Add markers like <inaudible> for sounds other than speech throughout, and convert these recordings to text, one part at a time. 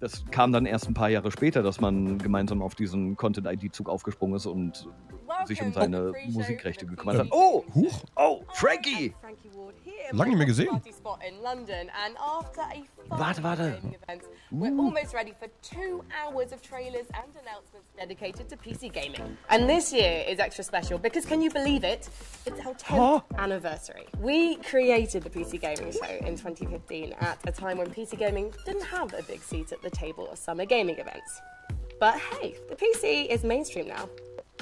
Das kam dann erst ein paar Jahre später, dass man gemeinsam auf diesen Content-ID-Zug aufgesprungen ist und sich um seine Musikrechte gekümmert hat. Oh! Huch! Oh, Frankie! Lange nicht mehr gesehen. Warte, warte. We're almost ready for two hours of trailers and announcements dedicated to PC gaming. And this year is extra special because can you believe it? It's our 10th anniversary. We created the PC Gaming Show in 2015 at a time when PC gaming didn't have a big seat at the table of summer gaming events. But hey, the PC is mainstream now.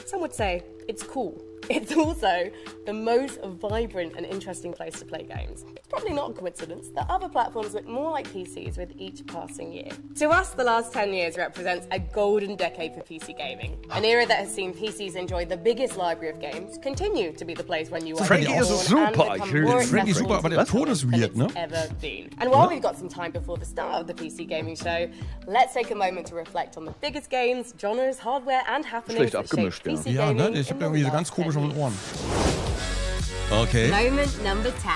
Some would say it's cool. <laughs> It's also the most vibrant and interesting place to play games. It's probably not a coincidence that other platforms look more like PCs with each passing year. To us, the last 10 years represents a golden decade for PC gaming. An era that has seen PCs enjoy the biggest library of games continue to be the place when you are Frankie born is and super. become more Frankie super, aber to der the Ton ist than weird, it's ne? ever been. And while we've got some time before the start of the PC Gaming Show, let's take a moment to reflect on the biggest games, genres, hardware and happenings Schlecht that shaped abgemischt, ja. PC Ja, gaming ne? Ich in irgendwie so ganz 10 komisch auf den. Ohren. Okay. Moment number 10.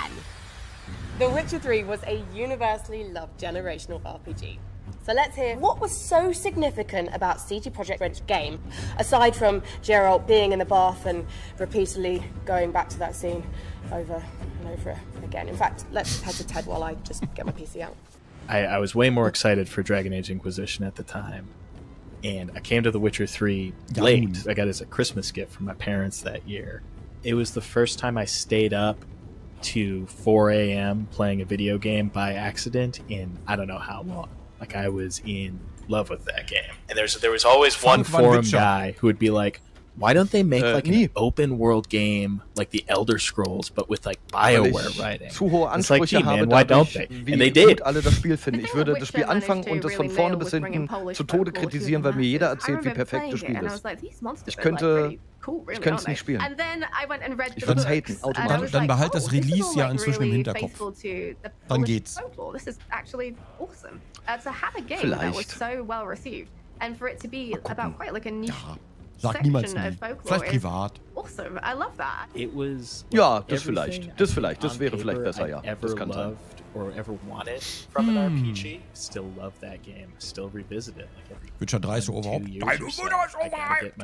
The Witcher 3 was a universally loved generational RPG. So let's hear what was so significant about CD Projekt Red's game, aside from Geralt being in the bath and repeatedly going back to that scene over and over again. In fact, let's head to Ted while I just get my PC out. I, I was way more excited for Dragon Age Inquisition at the time. And I came to The Witcher 3 late. I got it as a Christmas gift from my parents that year. It was the first time I stayed up to 4 a.m. playing a video game by accident in I don't know how long. Like I was in love with that game. And there's there was always one forum guy who would be like, Why don't they make äh, like nie. an open world game like the Elder Scrolls, but with like Bioware writing? Zu hohe Ansprüche like, habe, why don't they? And they did. alle das Spiel finden. Ich würde das Spiel anfangen und das von vorne bis hinten zu Tode kritisieren, weil mir jeder erzählt, wie perfekt das Spiel ist. Ich könnte ich könnte es nicht spielen. Ich würde es haten, automatisch. Dann, dann behalt das Release ja inzwischen im Hinterkopf. Dann geht's. Vielleicht. And for it Sag niemals nie. Vielleicht privat. Also, ja, das vielleicht. Das vielleicht. Das wäre vielleicht besser, ja. Das kann sein. Hmm. Witcher 3 so overhaupt? Deine Mutter ist overhyped!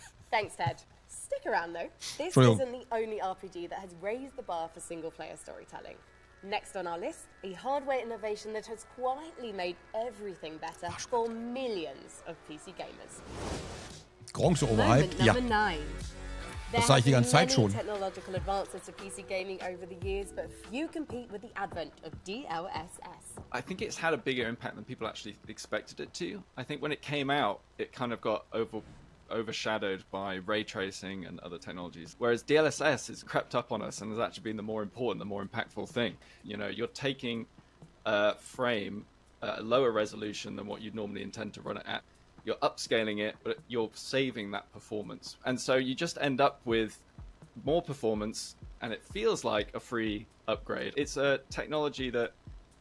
<laughs> Thanks, Ted. Stick around, though. This isn't the only RPG that has raised the bar for single-player storytelling. Next on our list, a hardware innovation that has quietly made everything better for millions of PC gamers. Gronk so overhyped. Ja. number nine. There Das sag ich die have ganze Zeit been schon. many technological advances to PC gaming over the years, but few compete with the advent of DLSS. I think it's had a bigger impact than people actually expected it to. I think when it came out, it kind of got over overshadowed by ray tracing and other technologies. Whereas DLSS has crept up on us and has actually been the more important, the more impactful thing. You know, you're taking a frame at a lower resolution than what you'd normally intend to run it at. You're upscaling it, but you're saving that performance. And so you just end up with more performance and it feels like a free upgrade. It's a technology that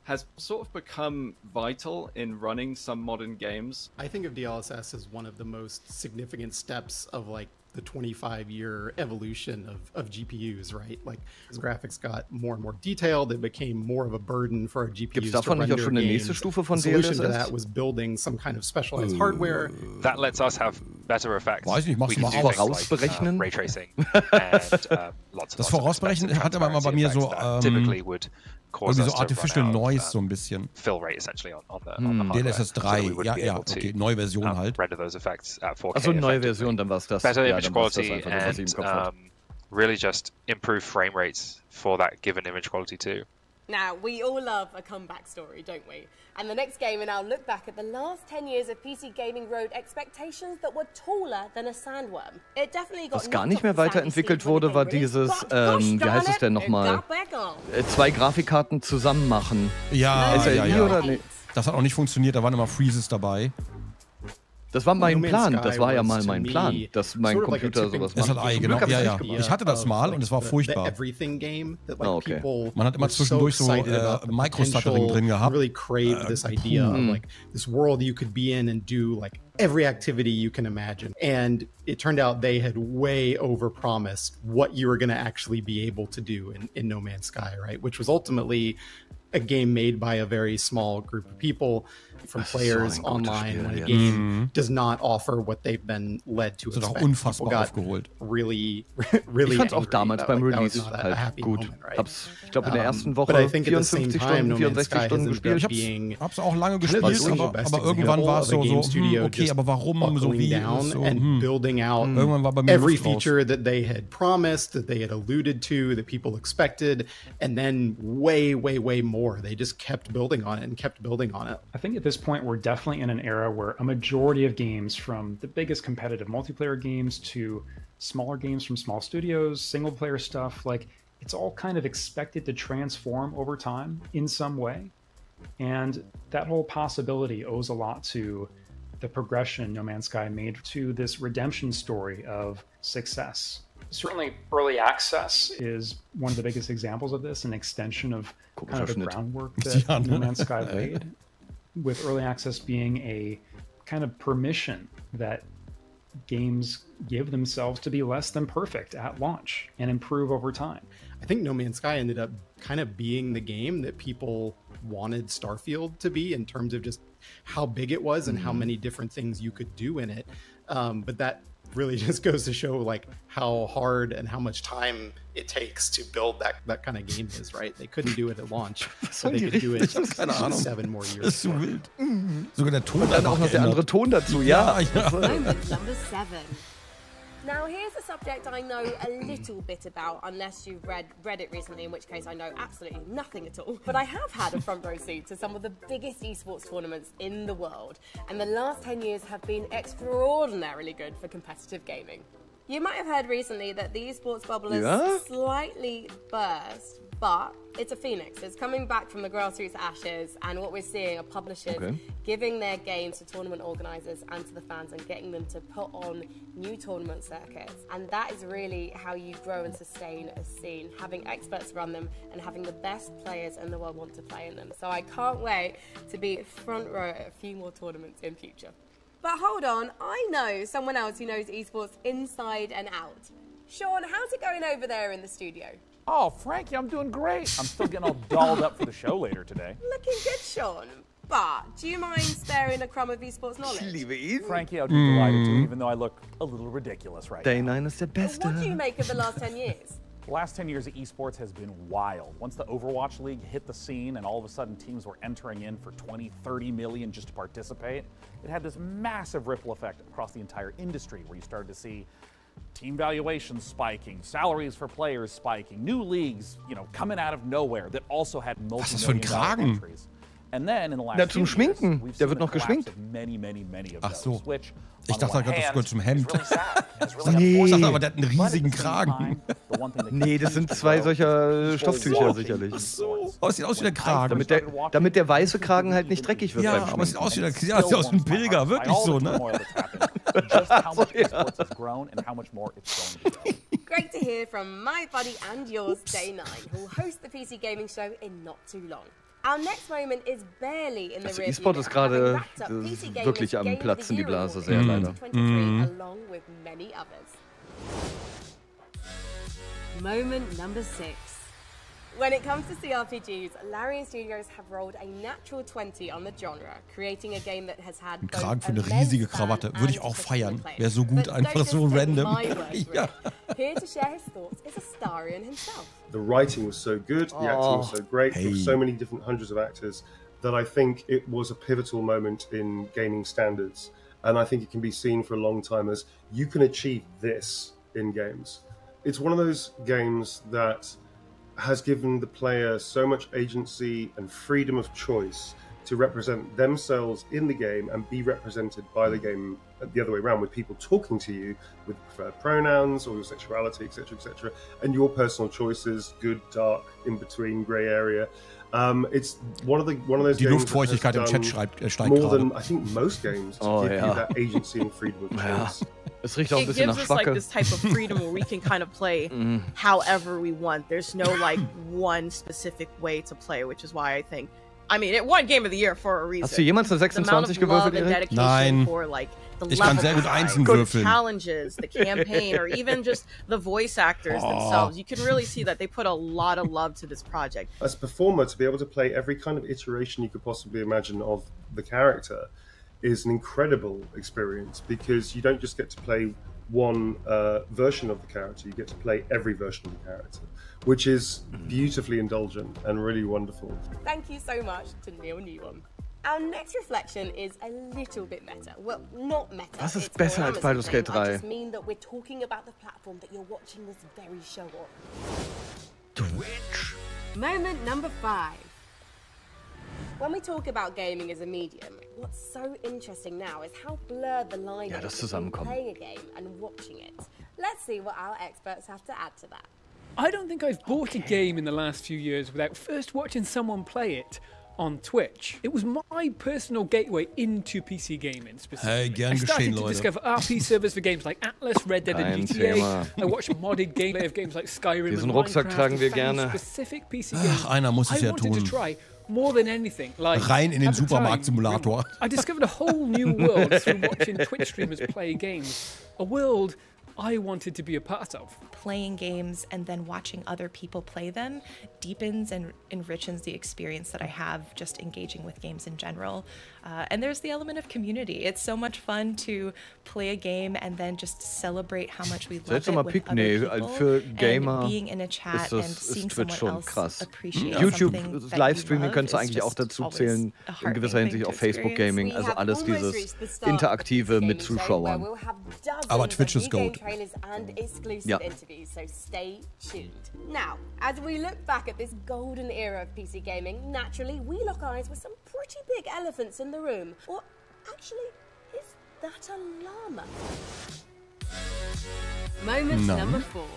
has sort of become vital in running some modern games. I think of DLSS as one of the most significant steps of like the 25 year evolution of, of GPUs, right? Like as graphics got more and more detailed, it became more of a burden for our GPUs. Gibt's to davon nicht auch render schon eine games. nächste Stufe von the solution to that was building some kind of specialized hardware. That lets us have better effects. Weiß nicht, mach's we can mal do aus. things like, uh, Vorausberechnen. ray tracing <laughs> and um, lots Das lots of Vorausberechnen expensive hat aber mal bei mir so, transparency that ähm, typically would cause Irgendwie so Artificial Noise so um, ein bisschen. fill rate essentially on, on the, on the hardware, DLSS so that 3, we wouldn't ja, ja, okay, neue Version um, halt. render those effects at 4K Achso, neue. Version, dann war es das. better ja, image dann war's das quality einfach and um, really just improve frame rates for that given image quality too. Now, we all love a comeback story, don't we? And the next game in our look back at the last 10 years of PC gaming rode expectations that were taller than a sandworm. It definitely got Was gar nicht mehr weiterentwickelt wurde, war dieses, ähm, wie heißt es it, denn it nochmal? Äh, Zwei Grafikkarten zusammen machen. Ja, SLI ja, ja. oder nee? Das hat auch nicht funktioniert, da waren immer Freezes dabei. Das war mein No Plan. Sky Das war ja was mal to mein Plan, dass mein sort of Computer tipping sowas point. SLI, macht. Zum genau. Glück hab Ja, ich's ja. nicht gemacht. Ich hatte das mal like, und es war furchtbar. The everything game that like Ah, okay. people Man hat immer were so zwischendurch so, excited äh, about the Microstuttering drin gehabt. Really craved Äh, this idea hm. of like this world you could be in and do like every activity you can imagine. And it turned out they had way overpromised what you were going to actually be able to do in, in No Man's Sky, right? Which was ultimately a game made by a very small group of people from players online Spiel, when a game mhm. does not offer what they've been led to expect. unfassbar aufgeholt. Really, <laughs> really ich fand auch damals beim like, Release halt gut. Moment, right? Hab's, ich glaube in der ersten Woche 54 Stunden, 64 Stunden gespielt. Ich hab's, hab's auch lange gespielt, aber, aber irgendwann war es so, so hm, okay, aber warum so wie so, hm. building out irgendwann war bei mir every feature that they had promised, that they had alluded to, that people expected, and then way, way, way more. They just kept building on it and kept building on it. I think at this point we're definitely in an era where a majority of games, from the biggest competitive multiplayer games to smaller games from small studios, single player stuff, like it's all kind of expected to transform over time in some way. And that whole possibility owes a lot to the progression No Man's Sky made to this redemption story of success. Certainly, early access is one of the biggest examples of this, an extension of kind of the groundwork <laughs> that No Man's Sky <laughs> laid, with early access being a kind of permission that games give themselves to be less than perfect at launch and improve over time. I think No Man's Sky ended up kind of being the game that people wanted Starfield to be in terms of just how big it was and mm-hmm. how many different things you could do in it. Um, but that really <laughs> just goes to show like how hard and how much time it takes to build that that kind of game is, right? They couldn't do it at launch, <laughs> so they could do it seven more years. Das ist so wild. Mhm. Sogar der Ton. Und dann auch noch der andere Ton dazu, ja. ja. Number seven. Now, here's a subject I know a little bit about, unless you've read read it recently, in which case I know absolutely nothing at all. But I have had a front row seat to some of the biggest esports tournaments in the world, and the last 10 years have been extraordinarily good for competitive gaming. You might have heard recently that the esports bubble has yeah? slightly burst, but it's a phoenix. It's coming back from the grassroots ashes, and what we're seeing are publishers okay. giving their games to tournament organisers and to the fans and getting them to put on new tournament circuits. And that is really how you grow and sustain a scene, having experts run them and having the best players in the world want to play in them. So I can't wait to be front row at a few more tournaments in future. But hold on, I know someone else who knows esports inside and out. Sean, how's it going over there in the studio? Oh, Frankie, I'm doing great. I'm still getting all dolled up for the show later today. Looking good, Sean. But do you mind sparing a crumb of esports knowledge? Leave it Liebe Frankie, I'd be mm. delighted to, even though I look a little ridiculous right Day now. nine is the best. What do you make of the last 10 years? <laughs> The last 10 years of esports has been wild. Once the Overwatch League hit the scene and all of a sudden teams were entering in for 20, 30 million just to participate, it had this massive ripple effect across the entire industry where you started to see team valuations spiking, salaries for players spiking, new leagues, you know, coming out of nowhere that also had multi-million dollar entries. And then in the last Na, zum Schminken. Der wird noch geschminkt. Ach so. <laughs> Ich dachte gerade, das gehört zum Hemd. Nee. Ich dachte aber, der hat einen riesigen Kragen. nee, das sind zwei solcher Stofftücher so. sicherlich. Ach so. Oh, es sieht aus wie der Kragen. Damit der, damit der weiße Kragen halt nicht dreckig wird. Ja, aber es sieht aus wie der ja, sieht aus wie ein Pilger. Wirklich so, ne? <laughs> to <laughs> grow. Great to hear from my buddy and yours, Oops. Day9, who will host the PC Gaming Show in not too long. Das also E-Sport ist gerade wirklich am Platz in die Blase, sehr mhm. leider. Mhm. Moment number six. When it comes to CRPGs, Larian Studios have rolled a natural 20 on the genre, creating a game that has had Ein Kragen für eine riesige Krawatte. Würde ich auch feiern. Wäre so gut, einfach so random. <laughs> ja. Here to share his thoughts is Astarion himself. The writing was so good, the acting was so oh. great, hey. there were so many different hundreds of actors that I think it was a pivotal moment in gaming standards. And I think it can be seen for a long time as you can achieve this in games. It's one of those games that has given the player so much agency and freedom of choice to represent themselves in the game and be represented by the game the other way around with people talking to you with preferred pronouns or your sexuality etc etc and your personal choices good dark in between gray area um, it's one of the one of those Die Luftfeuchtigkeit im Chat schreibt, steigt more than I think most games to oh, give yeah. you that agency and freedom of <laughs> choice. Es riecht auch ein bisschen nach Schwacke. It gives us like this type of freedom where we can <laughs> kind of play mm. however we want. There's no like one specific way to play, which is why I think I mean, it won Game of the Year for a reason. Hast du jemals eine 26 gewürfelt, Erik? Nein. For, like, ich kann sehr gut Einsen würfeln. challenges, the campaign, or even <laughs> just the voice actors oh. themselves. You can really see that they put a lot of love to this project. As a performer, to be able to play every kind of iteration you could possibly imagine of the character is an incredible experience because you don't just get to play one uh, version of the character, you get to play every version of the character, which is beautifully indulgent and really wonderful. Thank you so much to Neil Newbon. Our next reflection is a little bit meta. Well, not meta. Was ist besser als Baldur's Gate 3? I just mean that we're talking about the platform that you're watching this very show on. Twitch. Moment number five. When we talk about gaming as a medium, what's so interesting now is how blurred the line ja, is between playing a game and watching it. Let's see what our experts have to add to that. I don't think I've bought okay. a game in the last few years without first watching someone play it on Twitch. It was my personal gateway into PC gaming specifically. Hey, gern I started geschehen, to Leute. discover RP <laughs> servers for games like Atlas, Red Dead, and GTA. Thema. I watched modded gameplay of games like Skyrim Diesen and Rucksack Minecraft tragen wir and found gerne. Specific PC ah, games Ach, einer muss es I ja wanted tun. to try more than anything. Like Rein in den Supermarktsimulator. I discovered a whole new world through watching Twitch streamers play games. A world I wanted to be a part of. Playing games and then watching other people play them deepens and enriches the experience that I have just engaging with games in general. Uh, and there's the element of community. It's so much fun to play a game and then just celebrate how much we <laughs> love Seltsamer it with Pick, other nee, people. für Gamer and being in a chat ist das and seeing someone schon else krass. appreciate YouTube something that you Livestreaming love könntest du eigentlich auch dazu zählen, a in gewisser heartening Hinsicht auch Facebook. Gaming, We also alles dieses reached the start of interaktive this mit gaming show, where Zuschauern. we'll Aber Twitch of ist new game gold. trailers and exclusive Ja. So stay tuned. Now, as we look back at this golden era of PC gaming, naturally we lock eyes with some pretty big elephants in the room. Or actually, is that a llama? Moment No. number four.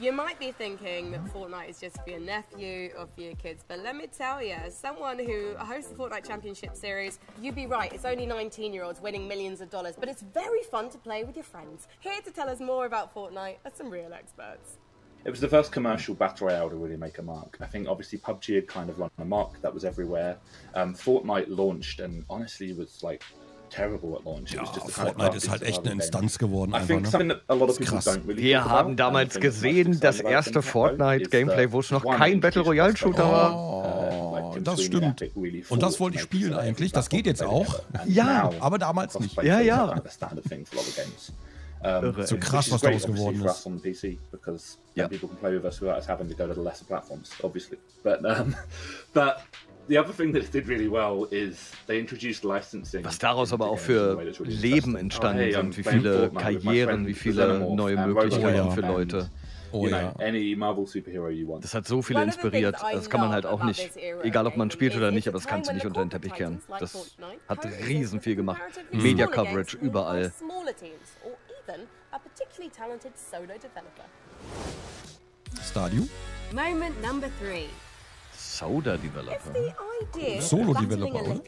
You might be thinking that Fortnite is just for your nephew or for your kids, but let me tell you, as someone who hosts the Fortnite Championship Series, you'd be right. It's only 19 year olds winning millions of dollars, but it's very fun to play with your friends. Here to tell us more about Fortnite are some real experts. It was the first commercial battle royale to really make a mark. I think obviously PUBG had kind of run a mark that was everywhere. Um, Fortnite launched and honestly was like terrible at launch. Ja, Fortnite ist halt echt eine Instanz geworden. Einfach, ne? Krass. Wir haben damals gesehen, das erste Fortnite-Gameplay, wo es noch kein Battle Royale-Shooter war. Oh, das stimmt. Und das wollte ich spielen eigentlich. Das geht jetzt auch. Ja, aber damals nicht. Ja, ja. Um, so krass, was daraus geworden ist. On PC because yeah. people can play with us without us having to go to the lesser platforms, obviously. But um, <laughs> but the other thing that it did really well is they introduced licensing. Was daraus aber auch für Leben entstanden Oh, hey, sind, wie viele Karrieren, wie viele neue Möglichkeiten für Leute. Oh, you know, ja. any Marvel superhero you want. Das hat so viele inspiriert. Das kann man halt auch nicht, egal ob man spielt oder nicht, aber das kannst du nicht unter den Teppich kehren. Das hat riesen viel gemacht. Mhm. Media Coverage überall. Stadio? Moment number three. Soda Developer. Solo Developer, oder?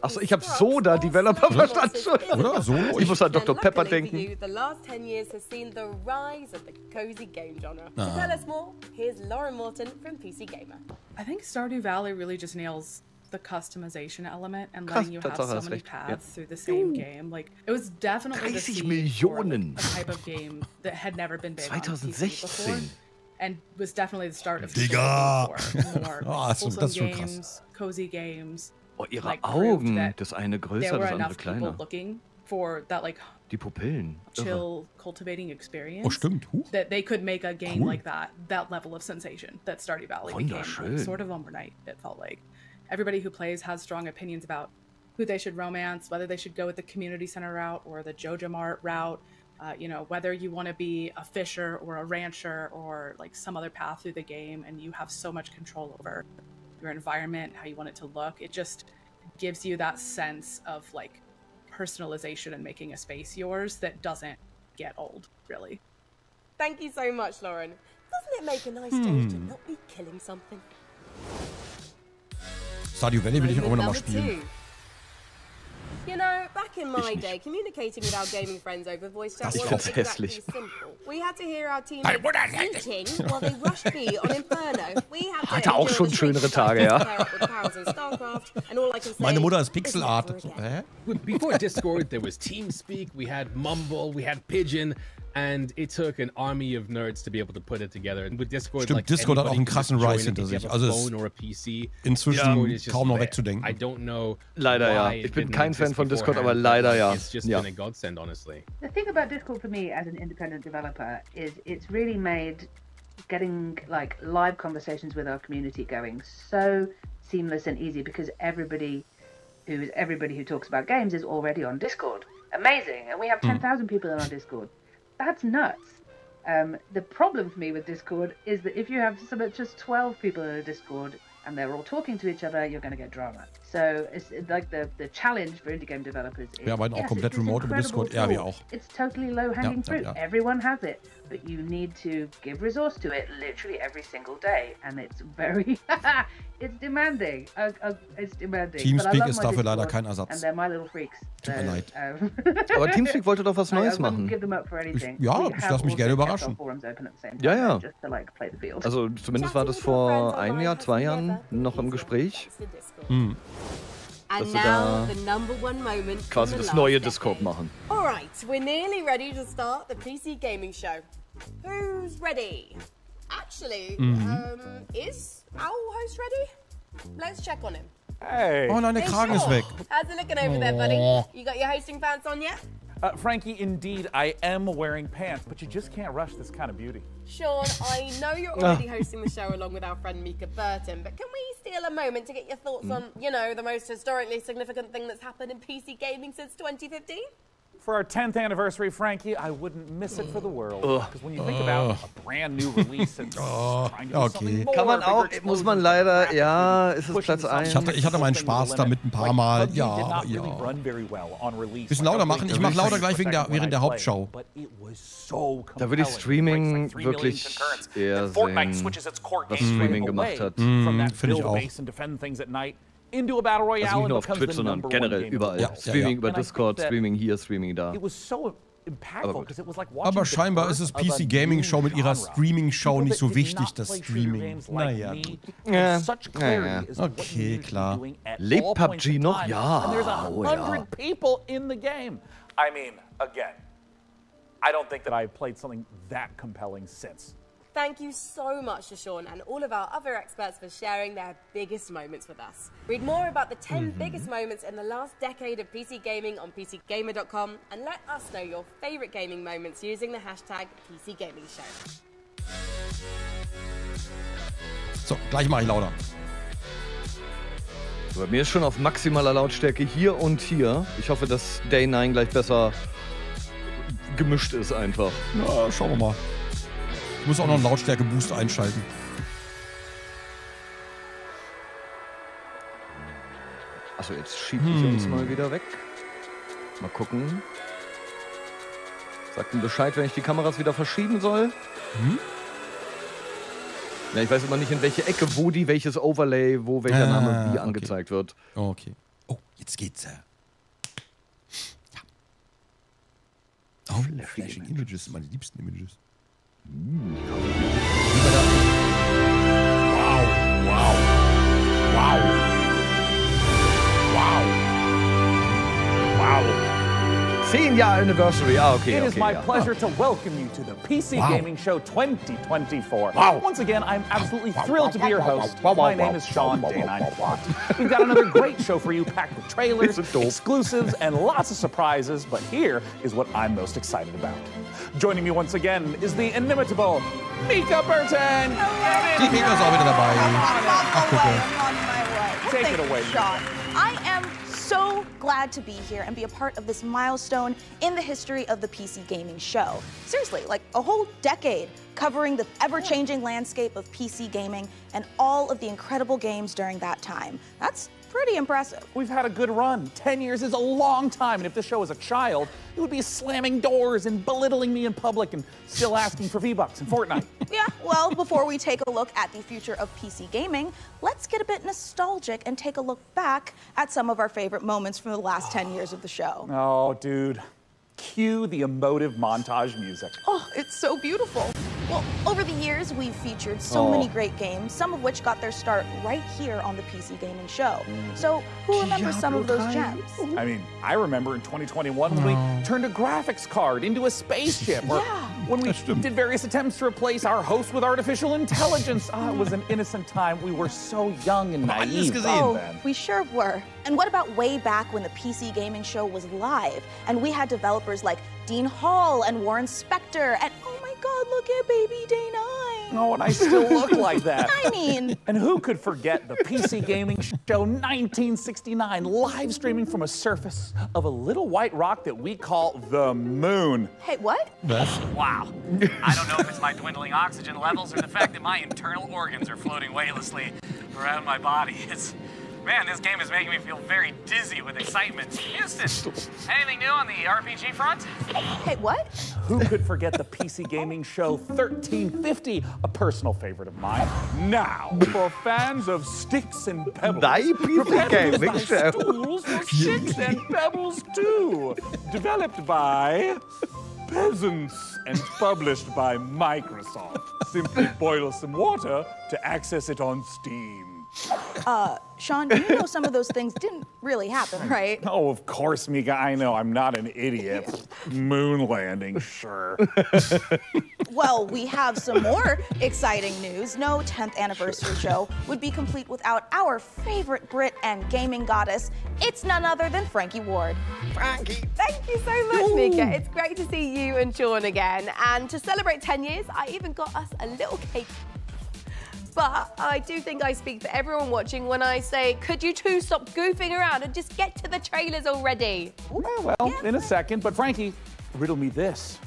Achso, ich habe Soda Developer verstanden schon. Oder? Solo? Ich muss halt an Dr. Pepper denken. Ah. I think the customization element and letting you have so many paths through the same game. Like it was definitely 30 Millionen. a type of game that had never been big 2016. And was definitely the start of people Digga! looking for more <laughs> das ist- wholesome das krass. games, cozy games. Oh, ihre like, proved Augen. that Das eine größer, there das andere kleiner. looking for that like Die Pupillen. Irre. chill cultivating experience. Oh, stimmt. Huch. That they could make a game Cool. like that, that level of sensation that Stardew Valley became like, sort of overnight. It felt like everybody who plays has strong opinions about who they should romance, whether they should go with the community center route or the JojaMart route. Uh, you know, whether you want to be a fisher or a rancher or like some other path through the game, and you have so much control over your environment, how you want it to look. It just gives you that sense of like personalization and making a space yours that doesn't get old, really. Thank you so much, Lauren. Doesn't it make a nice change to Hmm. not be killing something? Stardew Valley will ich auch Moment noch mal spielen. two. You know, back in my day, communicating with our gaming friends over voice chat Das ist wasn't ganz exactly hässlich. simple. We had to hear our teammates eating while they rushed me on Inferno. We had to Hatte auch schon schönere Tage, ja. pair up with cows in StarCraft, and all I can say Meine Mutter ist Pixelart. hä? Before Discord, there was TeamSpeak, we had Mumble, we had Pigeon. And it took an army of nerds to be able to put it together. Und mit Discord, Stimmt, like, Discord hat auch einen krassen Rise hinter sich. Also es inzwischen kaum noch wegzudenken. I don't know leider ja. Ich bin kein Fan von Discord, aber leider ja. It's just ja. been a godsend, honestly. The thing about Discord for me as an independent developer is it's really made getting like live conversations with our community going so seamless and easy because everybody who is everybody who talks about games is already on Discord. Amazing, and we have hmm. ten thousand people on our Discord. That's nuts. Um, the problem for me with Discord is that if you have some, just twelve people in a Discord and they're all talking to each other, you're going to get drama. So it's like the, the challenge for indie game developers is, Wir arbeiten auch yes, komplett remote über Discord. Ja, wir tool. auch. It's totally low hanging Ja, ja, fruit. ja. Everyone has it, but you need to give resource to it literally every single day, and it's very, <laughs> it's demanding. Uh, uh, it's demanding. Teamspeak ist dafür leider kein Ersatz. And they're my little freaks. Tut mir leid. Um, Aber Teamspeak wollte doch was <laughs> Neues machen. give them up for anything. ja, ich lasse mich gerne überraschen. Ja, ja. Just to like play the field. Also zumindest war das vor einem Jahr, zwei Jahren noch im Gespräch. Hm. And now the number one moment. from quasi the das neue. Discord machen. Alright, we're nearly ready to start the PC gaming show. Who's ready? Actually, Mhm. um, is our host ready? Let's check on him. Hey. Oh nein, der Hey, Kragen ist Sean. weg. How's it looking over there, buddy? You got your hosting pants on yet? Uh, Frankie, indeed, I am wearing pants, but you just can't rush this kind of beauty. Sean, I know you're ah. already hosting the show along with our friend Mica Burton, but can we steal a moment to get your thoughts mm. on, you know, the most historically significant thing that's happened in PC gaming since 2015? For our 10th anniversary, Frankie, I wouldn't miss it for the world. Because when you think about a brand new release and <laughs> Oh, trying to do okay. something more, Kann man auch, muss man leider, ja, ist es Platz Ich 1. hatte, ich hatte meinen Spaß damit ein paar Mal. Ja, ja. run very well on release. Bisschen lauter machen. Ich mache lauter gleich wegen der, während der Hauptschau. But it was so Da würde ich Streaming wirklich eher sehen, switches its core was Streaming gemacht hat. Mhm, finde ich auch. Also nicht nur auf Twitch, sondern generell überall. Ja, streaming ja, über Discord, Streaming hier, Streaming da. Aber, aber scheinbar ist es PC Gaming Show mit ihrer Streaming Show nicht so wichtig, das Streaming. Naja. Ja. naja. Okay, klar. Lebt PUBG noch? Ja. Oh, ja. I mean, again, I don't think that I played something that compelling since. Thank you so much to Sean and all of our other experts for sharing their biggest moments with us. Read more about the 10 biggest moments in the last decade of PC gaming on PCGamer.com and let us know your favorite gaming moments using the hashtag PCGamingShow. So, gleich mache ich lauter. Bei mir ist schon auf maximaler Lautstärke hier und hier. Ich hoffe, dass Day 9 gleich besser gemischt ist einfach. Ja, schauen wir mal. Ich muss auch noch einen Lautstärke-Boost einschalten. Achso, jetzt schiebe ich Hm. uns mal wieder weg. Mal gucken. Sagt ihm Bescheid, wenn ich die Kameras wieder verschieben soll. Hm? Ja, ich weiß immer nicht, in welche Ecke, wo die, welches Overlay, wo welcher Ah, Name wie okay. angezeigt wird. Oh, okay. Oh, jetzt geht's. äh. Ja. Oh, Flashing Images, meine liebsten Images. 嗯。你看 10-year anniversary. Okay. It okay, is my yeah. pleasure to welcome you to the PC wow. Gaming Show 2024. Wow. Once again, I'm absolutely wow. thrilled to be your host. my name is Sean Day9 Plott. We've got another <laughs> great show for you, packed with trailers, exclusives, and lots of surprises. But here is what I'm most excited about. Joining me once again is the inimitable Mica Burton. Die Mica's auch wieder dabei. Take it away, Sean. I am glad to be here and be a part of this milestone in the history of the PC gaming show. Seriously, like a whole decade covering the ever changing landscape of PC gaming and all of the incredible games during that time. That's pretty impressive. We've had a good run. 10 years is a long time, and if this show was a child, it would be slamming doors and belittling me in public and still asking for V-Bucks in Fortnite. <laughs> Yeah, well, before we take a look at the future of PC gaming, let's get a bit nostalgic and take a look back at some of our favorite moments from the last 10 years of the show. Oh, dude. Cue the emotive montage music. Oh, it's so beautiful. Well, over the years, we've featured so Oh. many great games, some of which got their start right here on the PC Gaming Show. Mm. So, who remembers some of those gems? I mean, I remember in 2021 when we oh. turned a graphics card into a spaceship, or Yeah. When we did various attempts to replace our host with artificial intelligence. Ah, it was an innocent time. We were so young and naive Oh, then. we sure were. And what about way back when the PC gaming show was live and we had developers like Dean Hall and Warren Spector and oh my god, look at baby Day 9. Oh, and I still look <laughs> like that. I mean, And who could forget the PC Gaming Show 1969 live streaming from a surface of a little white rock that we call the moon? hey, what? Wow. <laughs> I don't know if it's my dwindling oxygen levels or the fact that my internal organs are floating weightlessly around my body. It's. Man, this game is making me feel very dizzy with excitement. Houston, anything new on the RPG front? Hey, what? Who could forget the PC Gaming Show 1350, a personal favorite of mine? Now, for fans of sticks and pebbles, Thy PC prepare to use Gaming Show. stools for sticks and pebbles too. Developed by peasants and published by Microsoft. Simply boil some water to access it on Steam. Uh, Sean, you know some of those things didn't really happen, right? <laughs> Oh, of course, Mica. I know. I'm not an idiot. Moon landing, sure. <laughs> Well, we have some more exciting news. No 10th anniversary show would be complete without our favorite Brit and gaming goddess. It's none other than Frankie Ward. Frankie. Thank you so much, Mica. It's great to see you and Sean again. And to celebrate 10 years, I even got us a little cake. But I do think I speak for everyone watching when I say, could you two stop goofing around and just get to the trailers already? Oh, well, in a second. But Frankie, riddle me this.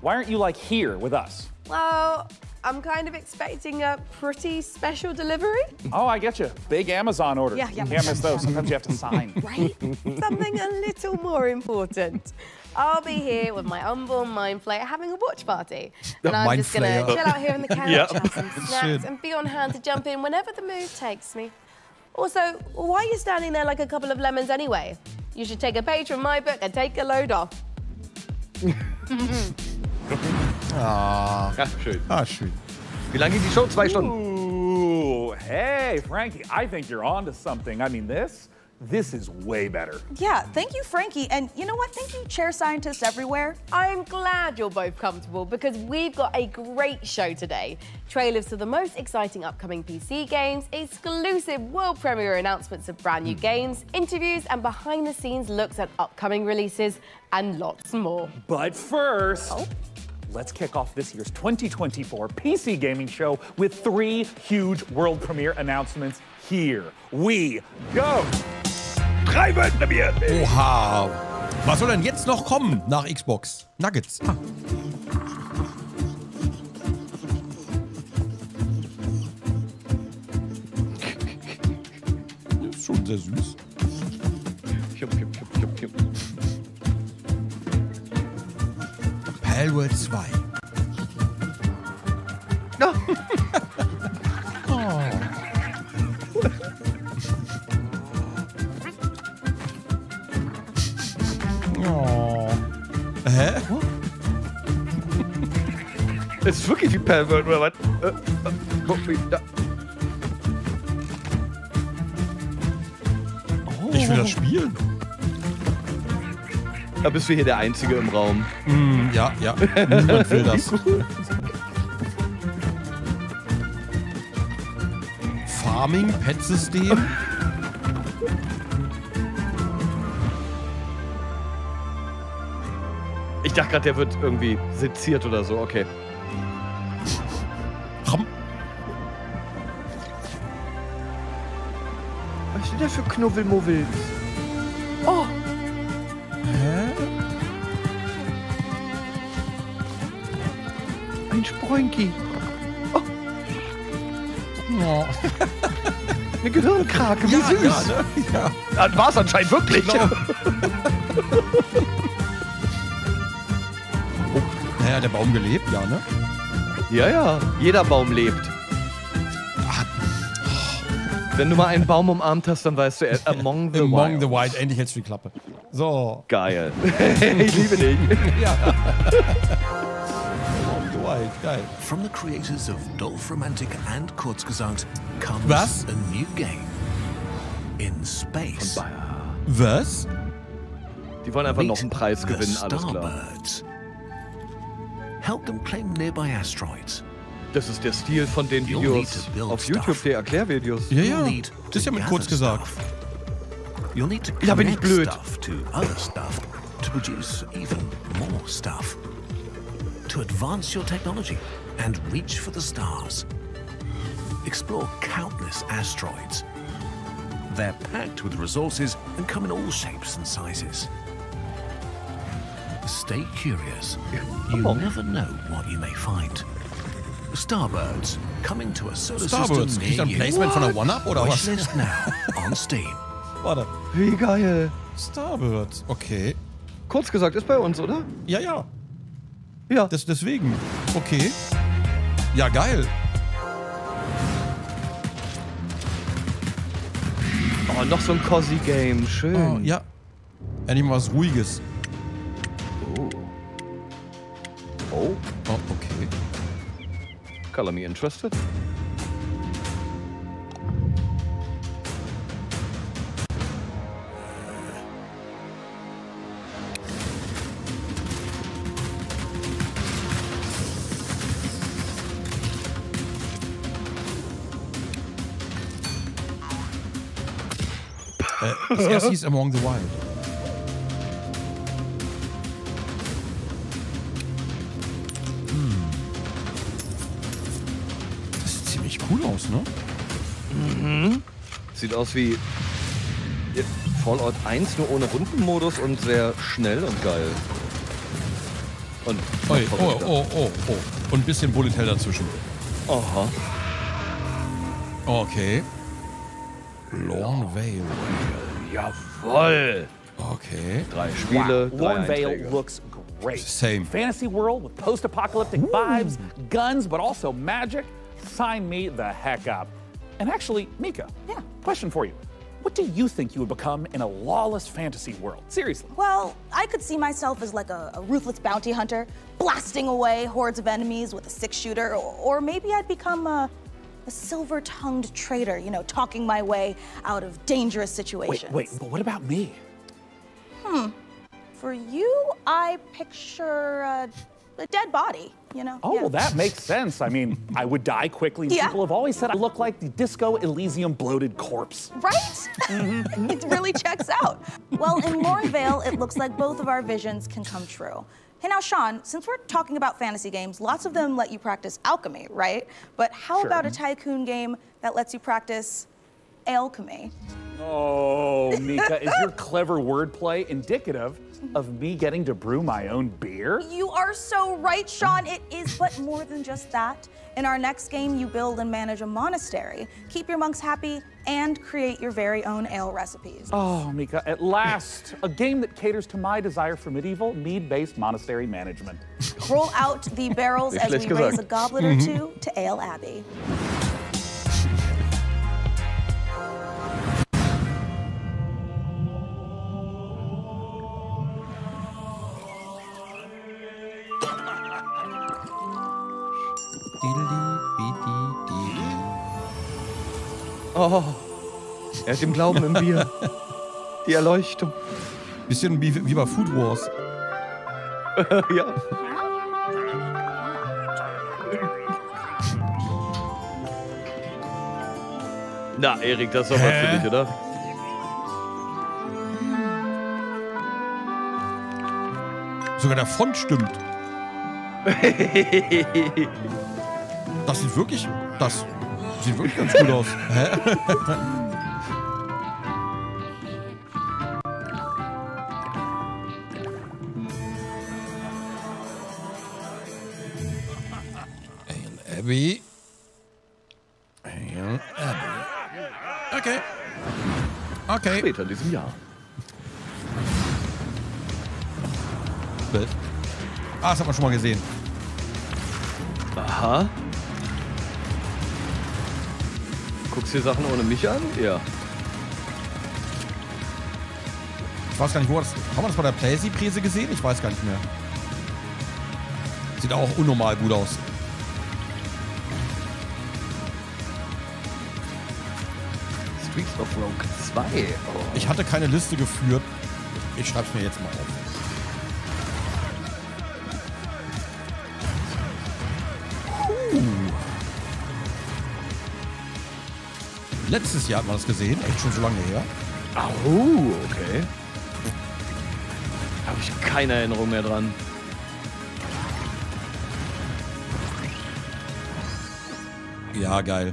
Why aren't you like here with us? Well, I'm kind of expecting a pretty special delivery. Oh, I get you. Big Amazon order. Yeah, yeah. Can't miss those. Sometimes you have to sign. <laughs> Right? Something a little more important. I'll be here with my unborn mind flayer having a watch party. And I'm Mind just gonna chill out here on the <laughs> couch, Yep. have some snacks, Schön. and be on hand to jump in whenever the mood takes me. Also, why are you standing there like a couple of lemons anyway? You should take a page from my book and take a load off. Ah. Ja, schön. Ah, schön. Wie lange geht die Show? Zwei Stunden. Ooh, hey, Frankie, I think you're onto something. I mean, this, this is way better. Yeah, thank you, Frankie. And you know what? Thank you, chair scientists everywhere. I'm glad you're both comfortable because we've got a great show today. Trailers to the most exciting upcoming PC games, exclusive world premiere announcements of brand new hmm. games, interviews, and behind the scenes looks at upcoming releases, and lots more. But first, oh. let's kick off this year's 2024 PC gaming show with three huge world premiere announcements. Here we go. Drei Weltpremieren. Oha. Was soll denn jetzt noch kommen nach Xbox? Nuggets. Ah. Das <laughs> ist schon sehr süß. Palworld 2. <laughs> ist wirklich wie Palworld oder was? Äh, äh, da. Ich will das spielen. Da bist du hier der Einzige im Raum. Mm, ja, ja. Niemand will das. Farming, Pet-System. Ich dachte gerade, der wird irgendwie seziert oder so. Okay. Knubbelmubbels? Oh! Hä? Ein Sproinki. Oh. <laughs> Eine Gehirnkrake, wie Ja, süß. ja, ne? Ja. Das war's anscheinend wirklich. Genau. <laughs> Naja, der Baum gelebt, ja, ne? Ja, ja. Jeder Baum lebt. Wenn du mal einen Baum umarmt hast, dann weißt du, er- among the Among wild. the Wild, endlich hältst du die Klappe. So. Geil. <laughs> ich liebe dich. ja. Among the Wild, geil. From the creators of Dolph Romantic and Kurzgesagt comes Was? a new game. In space. Was? Die wollen einfach Meet noch einen Preis gewinnen, alles klar. Help them claim nearby asteroids. Das ist der Stil von den Videos auf YouTube, der Erklärvideos. Ja, ja. Das ist ja mit kurz gesagt. You'll need to Ja, bin ich connect blöd. stuff to other stuff to produce even more stuff. To advance your technology and reach for the stars. Explore countless asteroids. They're packed with resources and come in all shapes and sizes. Stay curious. You oh. never know what you may find. Starbirds coming to a solar Starbirds, kriegt near ein you. Placement von der One-Up oder was? On Steam. Warte. Wie geil. Starbirds, okay. Kurz gesagt, ist bei uns, oder? Ja, ja. Ja. Das, deswegen. Okay. Ja, geil. Oh, noch so ein cozy Game. Schön. Oh, ja. Endlich mal was Ruhiges. Oh. Oh. Oh, okay. Color me interested. Das erste hieß Among the Wild. Sieht aus wie Fallout 1, nur ohne Rundenmodus und sehr schnell und geil. Und Oi, oh, oh, oh, oh. Und ein bisschen Bullet Hell dazwischen. Aha. Okay. Lorne Vale. Jawoll. Okay. Drei Spiele, wow. drei Vale looks great. Same. Fantasy world with post-apocalyptic vibes, guns, but also magic. Sign me the heck up. And actually, Mica, yeah, question for you. What do you think you would become in a lawless fantasy world? Seriously. Well, I could see myself as like a, a ruthless bounty hunter, blasting away hordes of enemies with a six shooter, or, or maybe I'd become a, a silver tongued traitor, you know, talking my way out of dangerous situations. Wait, wait, but what about me? Hmm. For you, I picture a, a dead body, you know? Oh, yeah. well, that makes sense. I mean, <laughs> I would die quickly. Yeah. People have always said I look like the Disco Elysium bloated corpse. Right? Mm-hmm. it really checks out. Well, in Lornvale, it looks like both of our visions can come true. Hey, now, Sean, since we're talking about fantasy games, lots of them let you practice alchemy, right? But how Sure. about a tycoon game that lets you practice alchemy? Oh, Mica, is your clever wordplay indicative of me getting to brew my own beer? You are so right, Sean. It is but more than just that. In our next game, you build and manage a monastery, keep your monks happy, and create your very own ale recipes. Oh, Mica, at last, a game that caters to my desire for medieval, mead based monastery management. Roll out the barrels <laughs> as we raise a gesagt. goblet or Mhm. two to Ale Abbey. Oh, er hat den Glauben im Bier. Die Erleuchtung. Bisschen wie, wie bei Food Wars. <laughs> ja. Na, Erik, das ist doch was für dich, oder? Sogar der Font stimmt. <laughs> Das sieht wirklich. Das sieht wirklich ganz gut aus. Ale Abbey. Okay. Okay. Später in diesem Jahr. Ah, das hat man schon mal gesehen. Aha. Guckst dir Sachen ohne mich an? Ja. Ich weiß gar nicht, wo das. Haben wir das bei der Playsee-Prise gesehen? Ich weiß gar nicht mehr. Sieht auch unnormal gut aus. Streets of Rogue 2. Oh. Ich hatte keine Liste geführt. Ich schreib's mir jetzt mal auf. Letztes Jahr hat man das gesehen, echt schon so lange her. Oh, okay. Habe ich keine Erinnerung mehr dran. Ja, geil.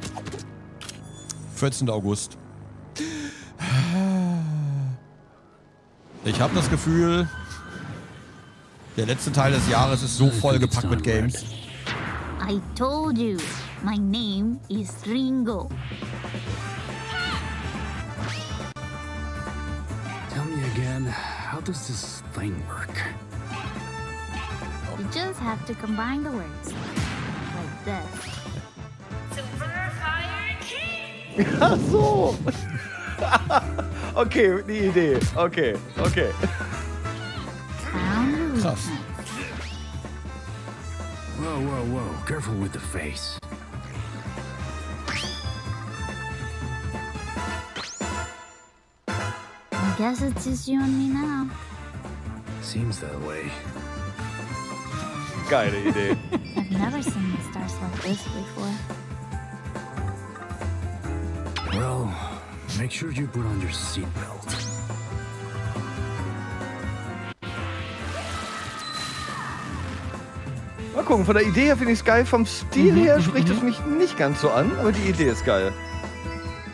14. August. Ich habe das Gefühl, der letzte Teil des Jahres ist so vollgepackt mit Games. I told you, my name is Ringo. Again, how does this thing work? You just have to combine the words. Like this. Ach <laughs> so. okay, die Idee. Okay, okay. Krass. Whoa, whoa, whoa. Careful with the face. Guess it's just you and me now. Seems that way. Geile Idee. <laughs> I've never seen the stars like this before. Well, make sure you put on your seatbelt. Mal gucken, von der Idee her finde ich es geil. Vom Stil her spricht es mich nicht ganz so an, aber die Idee ist geil.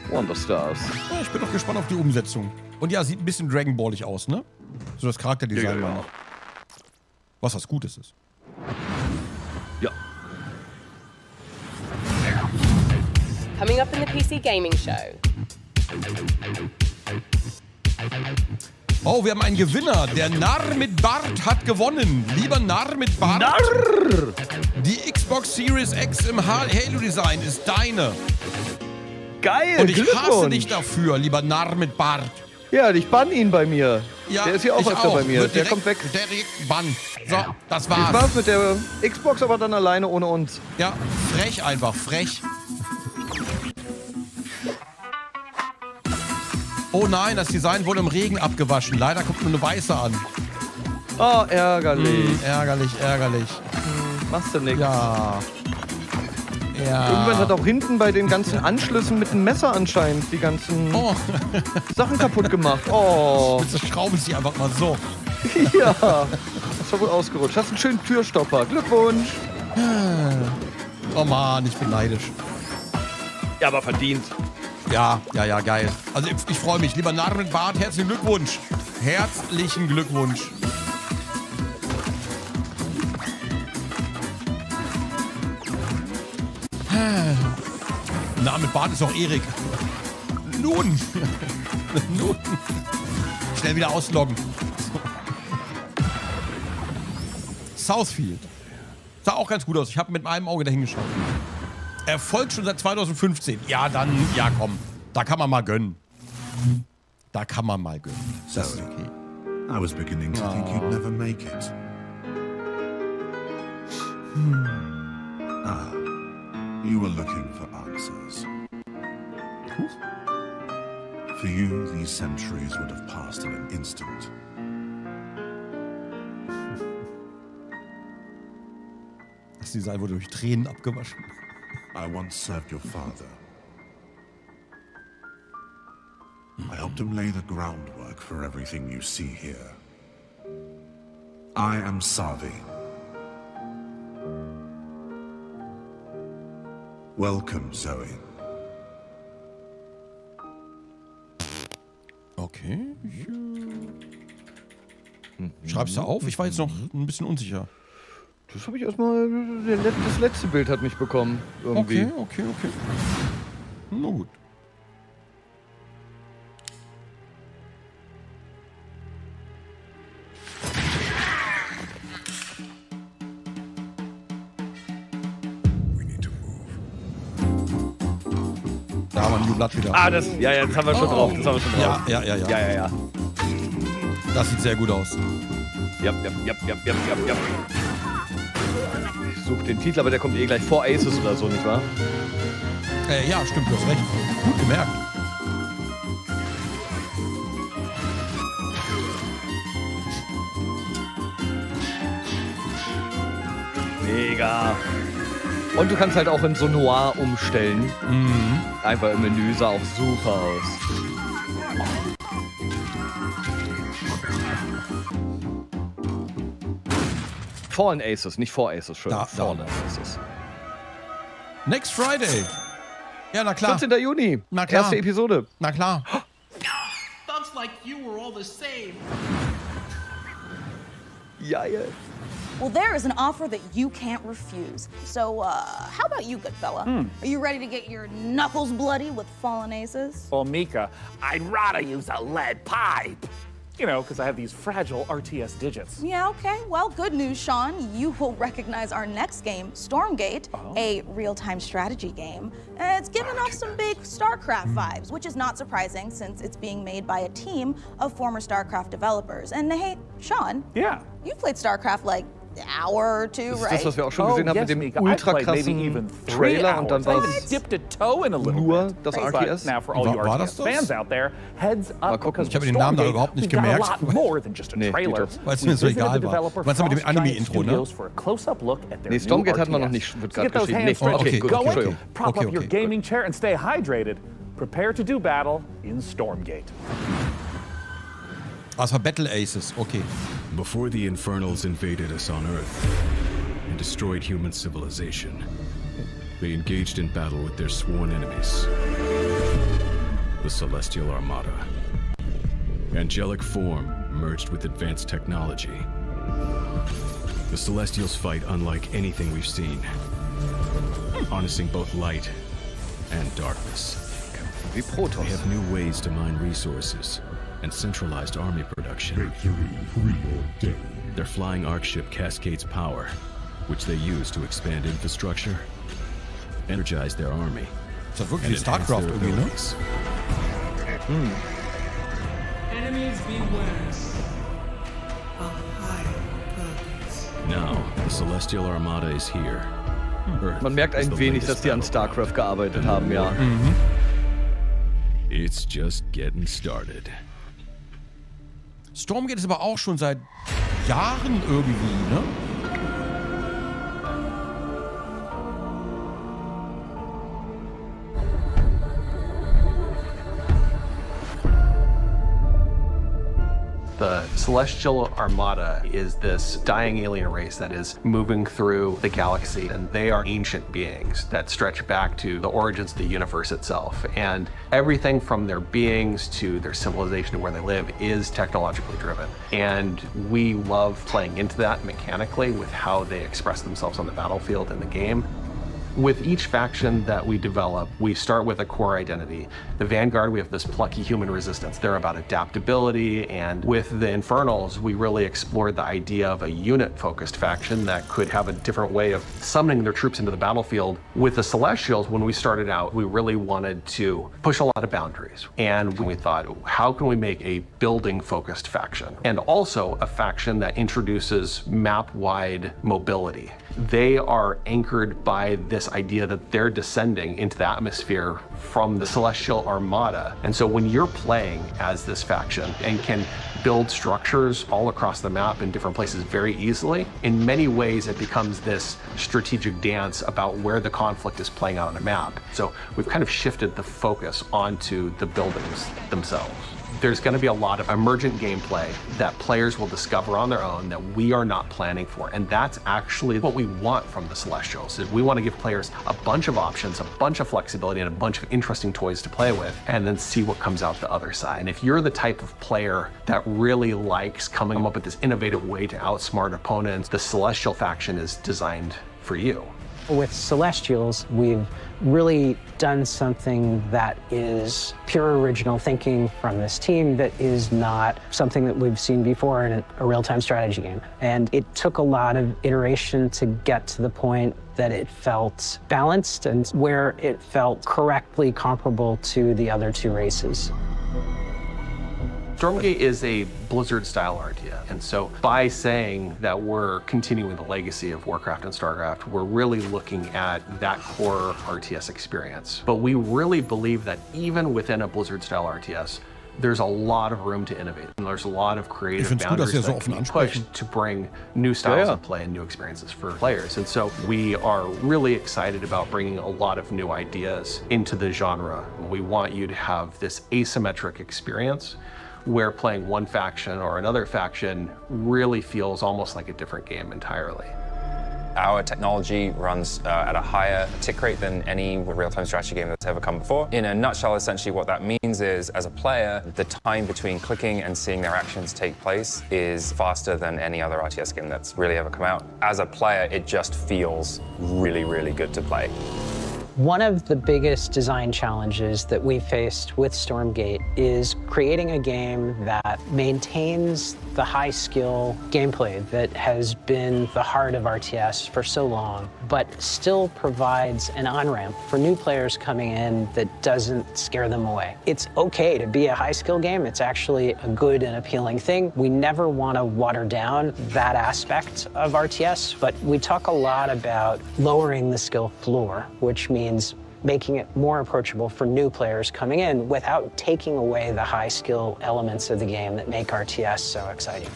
Wonder Stars. Ja, ich bin doch gespannt auf die Umsetzung. Und ja, sieht ein bisschen Dragon Ballig aus, ne? So das Charakterdesign Ja, ja, war ja. noch. Was was Gutes ist. Ja. Coming up in the PC Gaming Show. Oh, wir haben einen Gewinner. Der Narr mit Bart hat gewonnen. Lieber Narr mit Bart. Narr! Die Xbox Series X im Ha- Halo-Design ist deine. Geil, Und ich hasse dich dafür, lieber Narr mit Bart. Ja, ich bann ihn bei mir. Ja, der ist hier auch öfter bei mir. Wird Der direkt- kommt weg. Direkt Bann. So, das war's war's. mit der Xbox, aber dann alleine ohne uns. Ja, frech einfach, frech. Oh nein, das Design wurde im Regen abgewaschen. Leider kommt nur eine weiße an. Oh, ärgerlich. Hm, ärgerlich, ärgerlich. Machst du nix. Ja. Ja. Irgendwann hat auch hinten bei den ganzen Anschlüssen mit dem Messer anscheinend die ganzen Sachen kaputt gemacht. Oh. Jetzt schrauben sie einfach mal so. <laughs> ja. Das war wohl ausgerutscht. Hast einen schönen Türstopper. Glückwunsch. Oh Mann, ich bin neidisch. Ja, aber verdient. Ja, ja, ja, geil. Also ich, ich freue mich. Lieber Narr mit Bart, herzlichen Glückwunsch. Herzlichen Glückwunsch. Name mit Bart ist auch Erik. Nun. <laughs> Nun. Schnell wieder ausloggen. Southfield. Sah auch ganz gut aus. Ich habe mit meinem Auge dahin geschaut. Erfolg schon seit 2015. Ja, dann, ja komm. Da kann man mal gönnen. Da kann man mal gönnen. Das ist okay. I was beginning to think you'd never make it. Ah, you were looking for answers. For you, these centuries would have passed in an instant. Das Design wurde durch Tränen abgewaschen. I once served your father. I helped him lay the groundwork for everything you see here. I am Savi. Welcome, Zoe. Okay. Schreibst du auf? Ich war jetzt noch ein bisschen unsicher. Das habe ich erstmal. Das letzte Bild hat mich bekommen. Irgendwie. Okay, okay, okay. Na gut. Ein New Blood wieder. Ah, das. Ja, ja, das haben wir schon drauf. Das haben wir schon drauf. Ja, ja, ja, ja. Ja, ja, ja. Das sieht sehr gut aus. Ja, ja, ja, ja, ja, ja, ja. Ich suche den Titel, aber der kommt eh gleich vor Aces oder so, nicht wahr? Äh, ja, stimmt, du hast recht. Gut gemerkt. Mega. Und du kannst halt auch in so Noir umstellen. Einfach im Menü sah auch super aus. Fallen Aces, nicht Four Aces, schon. Da- Fallen da. Aces. Next Friday. Ja, na klar. 14. Juni. Na klar. Erste Episode. Na klar. Thumbs like you were all the same. Ja, ja. Well, there is an offer that you can't refuse. So, uh, how about you, good fella? Hmm. Are you ready to get your knuckles bloody with fallen aces? Well, Mica, I'd rather use a lead pipe. You know, because I have these fragile RTS digits. Yeah, okay. Well, good news, Sean. You will recognize our next game, Stormgate, a real time strategy game. It's giving off some big StarCraft vibes, which is not surprising since it's being made by a team of former StarCraft developers. And hey, Sean, Yeah. you've played StarCraft like hour or two, Das ist right? das, was wir auch schon Oh, gesehen haben yes, mit dem Mica. I ultra played maybe krassen even three Trailer und dann hours. war I even es dipped a toe in a little nur bit. das But RTS. now for all War- you war RTS das das? fans out there, heads up gucken. because Ich habe with den Namen da Stormgate, überhaupt nicht we've got a gemerkt. lot more than just a Nee, trailer. geht Weil es We mir so visited egal the war. developer Was mit dem Frost Giant Anime-Intro, ne? Studios for a close-up look at their Nee, new Stormgate hat man noch RTS. nicht- wird So gerade get those geschrieben. hands Nee, ready okay, to gut, go okay, in, okay. prop Okay, up your okay, gaming chair and stay hydrated. Prepare to do battle in Stormgate. Was war Battle Aces? Okay. Before the Infernals invaded us on Earth and destroyed human civilization, they engaged in battle with their sworn enemies, the Celestial Armada. Angelic form merged with advanced technology. The Celestials fight unlike anything we've seen, harnessing both light and darkness. Wie They have new ways to mine resources and centralized army production. Their flying arc ship cascades power, which they use to expand infrastructure, energize their army, Ist das wirklich and enhance StarCraft their irgendwie, ne? abilities. Enemies beware. Now, the Celestial Armada is here. Earth Man merkt is ein the wenig, latest dass die an StarCraft gearbeitet haben, ja. It's just getting started. Stormgate ist aber auch schon seit Jahren irgendwie, ne? Celestial Armada is this dying alien race that is moving through the galaxy, and they are ancient beings that stretch back to the origins of the universe itself. And everything from their beings to their civilization to where they live is technologically driven. And we love playing into that mechanically with how they express themselves on the battlefield in the game. With each faction that we develop, we start with a core identity. The Vanguard, we have this plucky human resistance. They're about adaptability. And with the Infernals, we really explored the idea of a unit focused faction that could have a different way of summoning their troops into the battlefield. With the Celestials, when we started out, we really wanted to push a lot of boundaries. And we thought, how can we make a building focused faction? And also a faction that introduces map wide mobility. They are anchored by this idea that they're descending into the atmosphere from the Celestial Armada. And so when you're playing as this faction and can build structures all across the map in different places very easily, in many ways it becomes this strategic dance about where the conflict is playing out on a map. So we've kind of shifted the focus onto the buildings themselves there's going to be a lot of emergent gameplay that players will discover on their own that we are not planning for and that's actually what we want from the celestials is we want to give players a bunch of options a bunch of flexibility and a bunch of interesting toys to play with and then see what comes out the other side. And if you're the type of player that really likes coming up with this innovative way to outsmart opponents the celestial faction is designed for you With Celestials, we've really done something that is pure original thinking from this team that is not something that we've seen before in a, a real time strategy game. And it took a lot of iteration to get to the point that it felt balanced and where it felt correctly comparable to the other two races. Stormgate is a Blizzard style RTS. And so by saying that we're continuing the legacy of Warcraft and StarCraft, we're really looking at that core RTS experience. But we really believe that even within a Blizzard style RTS, there's a lot of room to innovate. And there's a lot of creative find's gut, dass boundaries ihr so that can be pushed to bring new styles ja. of play and new experiences for players. And so we are really excited about bringing a lot of new ideas into the genre. We want you to have this asymmetric experience where playing one faction or another faction really feels almost like a different game entirely. Our technology runs uh, at a higher tick rate than any real-time strategy game that's ever come before. In a nutshell, essentially what that means is, as a player, the time between clicking and seeing their actions take place is faster than any other RTS game that's really ever come out. As a player, it just feels really, really good to play. One of the biggest design challenges that we faced with Stormgate is creating a game that maintains the high skill gameplay that has been the heart of RTS for so long, but still provides an on ramp for new players coming in that doesn't scare them away. It's okay to be a high skill game, it's actually a good and appealing thing. We never want to water down that aspect of RTS, but we talk a lot about lowering the skill floor, which means making it more approachable for new players coming in without taking away the high skill elements of the game that make RTS so exciting.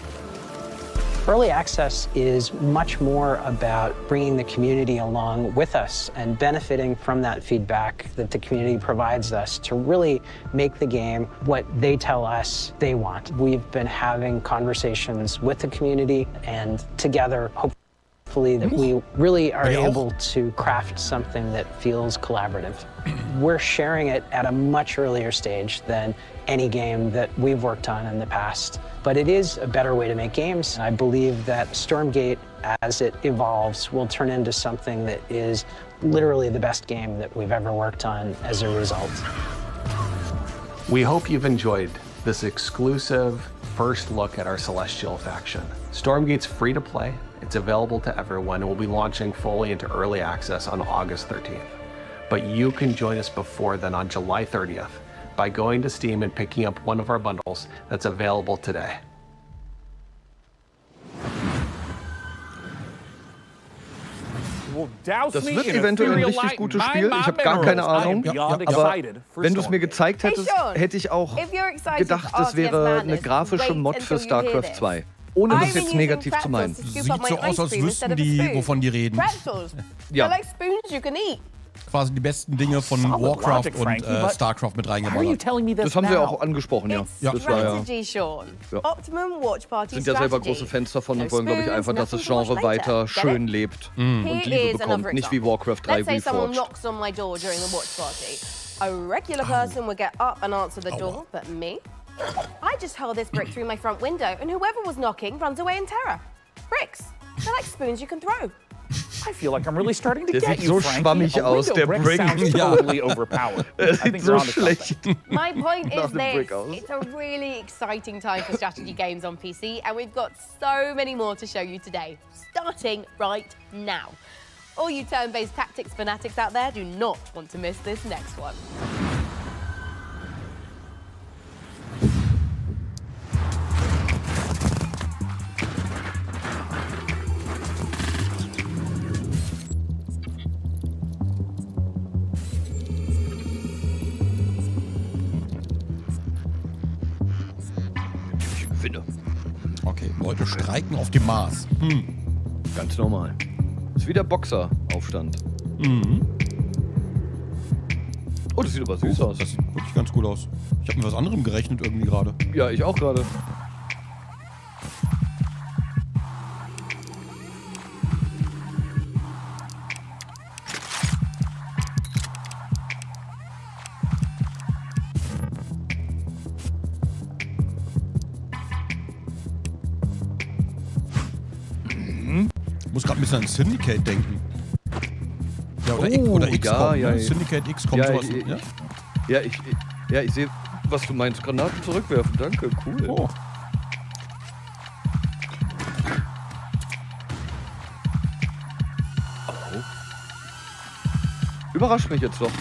Early access is much more about bringing the community along with us and benefiting from that feedback that the community provides us to really make the game what they tell us they want. We've been having conversations with the community and together, hopefully, that we really are able to craft something that feels collaborative. <clears throat> We're sharing it at a much earlier stage than any game that we've worked on in the past. But it is a better way to make games. And I believe that Stormgate, as it evolves, will turn into something that is literally the best game that we've ever worked on as a result. We hope you've enjoyed this exclusive first look at our Celestial faction. Stormgate's free to play, it's available to everyone, and will be launching fully into early access on August 13th. But you can join us before then on July 30th by going to Steam and picking up one of our bundles that's available today. Well, douse Das me wird in eventuell ein richtig gutes Spiel. Ich habe gar keine. I am Ahnung. beyond Aber wenn du es mir gezeigt hättest, hätte ich auch if you're excited gedacht, for das RTS wäre eine Madness, grafische wait Mod für until you hear StarCraft this. 2. ohne das jetzt negativ zu meinen. Sieht so aus, als wüssten die, wovon die reden. Ja. Quasi die besten Dinge von Warcraft und äh, Starcraft mit reingebaut. Das haben sie ja auch angesprochen, ja. ja. Das war, ja, ja. Sind ja selber große Fans davon und wollen, glaube ich, einfach, dass das Genre weiter schön lebt mm. und Liebe bekommt. Nicht wie Warcraft 3 Reforged. A regular person oh. get up and answer the oh, door, but me? I just hurl this brick through my front window, and whoever was knocking runs away in terror. Bricks. They're like spoons you can throw. I feel like I'm really starting to Der get you, so Frankie. schwammig A aus, window der brick Brick. sounds <laughs> totally overpowered. <laughs> Er I think so we're onto something. schlecht My point is dem this it's a really exciting time for strategy games on PC, and we've got so many more to show you today, starting right now. All you turn based tactics fanatics out there do not want to miss this next one. Ich gewinne. Okay, Leute streiken auf dem Mars. Hm. Ganz normal. Ist wieder Boxer-Aufstand. Mhm. Oh, das sieht aber süß aus. Das sieht wirklich ganz gut aus. Ich habe mit was anderem gerechnet irgendwie gerade. Ja, ich auch gerade. Ich muss gerade ein bisschen an Syndicate denken. Oder, X- Oh, oder XCOM. ja, ne? ja, ja. Syndicate XCOM, Ja, sowas. ich- ja? Ja, ich, ja, ich sehe, was du meinst. Granaten zurückwerfen. Danke, cool. Oh. Überrascht mich jetzt doch.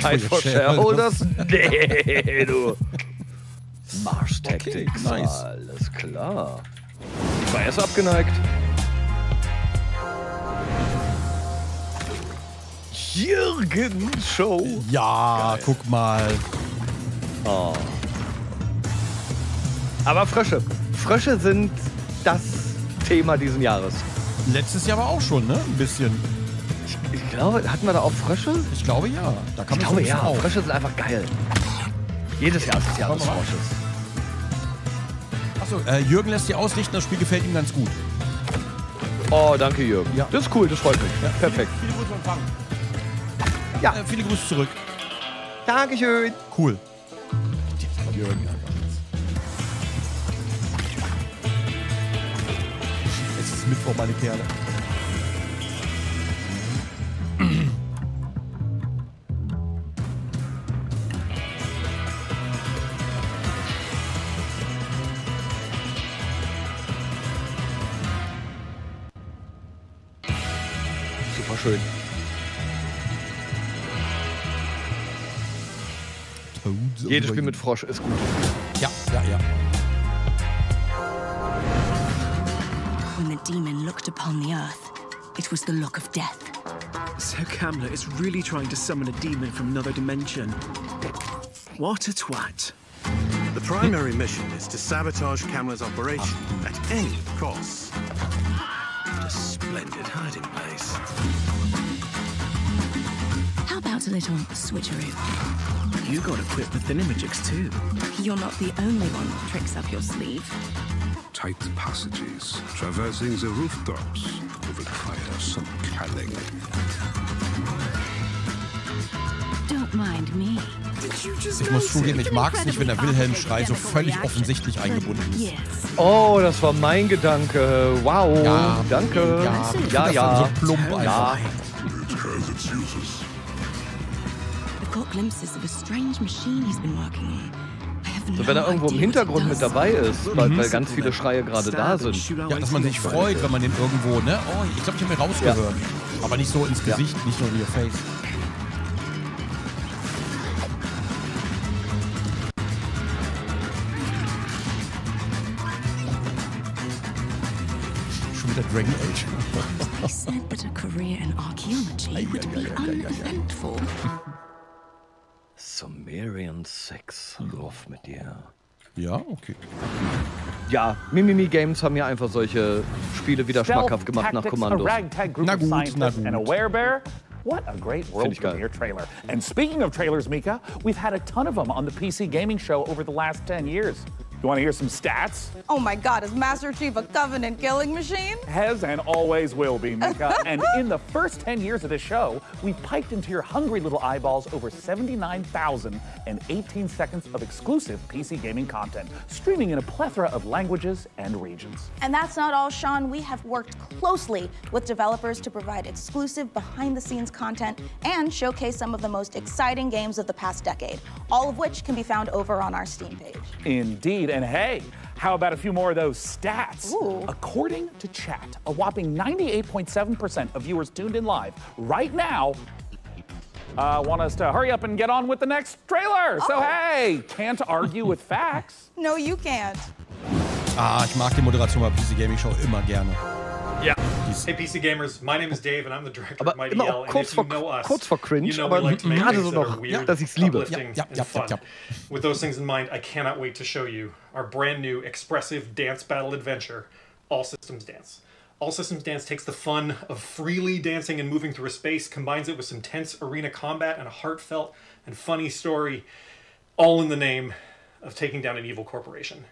Fight for Shareholders? Nee, du. Mars Tactics. nice. Alles klar. Ich war erst abgeneigt. Jürgen Show. Ja, guck mal. Oh. Aber Frösche. Frösche sind das Thema diesen Jahres. Letztes Jahr war auch schon, ne? Ein bisschen. Ich glaube, hatten wir da auch Frösche? Ich glaube ja. Da kann ich glaube ja. auf. Frösche sind einfach geil. Jedes Jahr ist das Jahr des. Frosches. Achso, äh, Jürgen lässt dir ausrichten, das Spiel gefällt ihm ganz gut. Oh, danke Jürgen. Ja. Das ist cool, das freut mich. Perfekt. Viele Grüße empfangen. Ja. Äh, viele Grüße zurück. Dankeschön. Cool. Jürgen einfach. Es ist Mittwoch, meine Kerle. Super schön. Oh, Jedes oh, Spiel oh. mit Frosch ist gut. Ja, ja, ja. When the demon looked upon the earth, it was the look of death. So Kamla is really trying to summon a demon from another dimension. What a twat. The primary mission is to sabotage Kamla's operation at any cost. Little switcheroo? You got equipped with Thinamagics too. You're not the only one with tricks up your sleeve. Tight passages traversing the rooftops will require some cunning. Don't mind me. Ich muss zugeben, ich mag es nicht, wenn der Wilhelm-Schrei so völlig offensichtlich eingebunden ist. Oh, das war mein Gedanke. Wow. Ja. Danke. Ja. Ja, ja. das so plump ja. einfach. I've So, wenn er irgendwo im Hintergrund mit dabei ist, weil, weil ganz viele Schreie gerade da sind. Ja, dass man sich freut, wenn man den irgendwo, ne? Oh, ich glaube, ich habe mir rausgehört. Aber nicht so ins Ja. Gesicht, nicht nur in your face. Schon wieder Dragon Age. He said that a career in archaeology would be uneventful. Sumerian Sex. Rauf mit dir. Ja, okay. Ja, Mimimi Games haben mir einfach solche Spiele wieder schmackhaft gemacht nach group Na gut, na gut. werebear. What a great world ich geil. premiere trailer. And speaking of trailers, Mika, we've had a ton of them on the PC gaming show over the last 10 years. You want to hear some stats? Oh my god, is Master Chief a Covenant killing machine? Has and always will be, Mica. <laughs> and in the first 10 years of this show, we piped into your hungry little eyeballs over 79,018 seconds of exclusive PC gaming content, streaming in a plethora of languages and regions. And that's not all, Sean. We have worked closely with developers to provide exclusive behind the scenes content and showcase some of the most exciting games of the past decade, all of which can be found over on our Steam page. Indeed. And hey, how about a few more of those stats? According to chat, a whopping 98.7% of viewers tuned in live right now uh, want us to hurry up and get on with the next trailer. So, hey, can't argue with <laughs> facts. No, you can't. Ah, ich mag die Moderation bei PC Gaming Show immer gerne. Yeah. Hey, PC gamers, my name is Dave, and I'm the director Aber of Mighty immer Yell. auch And kurz if you vor- know us, kurz vor cringe, you know aber we like to make gerade things so that are noch, weird, dass ich's liebe. uplifting, Ja, ja, and ja, fun. ja, ja. With those things in mind, I cannot wait to show you our brand new expressive dance battle adventure, All Systems Dance. All Systems Dance takes the fun of freely dancing and moving through a space, combines it with some tense arena combat and a heartfelt and funny story, all in the name of taking down an evil corporation.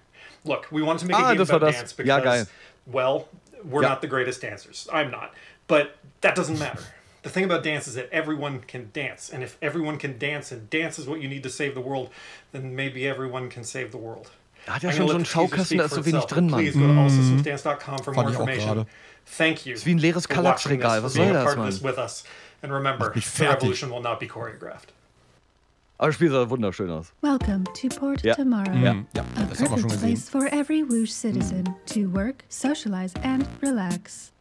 Look, we wanted to make a Ah, game about dance because, geil. well, we're Ja. not the greatest dancers. I'm not. But that doesn't matter. <laughs> The thing about dance is that everyone can dance. And if everyone can dance and dance is what you need to save the world, then maybe everyone can save the world. Da hat ja schon so einen let the teaser Schaukasten, da ist so wenig itself. drin, Mann. Please go to Mhm. allsystemsdance.com for more information. Thank you Ist wie ein leeres Kallax-Regal. Was soll das, Mann? with us. And remember, the revolution will not be choreographed. Aber das Spiel sah wunderschön aus. Welcome to Port Ja. Tomorrow. Ja, Mm-hmm. ja, A das haben wir schon perfect gesehen. place for every Woosh citizen to work, socialize, and relax.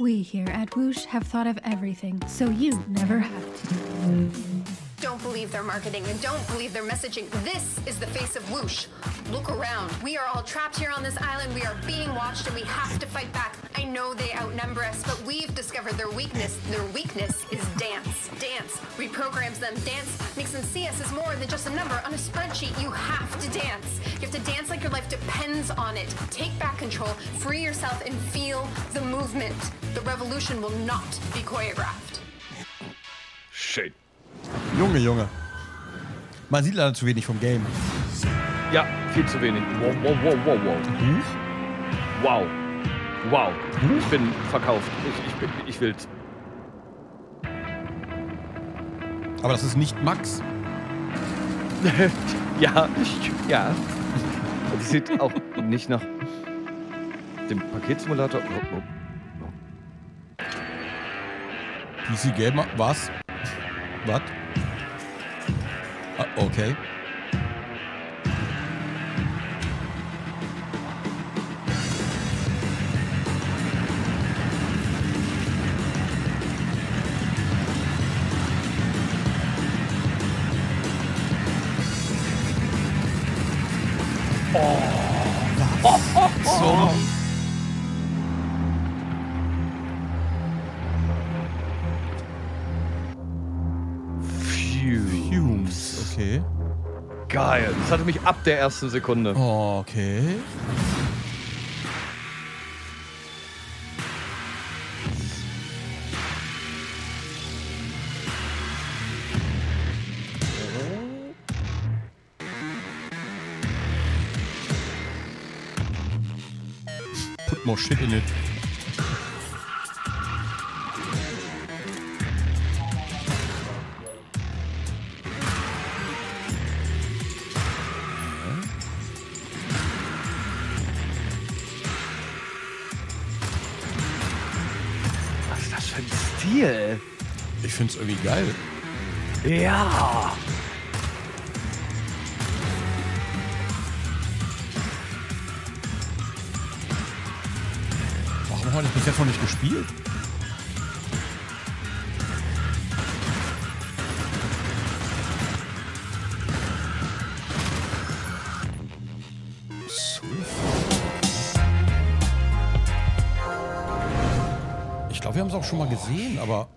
We here at Woosh have thought of everything, so you never have to. Don't believe their marketing and don't believe their messaging. This is the face of Whoosh. Look around. We are all trapped here on this island. We are being watched and we have to fight back. I know they outnumber us, but we've discovered their weakness. Their weakness is dance. Dance reprograms them. Dance makes them see us as more than just a number on a spreadsheet. You have to dance. You have to dance like your life depends on it. Take back control, free yourself, and feel the movement. The revolution will not be choreographed. Shit. Junge, Junge. Man sieht leider zu wenig vom Game. Ja, viel zu wenig. Wow, wow, wow, wow, wow. Hm? Wow. Wow. Ich bin verkauft. Ich, ich, bin, ich will's. Aber das ist nicht Max. <laughs> ja, ja. Es sieht auch nicht nach dem Paketsimulator. Oh, oh. PC Gamer. Was? Was? Ah, okay. Hatte mich ab der ersten Sekunde. Okay. Put more shit in it. Irgendwie geil. Ja. Warum habe ich bis jetzt noch nicht gespielt? Ich glaube, wir haben es auch schon mal gesehen, aber.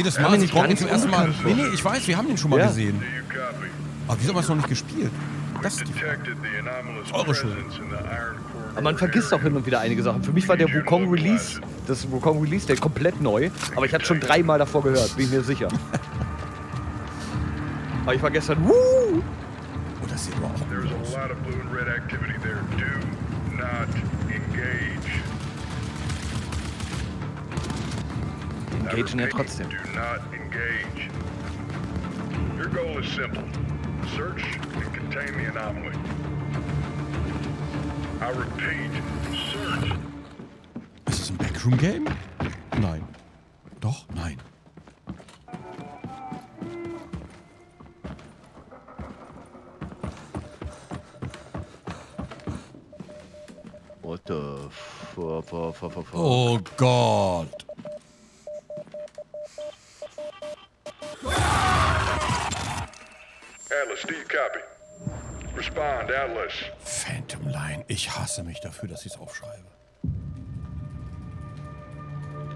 Jedes Mal nicht gar Gronk zum ersten Mal. Nee, nee, ich weiß, wir haben den schon mal Ja. gesehen. Aber wieso haben wir es noch nicht gespielt? Das ist die eure Schuld. Aber man vergisst auch hin und wieder einige Sachen. Für mich war der Wukong Release, das Wukong Release Day komplett neu. Aber ich hatte schon dreimal davor gehört, bin ich mir sicher. <laughs> aber ich war gestern, wuh! Oh, das sieht aber auch There's a lot of blue and red activity there. Do not engage. Engagen ja trotzdem. Do not engage. Your goal is simple. Search and contain the anomaly. I repeat, search. Ist das ein Backroom-Game? Nein. Doch? Nein. What the fuck. Oh Gott. Mich dafür, dass ich es aufschreibe.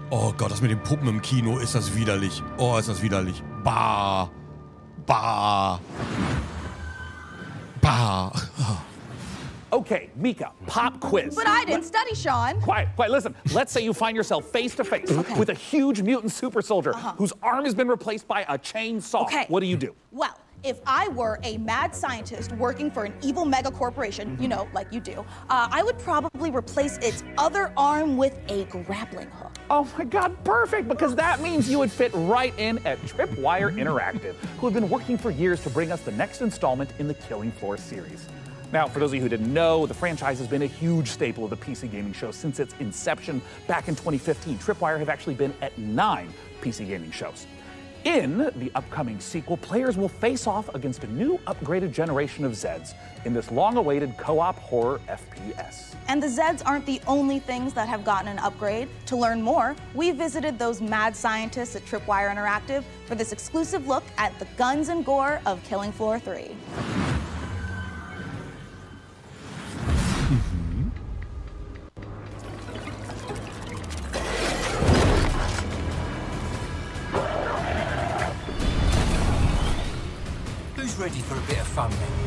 Oh Gott, das mit den Puppen im Kino, ist das widerlich. Oh, ist das widerlich. Bah. Bah. Bah. Okay, Mica, pop quiz. But I didn't study, Sean. Quiet, quiet. Listen, let's say you find yourself face to face with a huge mutant super soldier uh-huh. whose arm has been replaced by a chainsaw. Okay. What do you do? Well, if I were a mad scientist working for an evil mega corporation, you know, like you do, uh, I would probably replace its other arm with a grappling hook. Oh my God, perfect, because that means you would fit right in at Tripwire Interactive, who have been working for years to bring us the next installment in the Killing Floor series. Now, for those of you who didn't know, the franchise has been a huge staple of the PC gaming show since its inception back in 2015. Tripwire have actually been at nine PC gaming shows. In the upcoming sequel, players will face off against a new upgraded generation of Zeds in this long awaited co op horror FPS. And the Zeds aren't the only things that have gotten an upgrade. To learn more, we visited those mad scientists at Tripwire Interactive for this exclusive look at the guns and gore of Killing Floor 3. Ready for a bit of fun then?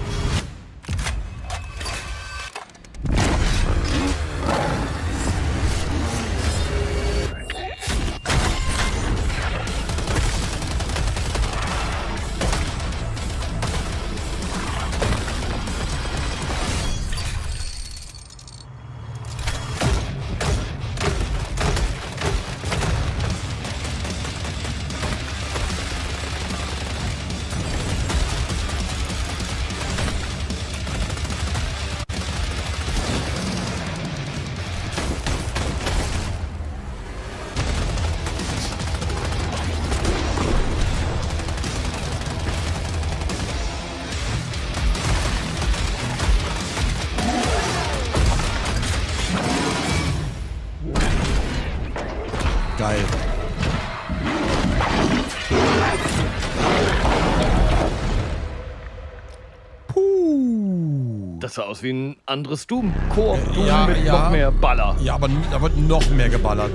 Sah aus wie ein anderes Doom. Koop Doom Ja, mit ja. noch mehr Baller. Ja, aber da wird noch mehr geballert.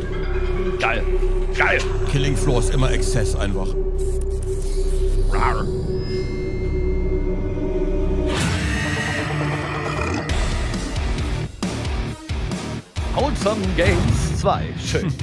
Geil. Geil. Killing Floor ist immer Exzess einfach. Rar. Wholesome Games 2. Schön.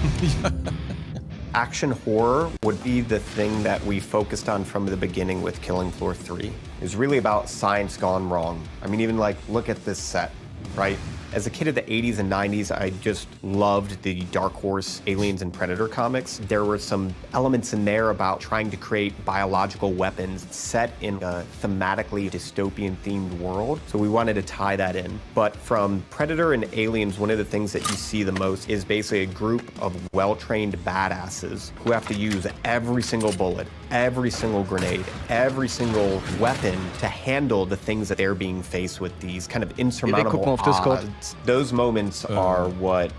<laughs> Action horror would be the thing that we focused on from the beginning with Killing Floor 3. Was really about science gone wrong. I mean, even like, look at this set, right? As a kid of the 80s and 90s, I just loved the Dark Horse Aliens and Predator comics. There were some elements in there about trying to create biological weapons set in a thematically dystopian themed world. So we wanted to tie that in. But from Predator and Aliens, one of the things that you see the most is basically a group of well trained badasses who have to use every single bullet, every single grenade, every single weapon to handle the things that they're being faced with, these kind of insurmountable guck mal auf odds. Those moments are what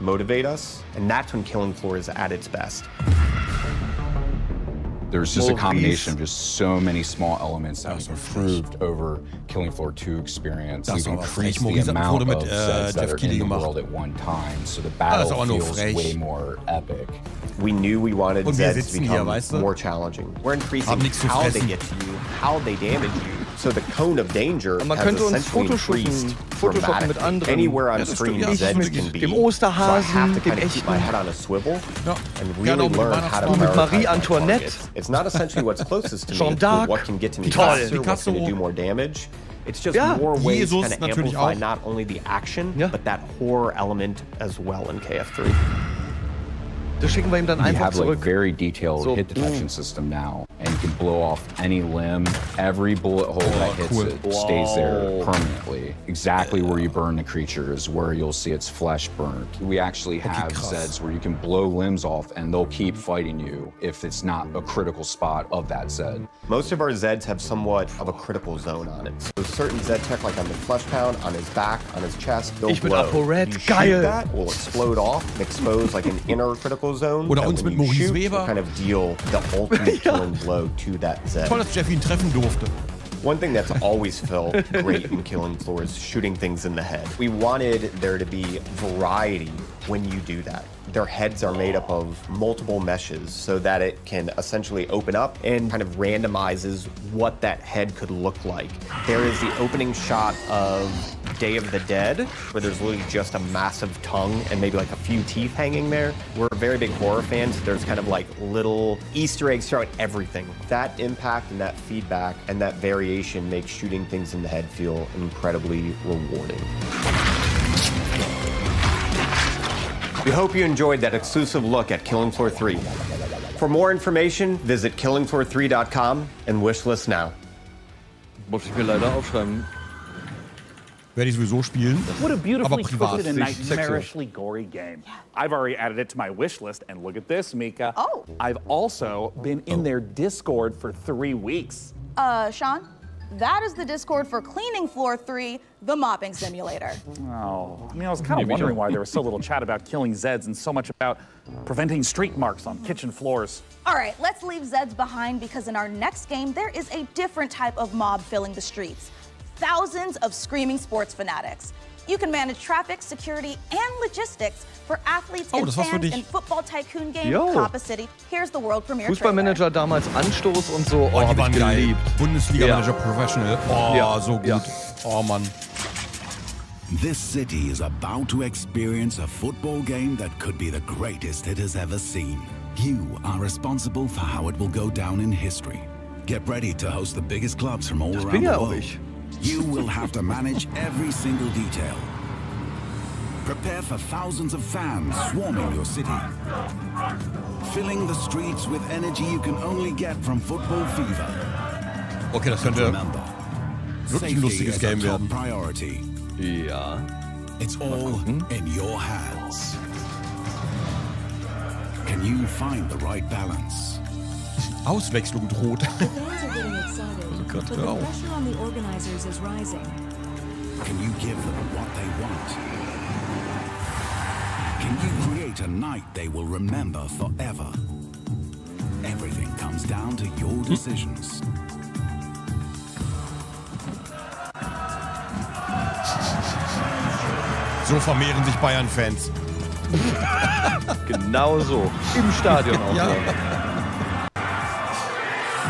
motivate us, and that's when Killing Floor is at its best. There's just a combination of of just so many small elements that we've improved over Killing Floor 2 experience. Das We've war aber frech. increased the amount of sets that Jeff are in the world at one time, so the das ist battle feels way more epic. We knew we wanted Und Zeds to sitzen hier, become weißt du? more challenging. We're increasing Haben nichts how they get to you, how they damage you. So the cone of danger has essentially increased Photoshoppen mit anderen. Anywhere on Ja, das screen, ja. Zeds Mit can be. dem so I have to kind of keep my head on a swivel and really auch mit learn how to Weihnachtsbaum. Mit prioritize Marie Antoinette. It's not essentially what's closest to me, but what can get to me Toll. faster, what's going to do more damage. It's just Ja, more ways Jesus to kind of amplify auch. not only the action, but that horror element as well in KF3. Das schicken wir ihm dann We einfach have like zurück. very detailed So, hit detection system now, and you can blow off any limb. Every bullet hole that hits cool. it stays there permanently. Exactly where you burn the creature is where you'll see its flesh burnt. We actually have krass. Zeds where you can blow limbs off, and they'll keep fighting you if it's not a critical spot of that Zed. Most of our Zeds have somewhat of a critical zone on it. So certain Zed tech, like on the flesh pound, on his back, on his chest, they'll Ich mit glow. ApoRed, You shoot geil. that, will explode off and expose like an inner critical zone. Oder uns mit Maurice Weber. kind of deal the ultimate <laughs> killing blow to that. Toll, dass Jeff ihn treffen durfte. One thing that's always felt great in Killing Floor is shooting things in the head. We wanted there to be variety when you do that. Their heads are made up of multiple meshes so that it can essentially open up and kind of randomizes what that head could look like. There is the opening shot of Day of the Dead, where there's literally just a massive tongue and maybe like a few teeth hanging there. We're very big horror fans. There's kind of like little Easter eggs throughout everything. That impact and that feedback and that variation makes shooting things in the head feel incredibly rewarding. We hope you enjoyed that exclusive look at Killing Floor 3. For more information, visit killingfloor3.com and wishlist now. Muss ich mir leider aufschreiben. Werde ich sowieso spielen. What a beautifully privat. twisted and nightmarishly gory game. I've already added it to my wish list, and look at this, Mica. Oh. I've also been in their Discord for three weeks. Uh, Sean, that is the Discord for Cleaning Floor 3, the mopping simulator. Oh, I mean, I was kind of wondering why there was so little chat about killing Zeds and so much about preventing streak marks on kitchen floors. All right, let's leave Zeds behind because in our next game, there is a different type of mob filling the streets. Thousands of screaming sports fanatics. You can manage traffic, security, and logistics for athletes Oh, and das war's für fans in Football Tycoon game Jo. Coppa City. Here's the world premiere trailer. Fußballmanager damals Anstoß und so. Oh, Oh, die waren geil. geliebt. Bundesliga-Manager Ja. Professional. Oh, Ja, so gut. ja. Oh, Mann. This city is about to experience a football game that could be the greatest it has ever seen. You are responsible for how it will go down in history. Get ready to host the biggest clubs from all bin around ja the auch world. ich. You will have to manage every single detail. Prepare for thousands of fans swarming your city. Filling the streets with energy you can only get from football fever. Okay, das könnte wirklich ein lustiges is Game top werden. priority. Ja. It's all hmm? in your hands. Can you find the right balance? Auswechslung droht. <laughs> <laughs> Fans are getting excited, Gott, but hör the pressure on the organizers is rising. Can you give them what they want? Can you create a night they will remember forever? Everything comes down to your hmm. decisions. So vermehren sich Bayern-Fans. <laughs> Genau so. Im Stadion auch. Ja.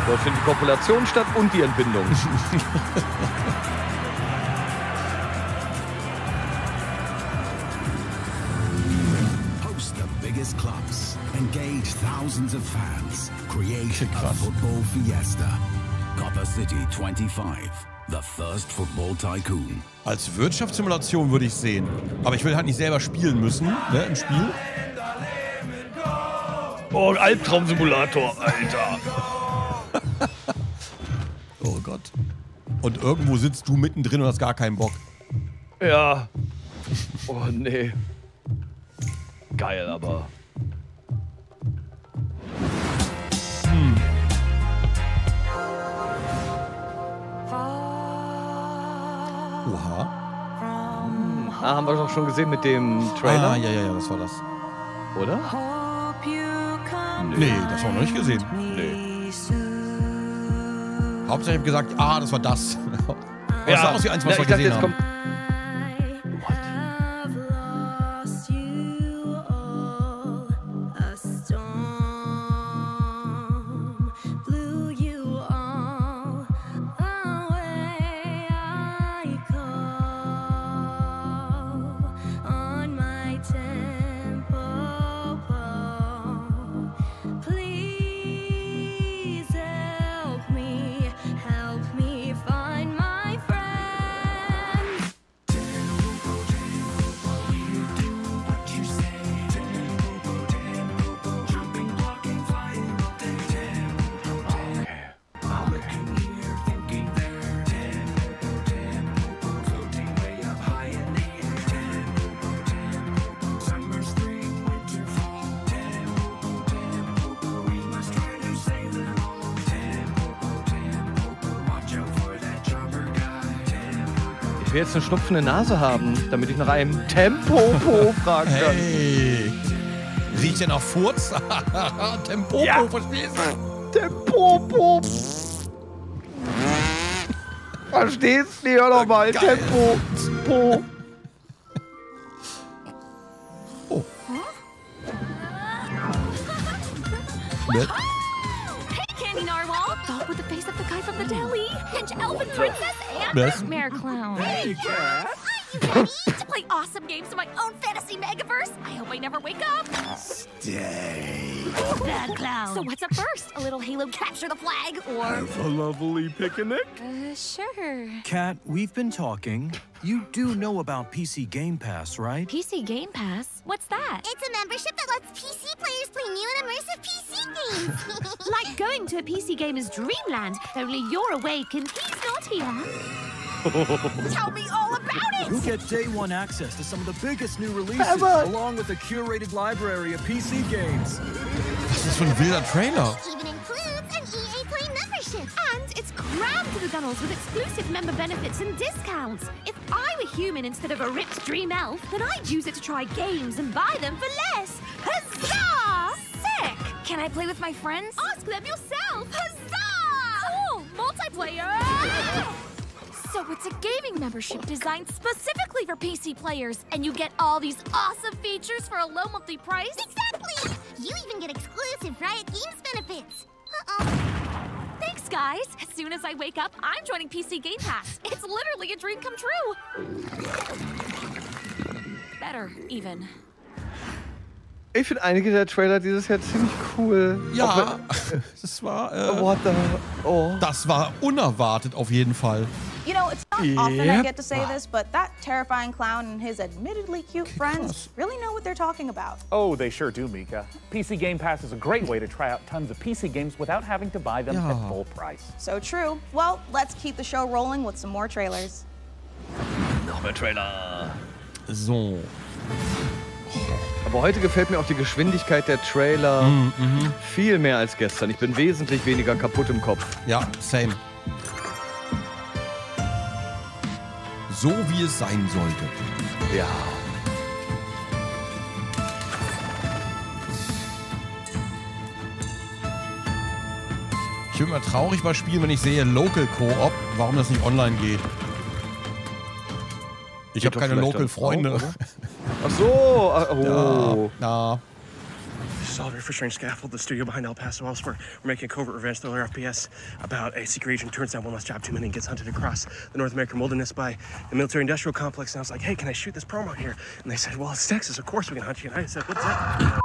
Dort findet die Kopulation statt und die Entbindung. <laughs> Host the biggest clubs. Engage thousands of fans. Create a football fiesta. Copper City 25. The first football tycoon. Als Wirtschaftssimulation würde ich sehen. Aber ich will halt nicht selber spielen müssen, ne, im Spiel. Oh, Albtraumsimulator, Alter. Gott. Und irgendwo sitzt du mittendrin und hast gar keinen Bock. Ja. Oh, nee. Geil, aber. Oha. Ah, haben wir doch schon gesehen mit dem Trailer? Ah, ja, ja, ja, das war das. Oder? Nee, das haben wir noch nicht gesehen. Nee. Hauptsache ich habe gesagt, ah, das war das. Aber <laughs> Ja. das sah aus wie eins, was Ja, wir gesehen jetzt haben. Eine schnupfende Nase haben, damit ich nach einem Tempo <laughs> fragen kann. Hey. Riecht der nach Furz? <laughs> Tempo, Ja. verstehst du? Tempo. Verstehst du? Hör doch mal. Tempo. And Clown! Hey, Cat! Are you ready to play awesome games in my own fantasy megaverse? I hope I never wake up! Stay. Bad clown! So what's up first? A little Halo capture the flag, or... Have a lovely picnic. Uh, sure. Kat, we've been talking. You do know about PC Game Pass, right? PC Game Pass? What's that? It's a membership that lets PC players play new and immersive PC games. <laughs> like going to a PC gamer's dreamland, only you're awake and he's not here. <laughs> Tell me all about it! You'll get day one access to some of the biggest new releases, Ever. along with a curated library of PC games. Was ist für ein wilder Trailer? Even includes an EA Play membership. And it's crammed with gunnels with exclusive member benefits and discounts. If I were human instead of a ripped dream elf, then I'd use it to try games and buy them for less. Huzzah! Sick! Can I play with my friends? Ask them yourself! Huzzah! Cool! Multiplayer! <laughs> So it's a gaming membership designed specifically for PC players, and you get all these awesome features for a low monthly price? Exactly! You even get exclusive Riot Games benefits. Uh-oh. Thanks, guys. As soon as I wake up, I'm joining PC Game Pass. It's literally a dream come true. Better, even. Ich finde einige der Trailer dieses Jahr ziemlich cool. Ja, <laughs> das war. Äh, What the? Oh. Das war unerwartet auf jeden Fall. You know, it's not often I Yep. get to say this, but that terrifying clown and his admittedly cute friends really know what they're talking about. Oh, they sure do, Mika. PC Game Pass is a great way to try out tons of PC games without having to buy them Yeah. at full price. So true. Well, let's keep the show rolling with some more trailers. Noch mehr Trailer. So. Aber heute gefällt mir auch die Geschwindigkeit der Trailer Mhm, viel mehr als gestern. Ich bin wesentlich weniger kaputt im Kopf. Ja, same. So wie es sein sollte. Ja. Ich bin immer traurig bei Spielen, wenn ich sehe Local Co-op, warum das nicht online geht. Ich habe keine Local-Freunde. <laughs> Ach so. Oh. Ja, ja. For Strange Scaffold, the studio behind El Paso elsewhere. We're making a covert revenge thriller FPS about a secret agent turns down one last job too many and gets hunted across the North American wilderness by the military industrial complex. And I was like, hey, can I shoot this promo here? And they said, well, it's Texas. Of course we can hunt you. And I said, what's that?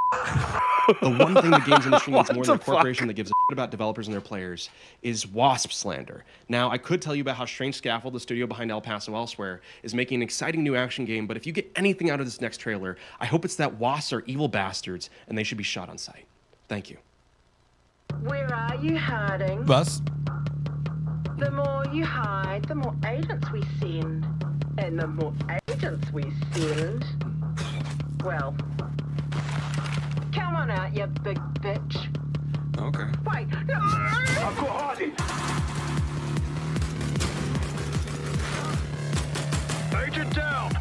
The one thing the games <laughs> industry needs more than a corporation fuck? that gives a shit about developers and their players is WASP slander. Now, I could tell you about how Strange Scaffold, the studio behind El Paso Elsewhere, is making an exciting new action game, but if you get anything out of this next trailer, I hope it's that WASPs are evil bastards and they should be shot on sight. Thank you. Where are you hiding? Was? The more you hide, the more agents we send. And the more agents we send, well, come on out, you big bitch. Okay. Wait, no! I've got Hardy. Agent down.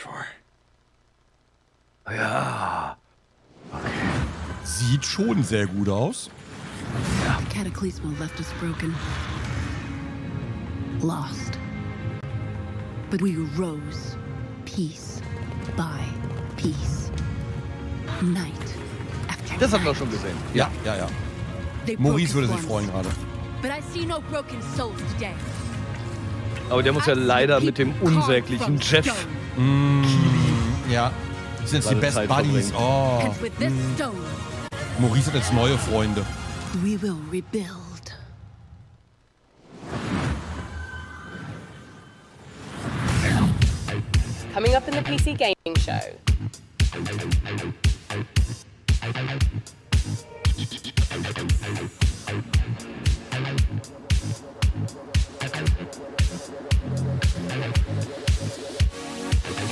For. Ja. Sieht schon sehr gut aus. The Lost. But we rose, piece by piece. Night after Das haben wir schon gesehen. Ja, ja, ja. Maurice würde sich freuen gerade. But I see no broken souls today. Aber der muss ja leider mit dem unsäglichen Jeff. Mm, ja. Das sind jetzt die Best Zeit Buddies. verbringen. Oh. And with this Mm. stone, Maurice hat jetzt neue Freunde. we will rebuild. Coming up in the PC Gaming Show.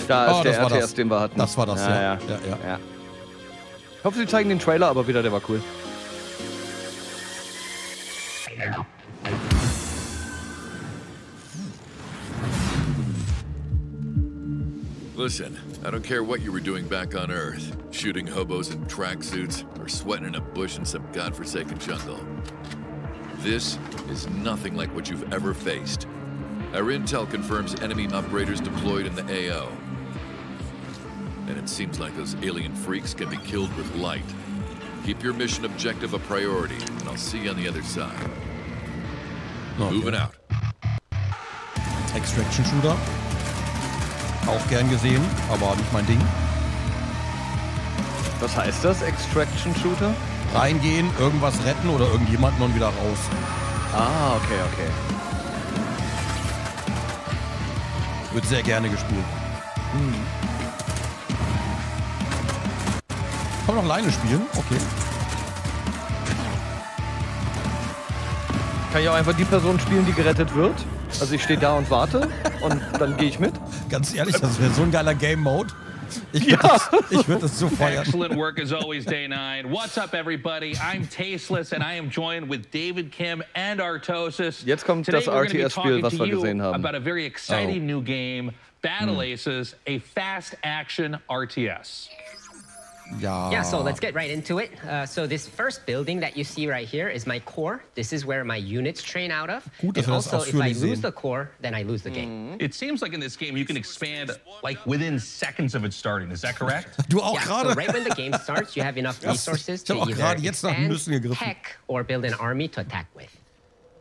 Da ist Oh, der das war RTS, das. den wir hatten. Das war das, ja. ja. Ja, ja. ja. Ich hoffe, sie zeigen den Trailer, aber wieder, der war cool. Listen, I don't care what you were doing back on Earth shooting hobos in tracksuits or sweating in a bush in some godforsaken jungle. This is nothing like what you've ever faced. Our intel confirms enemy operators deployed in the AO. And it seems like those alien freaks can be killed with light. Keep your mission objective a priority, and I'll see you on the other side. Moving out. Extraction Shooter. Auch gern gesehen, aber nicht mein Ding. Was heißt das, Extraction Shooter? Reingehen, irgendwas retten oder irgendjemanden und wieder raus. Ah, okay, okay. Wird sehr gerne gespielt. Hm. Kann man noch alleine spielen? Okay. Kann ich auch einfach die Person spielen, die gerettet wird? Also ich stehe da und warte und dann gehe ich mit? Ganz ehrlich, das wäre so ein geiler Game Mode. Ich würde das, ich würd das so feiern. Excellent work as always, Day 9. What's up, everybody? I'm Tasteless, and I am joined with David Kim and Artosis. Jetzt kommt Today das RTS-Spiel, was wir gesehen haben. About a very exciting Oh. new game, Battle Hmm. Aces, a fast action RTS. Ja. Yeah, so let's get right into it. Uh, so this first building that you see right here is my core. This is where my units train out of. Gut, and also, if I lose sehen. the core, then I lose the game. It seems like in this game you can expand like within seconds of it starting. Is that correct? <laughs> Du auch yeah, gerade. So right when the game starts, you have enough <laughs> resources to auch either gerade jetzt nach expand, Nüssen tech, or build an army to attack with.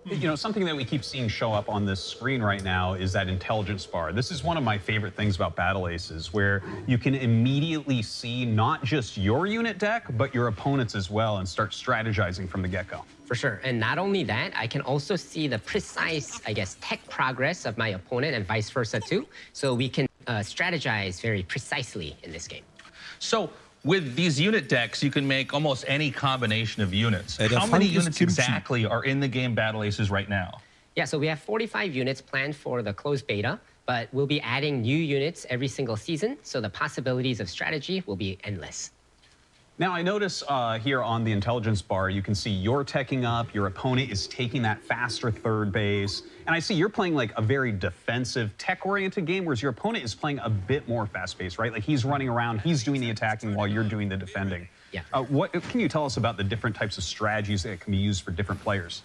You know, something that we keep seeing show up on this screen right now is that intelligence bar. This is one of my favorite things about Battle Aces, where you can immediately see not just your unit deck, but your opponent's as well and start strategizing from the get go. For sure. And not only that, I can also see the precise, I guess, tech progress of my opponent and vice versa too. So we can uh, strategize very precisely in this game. So with these unit decks, you can make almost any combination of units. Ey, How many units exactly are in the game Battle Aces right now? Yeah, so we have 45 units planned for the closed beta, but we'll be adding new units every single season, so the possibilities of strategy will be endless. Now, I notice uh, here on the intelligence bar, you can see you're teching up, your opponent is taking that faster third base. And I see you're playing like a very defensive, tech oriented game, whereas your opponent is playing a bit more fast paced, right? Like he's running around, he's doing the attacking while you're doing the defending. Yeah. Uh, what can you tell us about the different types of strategies that can be used for different players?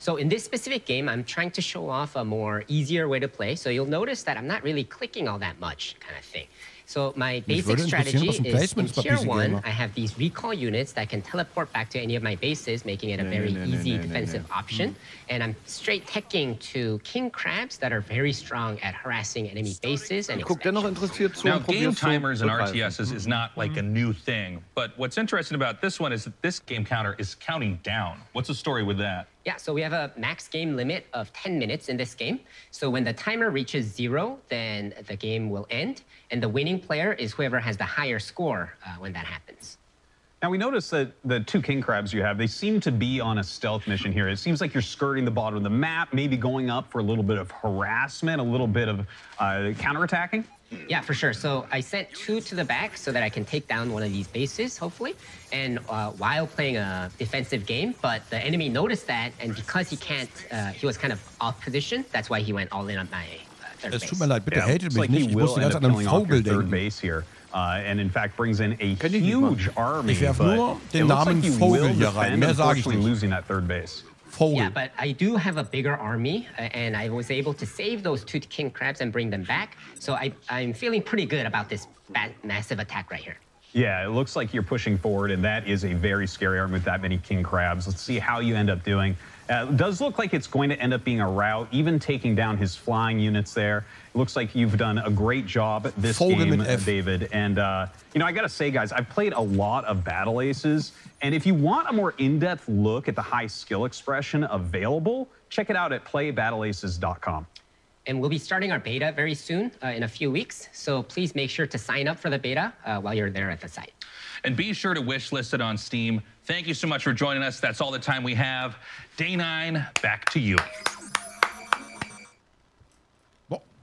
So in this specific game, I'm trying to show off a more easier way to play. So you'll notice that I'm not really clicking all that much kind of thing. So my basic strategy is in tier one, I have these recall units that can teleport back to any of my bases, making it a very nee, nee, easy nee, nee, defensive option. And I'm straight teching to king crabs that are very strong at harassing enemy bases and Guck dennoch interessiert zu Now, game timers and. RTSs is not mm-hmm. like a new thing, but what's interesting about this one is that this game counter is counting down. What's the story with that? Yeah, so we have a max game limit of 10 minutes in this game. So when the timer reaches zero, then the game will end. And the winning player is whoever has the higher score uh, when that happens. Now we notice that the two king crabs you have, they seem to be on a stealth mission here. It seems like you're skirting the bottom of the map, maybe going up for a little bit of harassment, a little bit of uh, counterattacking. Yeah, for sure. So I sent two to the back so that I can take down one of these bases, hopefully. And uh, while playing a defensive game, but the enemy noticed that, and because he can't, uh, he was kind of off position. That's why he went all in on my uh, third Es base. tut mir leid, bitte Yeah, hatet looks mich like nicht. he Ich will muss die end ganze up an einen killing off your Vogel third denken. base here, uh, and in fact brings in a nicht huge army. Ich werf but nur den it looks Namen like you Vogel will hier rein. defend, Mehr sage ich unfortunately nicht. losing that third base. Yeah, but I do have a bigger army, uh, and I was able to save those two king crabs and bring them back. So I, I'm feeling pretty good about this massive attack right here. Yeah, it looks like you're pushing forward, and that is a very scary army with that many king crabs. Let's see how you end up doing. Uh, it does look like it's going to end up being a rout, even taking down his flying units there. It looks like you've done a great job this Vogel game, mit F. David. And, uh, you know, I got to say, guys, I've played a lot of Battle Aces. And if you want a more in depth look at the high skill expression available, check it out at playbattleaces.com. And we'll be starting our beta very soon, uh, in a few weeks. So please make sure to sign up for the beta uh, while you're there at the site. And be sure to wish list it on Steam. Thank you so much for joining us. That's all the time we have. Day nine, back to you.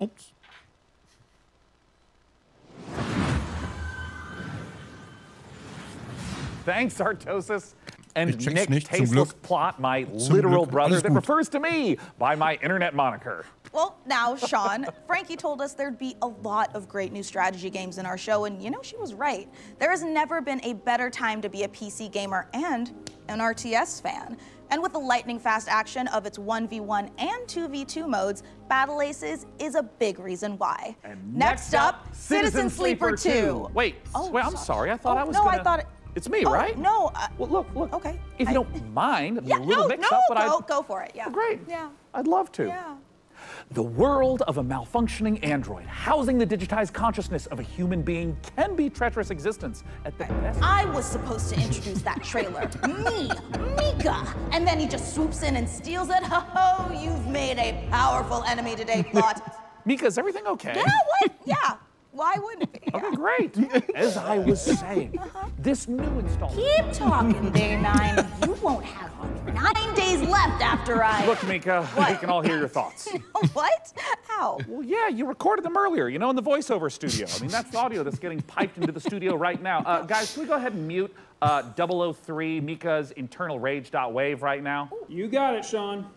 Ups. Thanks, Artosis. And Nick nicht, zum Tasteless Plott, my Zum literal Glück, brother alles that gut. refers to me by my internet moniker. Well, now, Sean, <laughs> Frankie told us there'd be a lot of great new strategy games in our show, and you know, she was right. There has never been a better time to be a PC gamer and an RTS fan. And with the lightning fast action of its 1v1 and 2v2 modes, Battle Aces is a big reason why. Next up, Citizen Sleeper 2. Wait, Oh, wait, I'm so- sorry. I thought Oh, I was no, I gonna- thought it- It's me, Oh, right? No. Uh, well, look, look. Okay. If you I- don't mind, it'd Yeah, a little no, mix no, up, but go, I go for it. Yeah. great. Yeah. I'd love to. Yeah. The world of a malfunctioning android housing the digitized consciousness of a human being can be treacherous existence at the best. I was supposed to introduce that trailer. <laughs> Me, Mica. And then he just swoops in and steals it. Ho ho, you've made a powerful enemy today, <laughs> Plott. Mica, is everything okay? yeah, what? Yeah. Why wouldn't it be? Okay, great. <laughs> As I was saying, this new installment. Keep talking, Day Nine. You won't have nine days left after I. Look, Mica, what? we can all hear your thoughts. <laughs> what? How? Well, yeah, you recorded them earlier, you know, in the voiceover studio. I mean, that's the audio that's getting piped into the studio right now. Uh, guys, can we go ahead and mute uh, 003 Mica's internal rage.wave right now? You got it, Sean.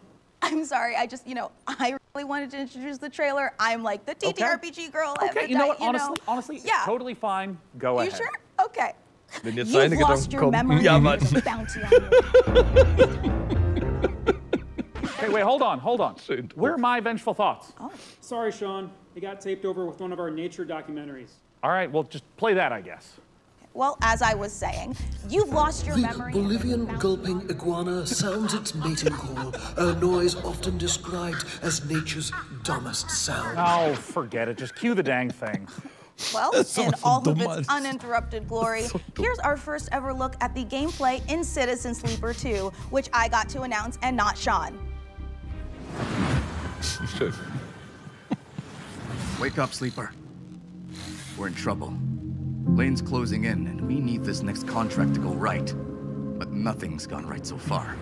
I'm sorry. I just, you know, I really wanted to introduce the trailer. I'm like the Okay. TTRPG girl. Okay, to you know die, what? Honestly, honestly, yeah. totally fine. Go you ahead. You sure? Okay. Wenn jetzt You've seine lost your kommen. memory. Ja, and Mann. bounty on. Okay, <laughs> wait, hold on, hold on. Where are my vengeful thoughts? Oh. Sorry, Sean. It got taped over with one of our nature documentaries. All right, well, just play that, I guess. Well, as I was saying, you've lost your The memory. Bolivian gulping iguana sounds its mating call, a noise often described as nature's dumbest sound. Oh, forget it. Just cue the dang thing. Well, Das in doch so all of its uninterrupted glory, <laughs> here's our first ever look at the gameplay in Citizen Sleeper 2, which I got to announce and not Sean. <laughs> Wake up, sleeper. We're in trouble. Lane's closing in, and we need this next contract to go right. But nothing's gone right so far.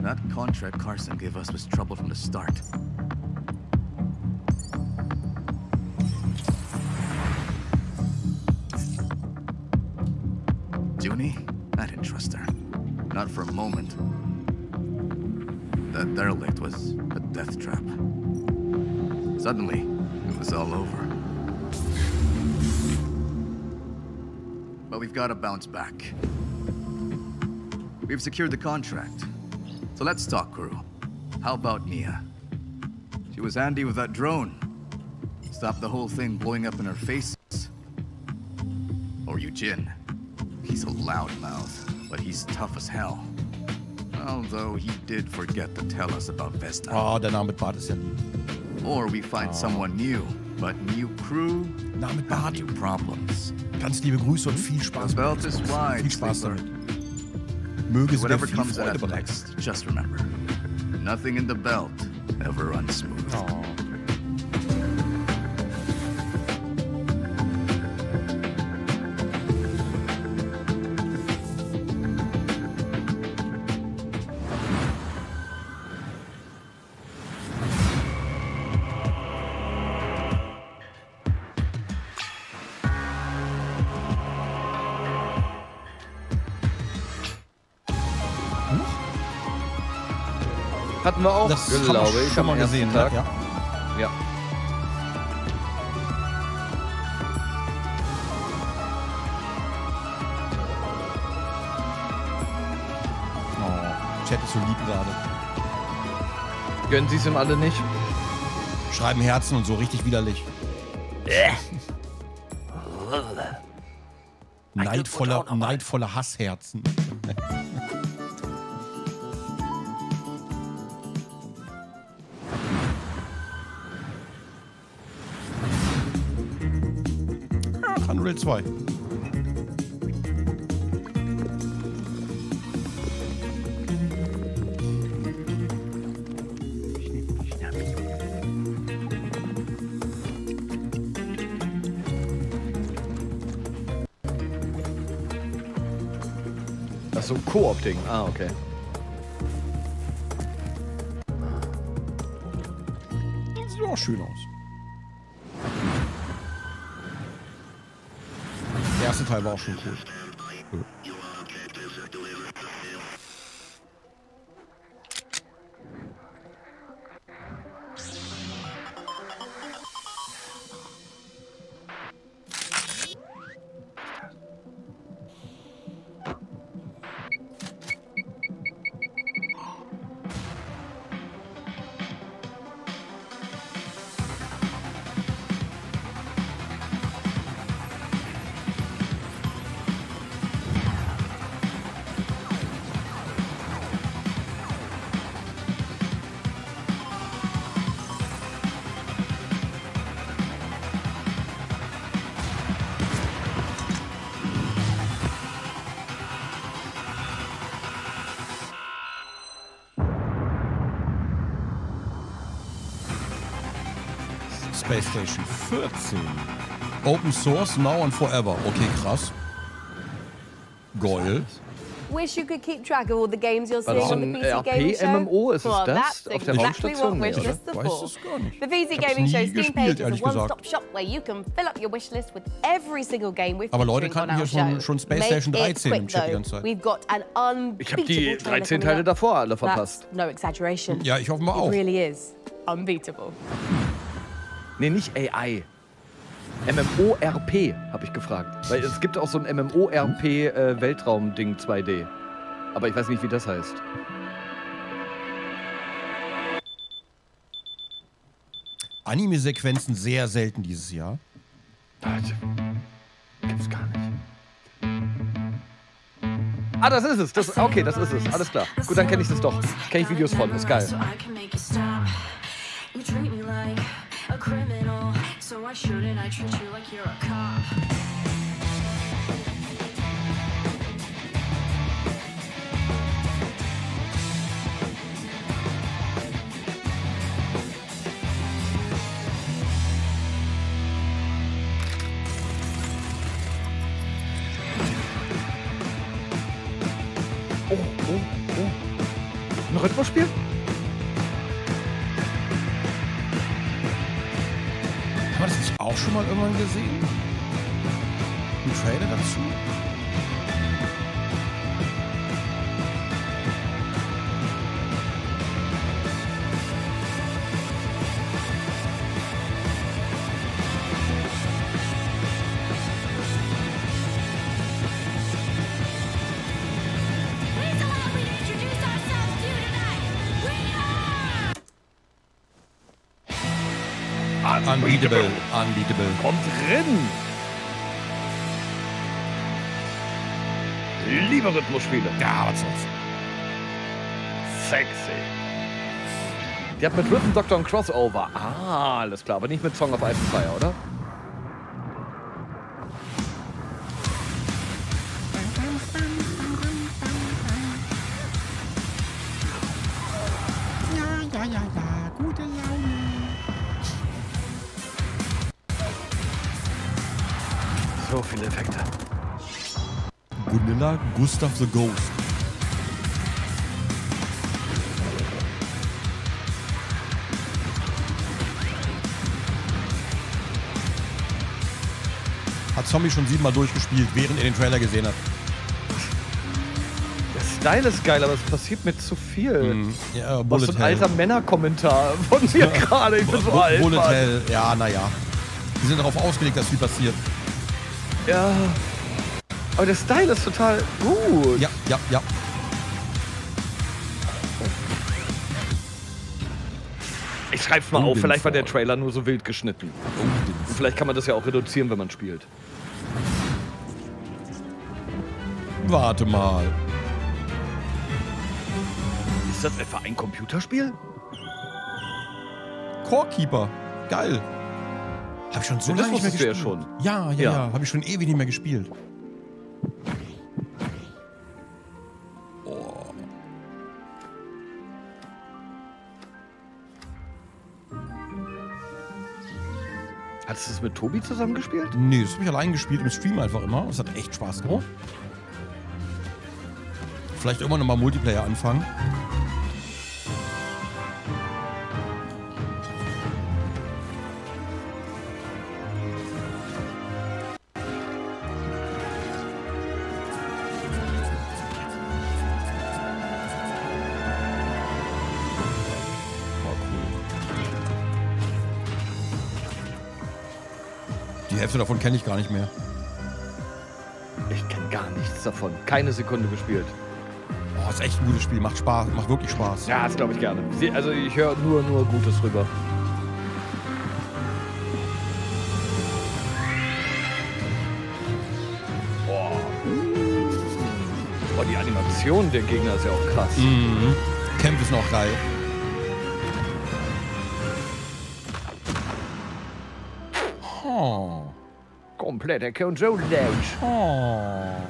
That contract Carson gave us was trouble from the start. Junie? I didn't trust her. Not for a moment. That derelict was a death trap. Suddenly, it was all over. But we've got to bounce back. We've secured the contract. So let's talk, crew. How about Nia? She was handy with that drone. Stopped the whole thing blowing up in her face. Or Eugene. He's a loudmouth, but he's tough as hell. Although he did forget to tell us about Vesta. Ah, oh, der Name Bart ist ja lieb. Or we find ah. someone new, but new crew, Name Bart. new problems. Ganz liebe Grüße und viel Spaß. The belt is wide, Viel Spaß damit. Möge sie dir Whatever viel comes Freude out bereiten. next, just remember, nothing in the belt ever runs smooth. Hatten wir auch, Das haben wir glaube ich, schon mal gesehen, ne? Tag. Ja. ja. Oh, Chat ist so lieb gerade. Gönnen Sie es ihm alle nicht? Schreiben Herzen und so richtig widerlich. Neidvoller, neidvoller Hassherzen. Unreal 2. Achso, Koop-Ding. Ah, okay. Sieht auch schön aus. Fall war auch schon cool. Space Station 14. Open Source Now and Forever. Okay, krass. Geil. Wish you could keep track of all the games you're seeing on the PC Gaming Show? RP-MMO? Ist es well, das? that's Auf der exactly Raumstation? what Nee, Wishlist oder? are Weiß es gar nicht. The PC Gaming Show Steam gespielt, page is a one-stop shop where you can fill up your wishlist with every single game we've Aber Leute kannten our hier schon- show. schon Space Make Station it 13 im quick, Chat die ganze Zeit. We've got an Ich habe die unbeatable trailer 13 coming Teile davor alle That's verpasst. no exaggeration. Ja, ich offenbar auch. It really is unbeatable. Nee, nicht AI. MMORP, habe ich gefragt. Weil es gibt auch so ein MMORP-Weltraum-Ding 2D. Aber ich weiß nicht, wie das heißt. Anime-Sequenzen sehr selten dieses Jahr. Gibt's gar nicht. Ah, das ist es. Das, okay, das ist es. Alles klar. Gut, dann kenne ich das doch. Kenne ich Videos von. Ist geil. Shouldn't I treat you like you're a cop? Schon drin! Liebe Rhythmusspiele. Ja, was soll's. Sexy. Die hat mit Rhythm Doctor ein Crossover. Ah, alles klar. Aber nicht mit Song of Ice and Fire, oder? Gustav the Ghost. Hat Zombie schon siebenmal durchgespielt, während er den Trailer gesehen hat. Der Style ist geil, aber es passiert mir zu viel. Ja, Was so ein Hell. alter Männerkommentar von mir gerade. Ich bin so Bu- alt. Bullet Mann. Hell, ja, naja. Die sind darauf ausgelegt, dass viel passiert. Ja. Aber der Style ist total gut. Ja, ja, ja. Ich schreib's mal auf, vielleicht war der Trailer nur so wild geschnitten. Und vielleicht kann man das ja auch reduzieren, wenn man spielt. Warte mal. Ist das etwa ein Computerspiel? Core Keeper. Geil. Hab ich schon so Ja, lange nicht mehr ja gespielt. schon. Ja, ja, Ja. ja. Hab ich schon ewig nicht mehr gespielt. Hattest du das mit Tobi zusammen gespielt? Nee, das habe ich allein gespielt im Stream einfach immer. Das hat echt Spaß gemacht. Vielleicht irgendwann nochmal Multiplayer anfangen. Hälfte davon kenne ich gar nicht mehr. Ich kenne gar nichts davon. Keine Sekunde gespielt. Oh, ist echt ein gutes Spiel. Macht Spaß. Macht wirklich Spaß. Ja, das glaube ich gerne. Also ich höre nur, nur Gutes rüber. Boah. Boah, die Animation der Gegner ist ja auch krass. Mhm. Kämpfe ist noch geil. Control Lounge. Oh.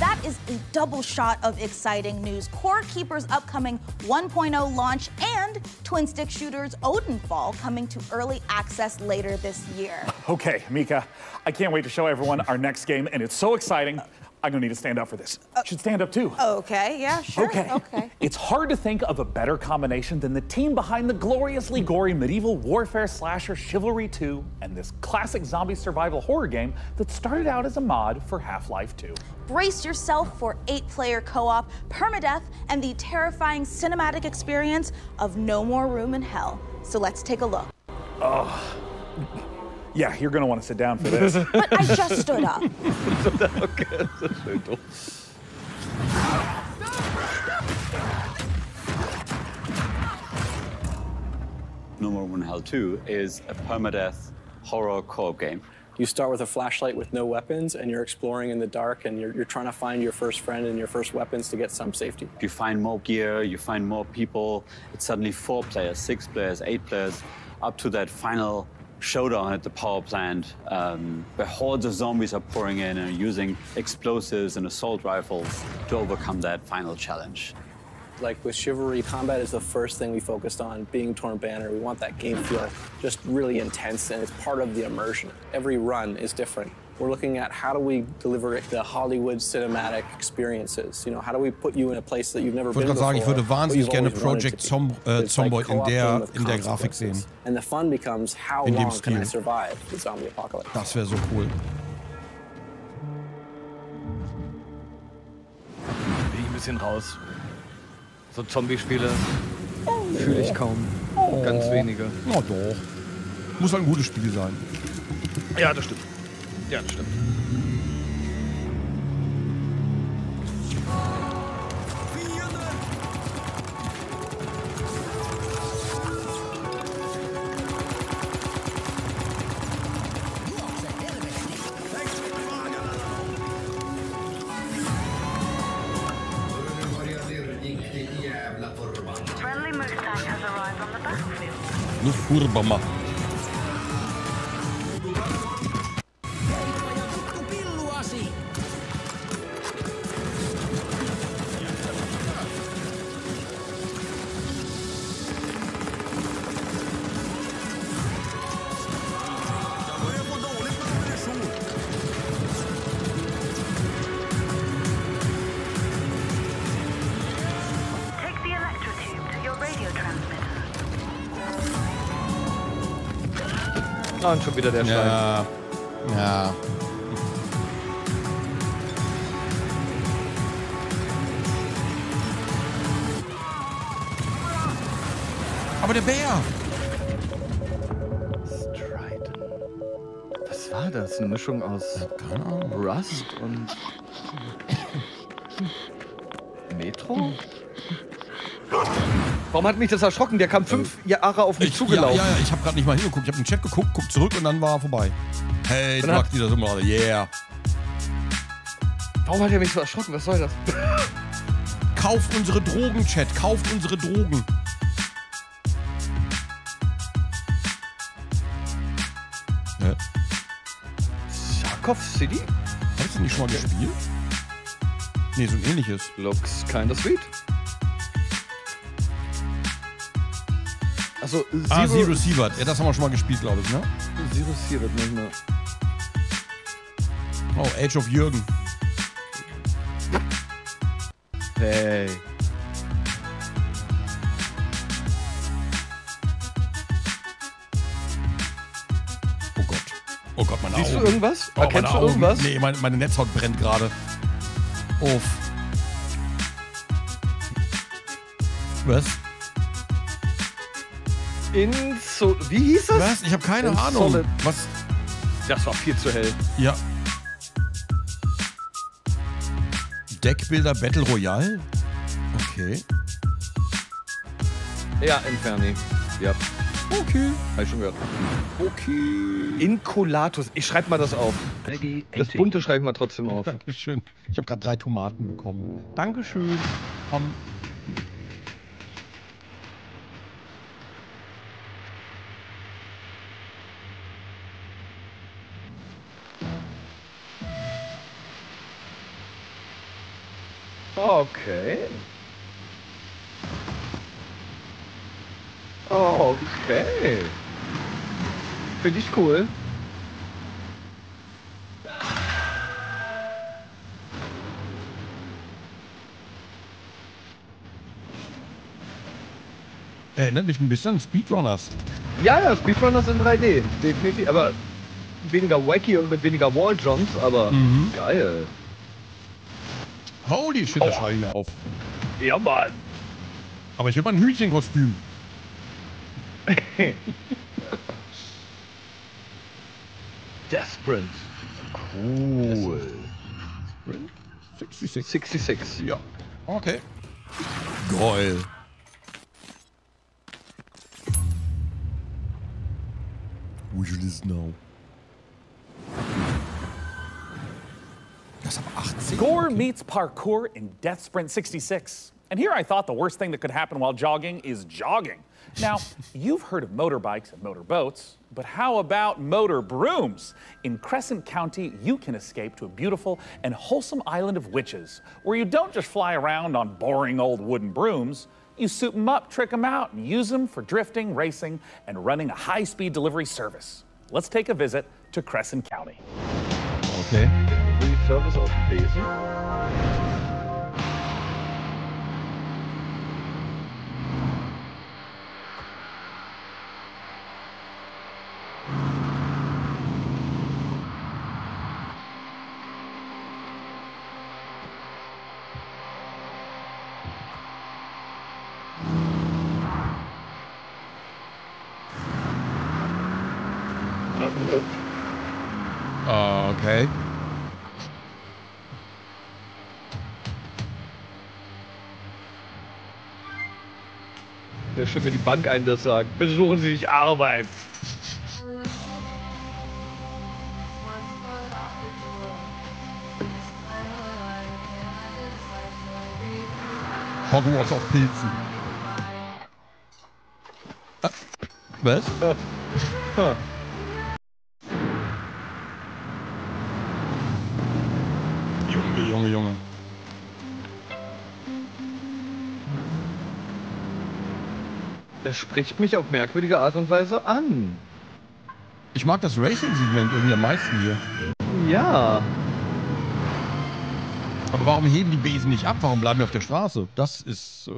that is a double shot of exciting news. Core Keeper's upcoming 1.0 launch and twin stick shooters Odinfall coming to early access later this year. Okay, Mica, I can't wait to show everyone our next game, and it's so exciting. I'm gonna need to stand up for this. Uh, Should stand up too. Okay, yeah, sure. Okay. okay. It's hard to think of a better combination than the team behind the gloriously gory medieval warfare slasher Chivalry 2 and this classic zombie survival horror game that started out as a mod for Half-Life 2. Brace yourself for eight player co op, permadeath, and the terrifying cinematic experience of No More Room in Hell. So let's take a look. Oh. Yeah, you're gonna want to sit down for this. <laughs> But I just stood up. okay, das ist schön. No More One Hell 2 is a permadeath horror co-op game. You start with a flashlight with no weapons, and you're exploring in the dark, and you're, you're trying to find your first friend and your first weapons to get some safety. You find more gear, you find more people. It's suddenly four players, six players, eight players, up to that final showdown at the power plant, um, where hordes of zombies are pouring in and using explosives and assault rifles to overcome that final challenge. Like with Chivalry, combat is the first thing we focused on, being Torn Banner. We want that game feel just really intense, and it's part of the immersion. Every run is different. We're looking at how do we deliver the Hollywood cinematic experiences. You know, how do we put you in a place that you've never Ich gerade sagen, before? ich würde wahnsinnig gerne Project. Zom äh, Zomboid in der, in der Grafik sehen. And the fun becomes how In dem long can I Stil. survive the zombie apocalypse? Das wäre so cool. Bin ich ein bisschen raus. So Zombie-Spiele fühle ich kaum. Ganz wenige. Na doch. Muss ein gutes Spiel sein. Ja, das stimmt. держит. Ну, фурбома. Ah, und schon wieder der Stein. Ja. Ja. Aber der Bär! Was war das? Eine Mischung aus Rust und <laughs> Metro? Warum hat mich das erschrocken? Der kam fünf Jahre auf mich Ich, ja, zugelaufen. ja, ja, ich habe gerade nicht mal hingeguckt. Ich habe den Chat geguckt, guckt zurück und dann war er vorbei. Hey, Dann magst dieser Simulator. Yeah. Warum hat er mich so erschrocken? Was soll das? <laughs> Kauft unsere Drogen, Chat. Kauft unsere Drogen. Ja. Sarkov City? Hast du nicht schon mal gespielt? Nee, so ein ähnliches. Looks kinda sweet. Also, ah, Zero Sievert. Ja, das haben wir schon mal gespielt, glaube ich, ne? Zero Sievert nicht mehr. Oh, Age of Jürgen. Hey. Oh Gott, meine Siehst du Augen. irgendwas? Oh, Erkennst du irgendwas? Nee, meine, meine Netzhaut brennt gerade. Uff. Was? In so Wie hieß das? Was? Ich habe keine In Ahnung. Solid. Was? Das war viel zu hell. Ja. Deckbilder Battle Royale? Okay. Ja, Inferni. Ja. Okay. Hab ich schon gehört. Okay. Incolatus. Ich schreib mal das auf. Das bunte schreibe ich mal trotzdem auf. Dankeschön. Ich habe gerade drei Tomaten bekommen. Dankeschön. Komm. Okay. Okay. Finde ich cool. Erinnert mich ein bisschen an Speedrunners. Ja, ja, Speedrunners in 3D. Definitiv. Aber weniger wacky und mit weniger Walljumps, aber Mhm. geil. Holy shit, da schreie ich mir auf. Ja, Mann. Aber ich will mal ein Hühnchenkostüm. <laughs> Desperate. Cool. 66. 66. Ja. Okay. Geil. Wishlist now. Gore meets parkour in Death Sprint 66. And here I thought the worst thing that could happen while jogging is jogging. Now, <laughs> you've heard of motorbikes and motorboats, but how about motor brooms? In Crescent County, you can escape to a beautiful and wholesome island of witches, where you don't just fly around on boring old wooden brooms. You soup them up, trick them out, and use them for drifting, racing, and running a high speed delivery service. Let's take a visit to Crescent County. Okay. Service auf dem schon mir die Bank ein, das sagt. Besuchen Sie sich Arbeit. Hogwarts auf Pilzen. Ah, was? Spricht mich auf merkwürdige Art und Weise an. Ich mag das Racing-Segment irgendwie am meisten hier. Ja. Aber warum heben die Besen nicht ab? Warum bleiben wir auf der Straße? Das ist. Äh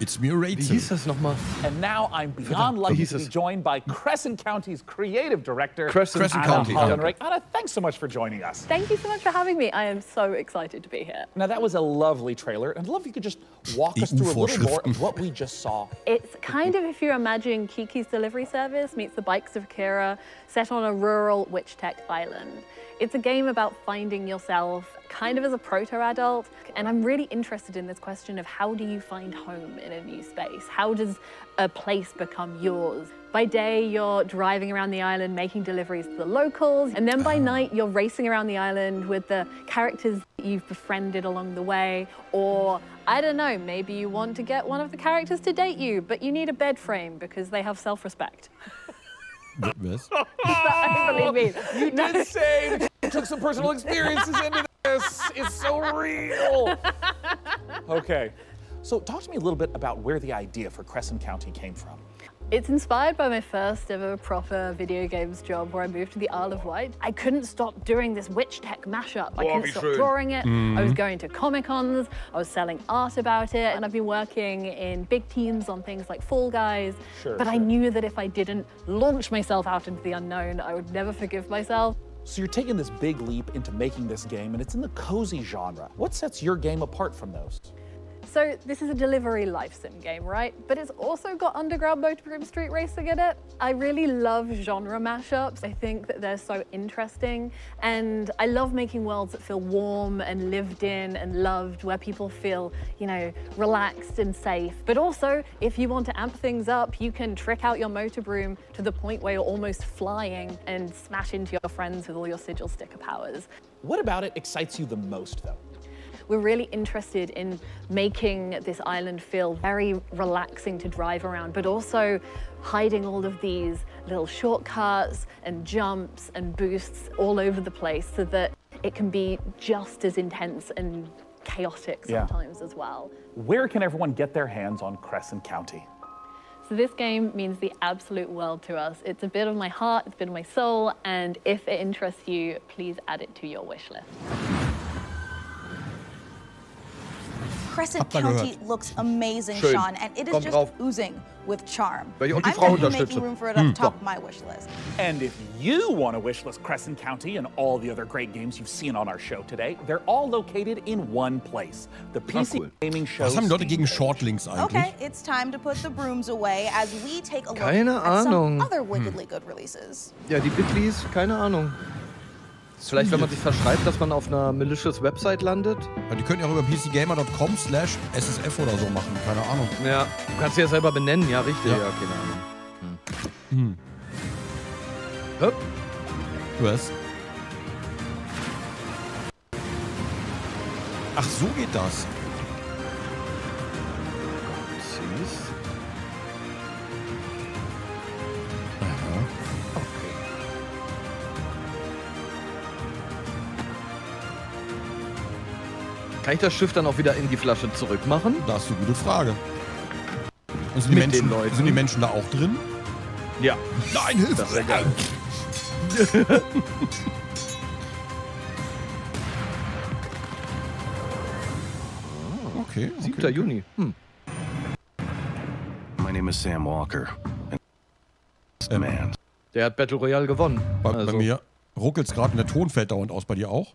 It's me a Wie hieß das nochmal? And now I'm beyond Verdammt, lucky to be joined by Crescent County's creative director, Crescent- Crescent Anna County, ja. Hollinrake. Anna, thanks so much for joining us. Thank you so much for having me. I am so excited to be here. Now, that was a lovely trailer, and I'd love if you could just walk us through a little more of what we <laughs> just saw. It's kind of if you imagine Kiki's Delivery Service meets the Bikes of Akira, set on a rural Witch Tech island. It's a game about finding yourself kind of as a proto adult. And I'm really interested in this question of how do you find home in a new space? How does a place become yours? By day, you're driving around the island making deliveries to the locals. And then by night, you're racing around the island with the characters you've befriended along the way. Or, I don't know, maybe you want to get one of the characters to date you, but you need a bed frame because they have self <laughs> respect. Was? <laughs> Believe me. You did say that you took some personal experiences into this. It's so real. Okay. So, talk to me a little bit about where the idea for Crescent County came from. It's inspired by my first ever proper video games job where I moved to the Isle of Wight. I couldn't stop doing this witch tech mashup. I couldn't stop through. drawing it. I was Mhm. going to Comic Cons, I was selling art about it, and I've been working in big teams on things like Fall Guys. Sure, but I knew that if I didn't launch myself out into the unknown, I would never forgive myself. So, you're taking this big leap into making this game, and it's in the cozy genre. What sets your game apart from those? So this is a delivery life sim game, right? But it's also got underground motor broom street racing in it. I really love genre mashups. I think that they're so interesting. And I love making worlds that feel warm and lived in and loved, where people feel, you know, relaxed and safe. But also, if you want to amp things up, you can trick out your motor broom to the point where you're almost flying and smash into your friends with all your sigil sticker powers. What about it excites you the most, though? We're really interested in making this island feel very relaxing to drive around, but also hiding all of these little shortcuts and jumps and boosts all over the place so that it can be just as intense and chaotic Yeah. sometimes as well. Where can everyone get their hands on Crescent County? So this game means the absolute world to us. It's a bit of my heart, it's a bit of my soul, and if it interests you, please add it to your wish list. Crescent County gehört? looks amazing, Schön. Sean, and it is Kommt just drauf. oozing with charm. Weil ich auch die I'm Frau definitely unterstütze. making room for it at Hm. the top of my wish list. And if you want to wishlist Crescent County and all the other great games you've seen on our show today, they're all located in one place. The PC Gaming Show. Was haben die Leute gegen Shortlinks eigentlich? Okay, it's time to put the brooms away as we take a look Keine at some Ahnung. other Hm. wickedly good releases. Ja, die Bitlies, keine Ahnung. Vielleicht, wenn man sich verschreibt, dass man auf einer malicious Website landet? Ja, die können ja auch über pcgamer.com slash ssf oder so machen, keine Ahnung. Ja, du kannst sie ja selber benennen, ja, richtig. Ja. Ja, keine Ahnung. Hm. Hopp. Was? Ach, so geht das. Kann ich das Schiff dann auch wieder in die Flasche zurückmachen? Das ist eine gute Frage. Und sind die, Mit Menschen, den Leuten? sind die Menschen da auch drin? Ja. Nein, Hilfe! Das wäre geil. <laughs> Okay, 7. Juni. Hm. My name is Sam Walker. And man. Der hat Battle Royale gewonnen. Bei, Also- bei mir ruckelt's gerade und der Ton fällt dauernd aus. Bei dir auch?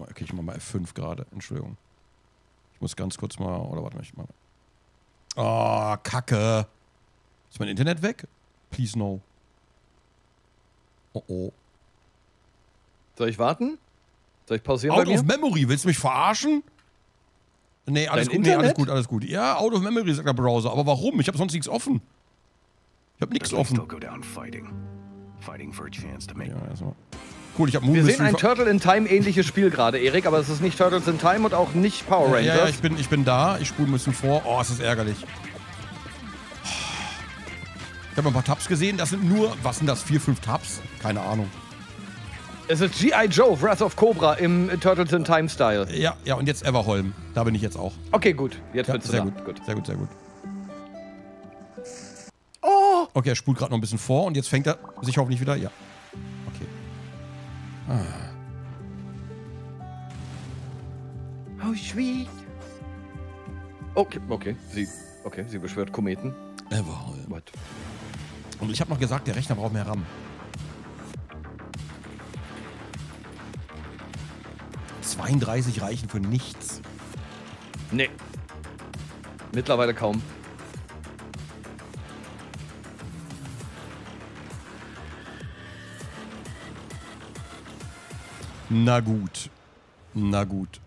Okay, ich mach mal F5 gerade. Entschuldigung. Ich muss ganz kurz mal. Oder warte mal, ich mach mal. Oh, Kacke. Ist mein Internet weg? Please no. Oh oh. Soll ich warten? Soll ich pausieren Out bei mir? of Memory, willst du mich verarschen? Nee, alles Dein gut, nee, alles Internet? gut, alles gut. Ja, Out of Memory sagt der Browser. Aber warum? Ich habe sonst nichts offen. Ich habe nichts Still offen. go down fighting. Fighting for a chance to make. Ja, erstmal. Cool, ich habe Wir Moon sehen ein Turtle in Time ähnliches Spiel gerade, Erik, aber es ist nicht Turtles in Time und auch nicht Power Rangers. ja, ja, ich bin, ich bin da. Ich spule ein bisschen vor. Oh, es ist ärgerlich. Ich habe ein paar Tabs gesehen. Das sind nur, was sind das? Vier, fünf Tabs? Keine Ahnung. Es ist G.I. Joe, Wrath of Cobra im Turtles in Time Style. Ja, ja, und jetzt Everholm. Da bin ich jetzt auch. Okay, gut. Jetzt Ja, du sehr da. gut. Sehr gut, sehr gut. Oh! Okay, er spult gerade noch ein bisschen vor und jetzt fängt er sich hoffentlich wieder. Ja. Okay. Ah. Oh, sweet. Okay, okay. Sie, okay, sie beschwört Kometen. Everholm. What? Und ich habe noch gesagt, der Rechner braucht mehr RAM. ...32 reichen für nichts. Nee. Mittlerweile kaum. Na gut. Na gut.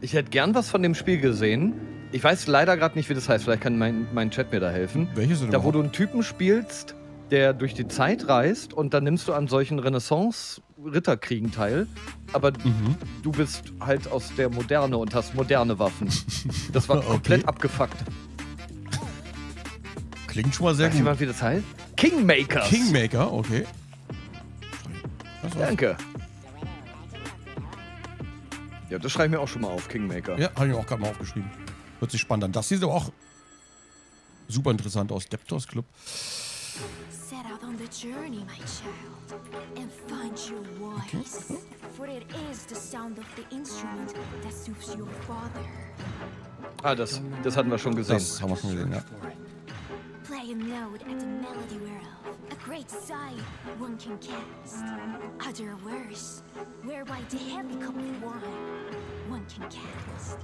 Ich hätte gern was von dem Spiel gesehen. Ich weiß leider gerade nicht, wie das heißt. Vielleicht kann mein, mein Chat mir da helfen. Welches denn Da, wo überhaupt? du einen Typen spielst, der durch die Zeit reist und dann nimmst du an solchen Renaissance-Ritterkriegen teil. Aber Mhm. du bist halt aus der Moderne und hast moderne Waffen. Das war <laughs> komplett abgefuckt. Klingt schon mal sehr Weiß gut. jemand, wie das heißt? Kingmakers. Kingmaker, okay. Das. Danke. Ja, das schreibe ich mir auch schon mal auf, Kingmaker. Ja, habe ich mir auch gerade mal aufgeschrieben. Hört sich spannend an. Das sieht aber auch super interessant aus. Deptos Club. Set out on the journey, my child, and find your voice. For it is the sound of the instrument that soothes your father. Ah, das, das hatten wir schon gesehen. Das haben wir schon gesehen, ja. Play a note at the melody whereof a great sight one can cast. Other worse, whereby the heavy cup of wine one can cast.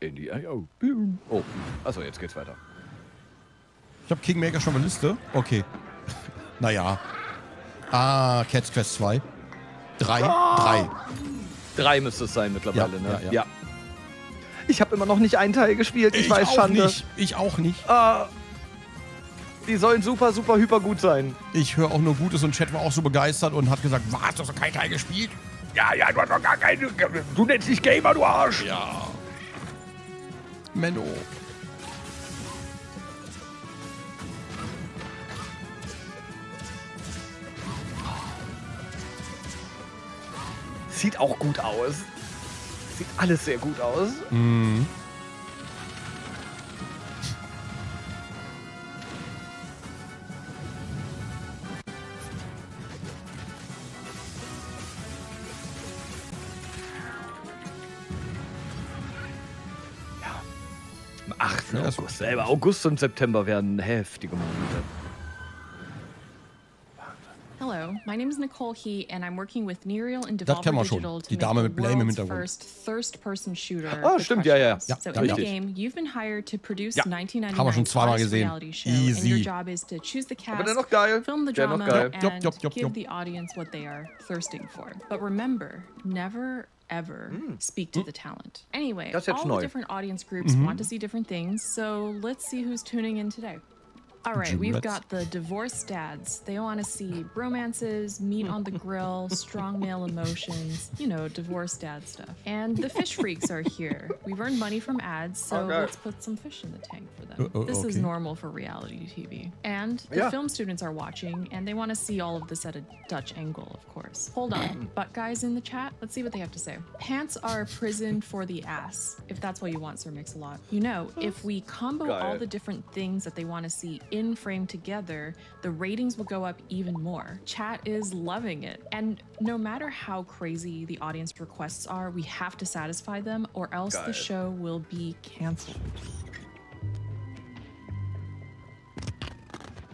In die oh. oh. Achso, jetzt geht's weiter. Ich habe Kingmaker schon mal Liste. Okay. <laughs> naja. Ah, Cats Quest 2. Drei. Drei. Drei müsste es sein mittlerweile, Ja, ne? ja, ja. Ich habe immer noch nicht einen Teil gespielt. Ich, weiß auch Schande. nicht. Ich auch nicht. Ah. Die sollen super, super, hyper gut sein. Ich höre auch nur Gutes und Chat war auch so begeistert und hat gesagt, was, du hast doch kein Teil gespielt? Ja, ja, du hast doch gar keine... Du nennst dich Gamer, du Arsch. Ja. Menno. Sieht auch gut aus. Sieht alles sehr gut aus. Mhm. Am 8. August. Selber August und September werden heftige Monate. Hello, my name is Nicole He, and I'm working with Nereal and Das kennen Devolver wir schon. Die Dame mit Blame im Hintergrund. first thirst-person shooter. Ah, The stimmt, ja, ja. Ja, so ja, in the richtig. game, you've been hired to produce Ja, 1999 haben wir schon zweimal gesehen. reality show, and your Easy. job is to choose the cast, Aber dennoch geil. film the Dennoch drama, geil. and Jupp, jupp, jupp, give the audience what they are thirsting for. But remember, never ever speak to the talent. Anyway, Das all neu. the different audience groups Mhm. want to see different things, so let's see who's tuning in today. All right, we've got the divorced dads. They want to see romances, meat on the grill, strong male emotions, you know, divorced dad stuff. And the fish freaks are here. We've earned money from ads, so Okay. let's put some fish in the tank for them. Uh, uh, this is normal for reality TV. And the Yeah. film students are watching, and they want to see all of this at a Dutch angle, of course. Hold on, <clears throat> butt guys in the chat, let's see what they have to say. Pants are a prison for the ass, if that's what you want, Sir Mix-a-Lot. You know, if we combo all Geil. the different things that they want to see in frame together, the ratings will go up even more. Chat is loving it. And no matter how crazy the audience requests are, we have to satisfy them or else Geil. the show will be canceled.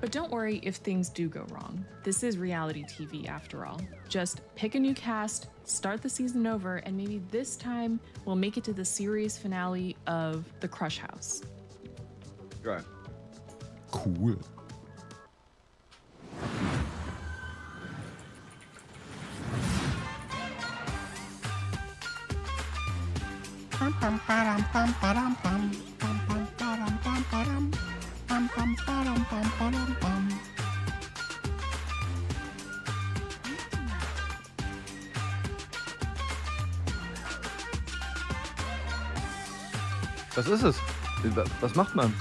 But don't worry if things do go wrong. This is reality TV after all. Just pick a new cast, start the season over, and maybe this time we'll make it to the series finale of The Crush House. Geil. Cool. Was ist es? Was macht man?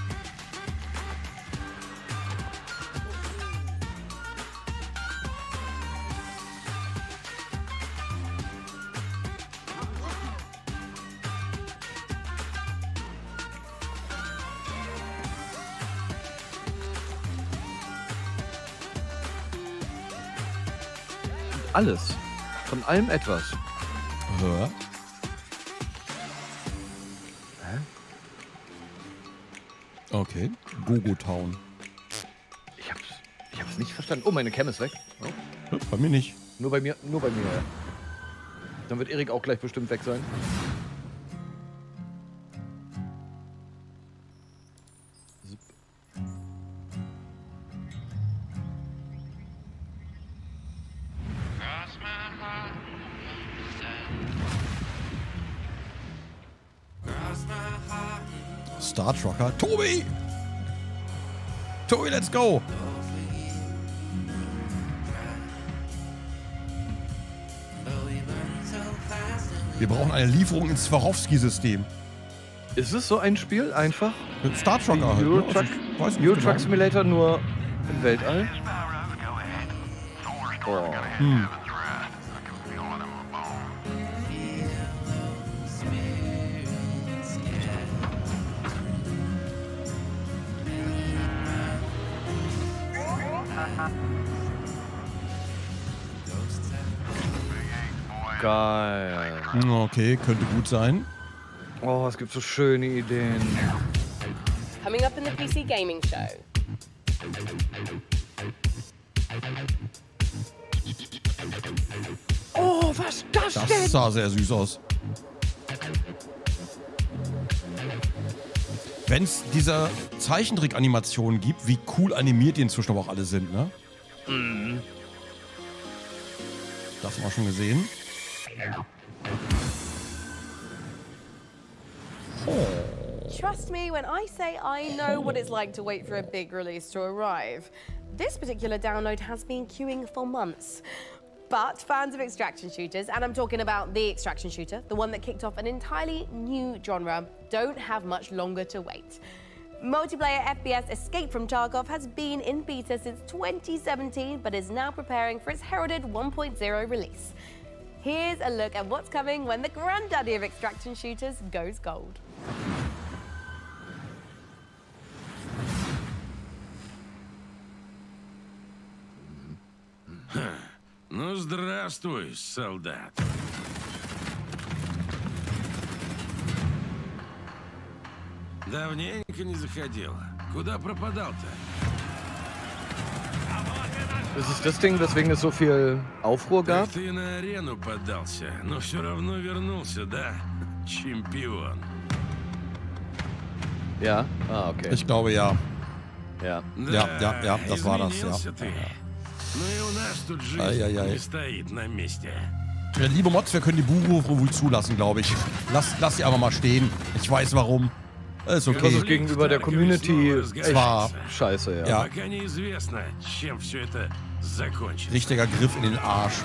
Alles. Von allem etwas. Hä? Okay. Gogo Town. Ich hab's, ich hab's nicht verstanden. Oh, meine Cam ist weg. Oh. Bei mir nicht. Nur bei mir, nur bei mir. ja. Dann wird Erik auch gleich bestimmt weg sein. Star Trucker. Tobi! Tobi, let's go! Wir brauchen eine Lieferung ins Swarovski-System. Ist es so ein Spiel einfach? Star Trucker halt. Euro ne? Also Truck, nicht Euro genau. Truck Simulator nur im Weltall? Oh. Hm. Okay, könnte gut sein. Oh, es gibt so schöne Ideen. Coming up in the PC Gaming Show. Oh, was das, Das denn? sah sehr süß aus. Wenn es diese Zeichentrick-Animationen gibt, wie cool animiert die inzwischen aber auch alle sind, ne? Mhm. Das haben wir schon gesehen. trust me when I say I know what it's like to wait for a big release to arrive. This particular download has been queuing for months. But fans of extraction shooters, and I'm talking about the extraction shooter, the one that kicked off an entirely new genre, don't have much longer to wait. Multiplayer FPS Escape from Tarkov has been in beta since 2017, but is now preparing for its heralded 1.0 release. Here's a look at what's coming when the granddaddy of extraction shooters goes gold. Ну, здравствуй, солдат. Давненько не заходил. Куда пропадал-то? Ist es das Ding, weswegen es so viel Aufruhr gab? Ты на арену поддался, но все равно вернулся, да? Чемпион. Ja? Ah, okay. Ich glaube ja. Ja. Ja, ja, ja, das war das, ja. ты. Ну и у нас тут жизнь Eieiei. не стоит на месте. Ja, liebe Mods, wir können die Buchrufe wohl zulassen, glaube ich. Lass, lass sie einfach mal stehen. Ich weiß warum. Ist okay. Das ist gegenüber der Community echt Zwar- scheiße, ja. Ja. Пока неизвестно, чем все это закончится. Richtiger Griff in den Arsch.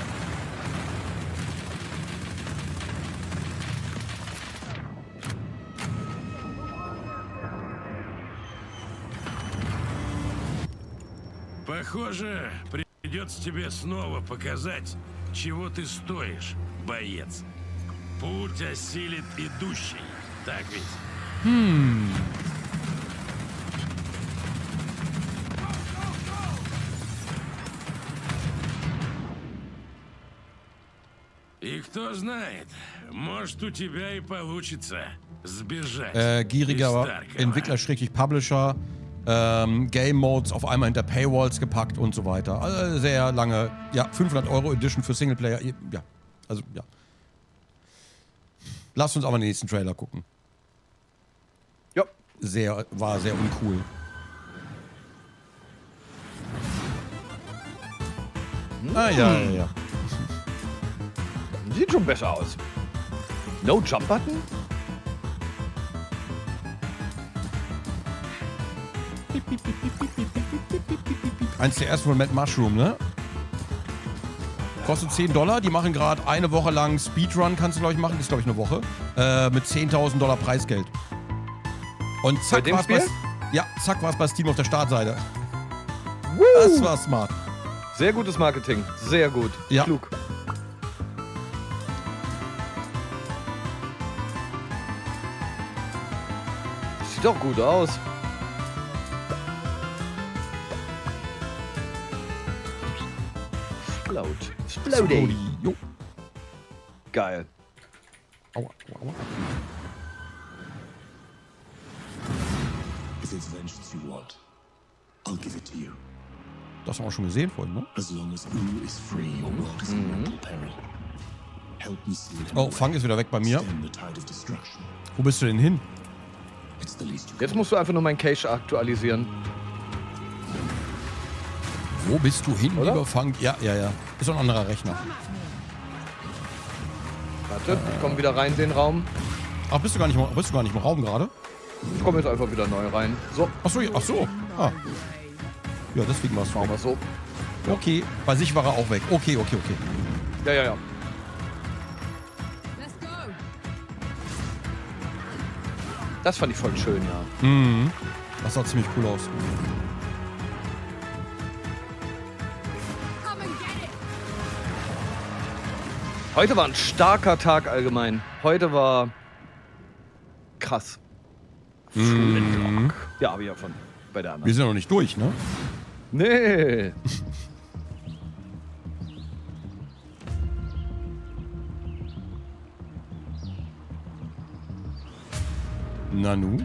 Похоже, придется тебе снова показать, чего ты стоишь, боец. Путь осилит идущий, так ведь? Hm. И кто знает, может у тебя и получится сбежать. Äh, из gieriger Таркова. Ähm, Game Modes auf einmal hinter Paywalls gepackt und so weiter. Also sehr lange, ja, 500 Euro Edition für Singleplayer, ja, also ja. Lasst uns aber den nächsten Trailer gucken. Ja. Sehr, war sehr uncool. Ah, ja, ja, ja. Sieht schon besser aus. No Jump Button? Eins der ersten von Mad Mushroom, ne? Kostet 10 Dollar. Die machen gerade eine Woche lang Speedrun, kannst du, glaube ich, machen. Das ist, glaube ich, eine Woche. Äh, mit 10.000 Dollar Preisgeld. Und zack war es bei, ja, zack war's bei Steam auf der Startseite. Das war smart. Sehr gutes Marketing. Sehr gut. Ja. Klug. Sieht doch gut aus. Explode. Exploding. Jo. Geil. Aua, aua, aua. If it's vengeance you want, I'll give it to you. Das haben wir schon gesehen vorhin, ne? As long as Uru is free, your world is in mortal peril. Help me seal it. Oh, Fang ist wieder weg bei mir. Wo bist du denn hin? Jetzt musst du einfach nur meinen Cache aktualisieren. Wo bist du hin, Oder? lieber Fang? Ja, ja, ja. Ist doch ein anderer Rechner. Warte, ich komme wieder rein in den Raum. Ach, bist du gar nicht, im- bist du gar nicht im Raum gerade? Ich komme jetzt einfach wieder neu rein. So. Ach so, ja, ach so. Ah. Ja, deswegen war es Machen wir so. Okay, bei sich war er auch weg. Okay, okay, okay. Ja, ja, ja. Das fand ich voll schön, ja. Mhm. Das sah ziemlich cool aus. Heute war ein starker Tag allgemein. Heute war krass. Mhm. Ja, habe ich ja von bei der anderen. Wir sind noch nicht durch, ne? Nee. <laughs> Nanu?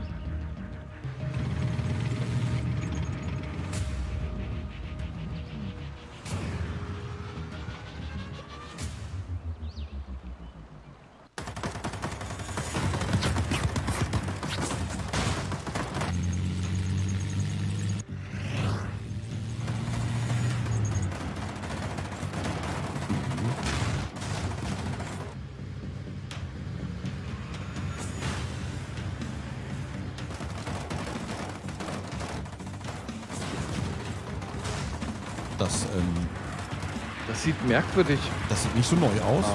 Merkwürdig das sieht nicht so neu aus.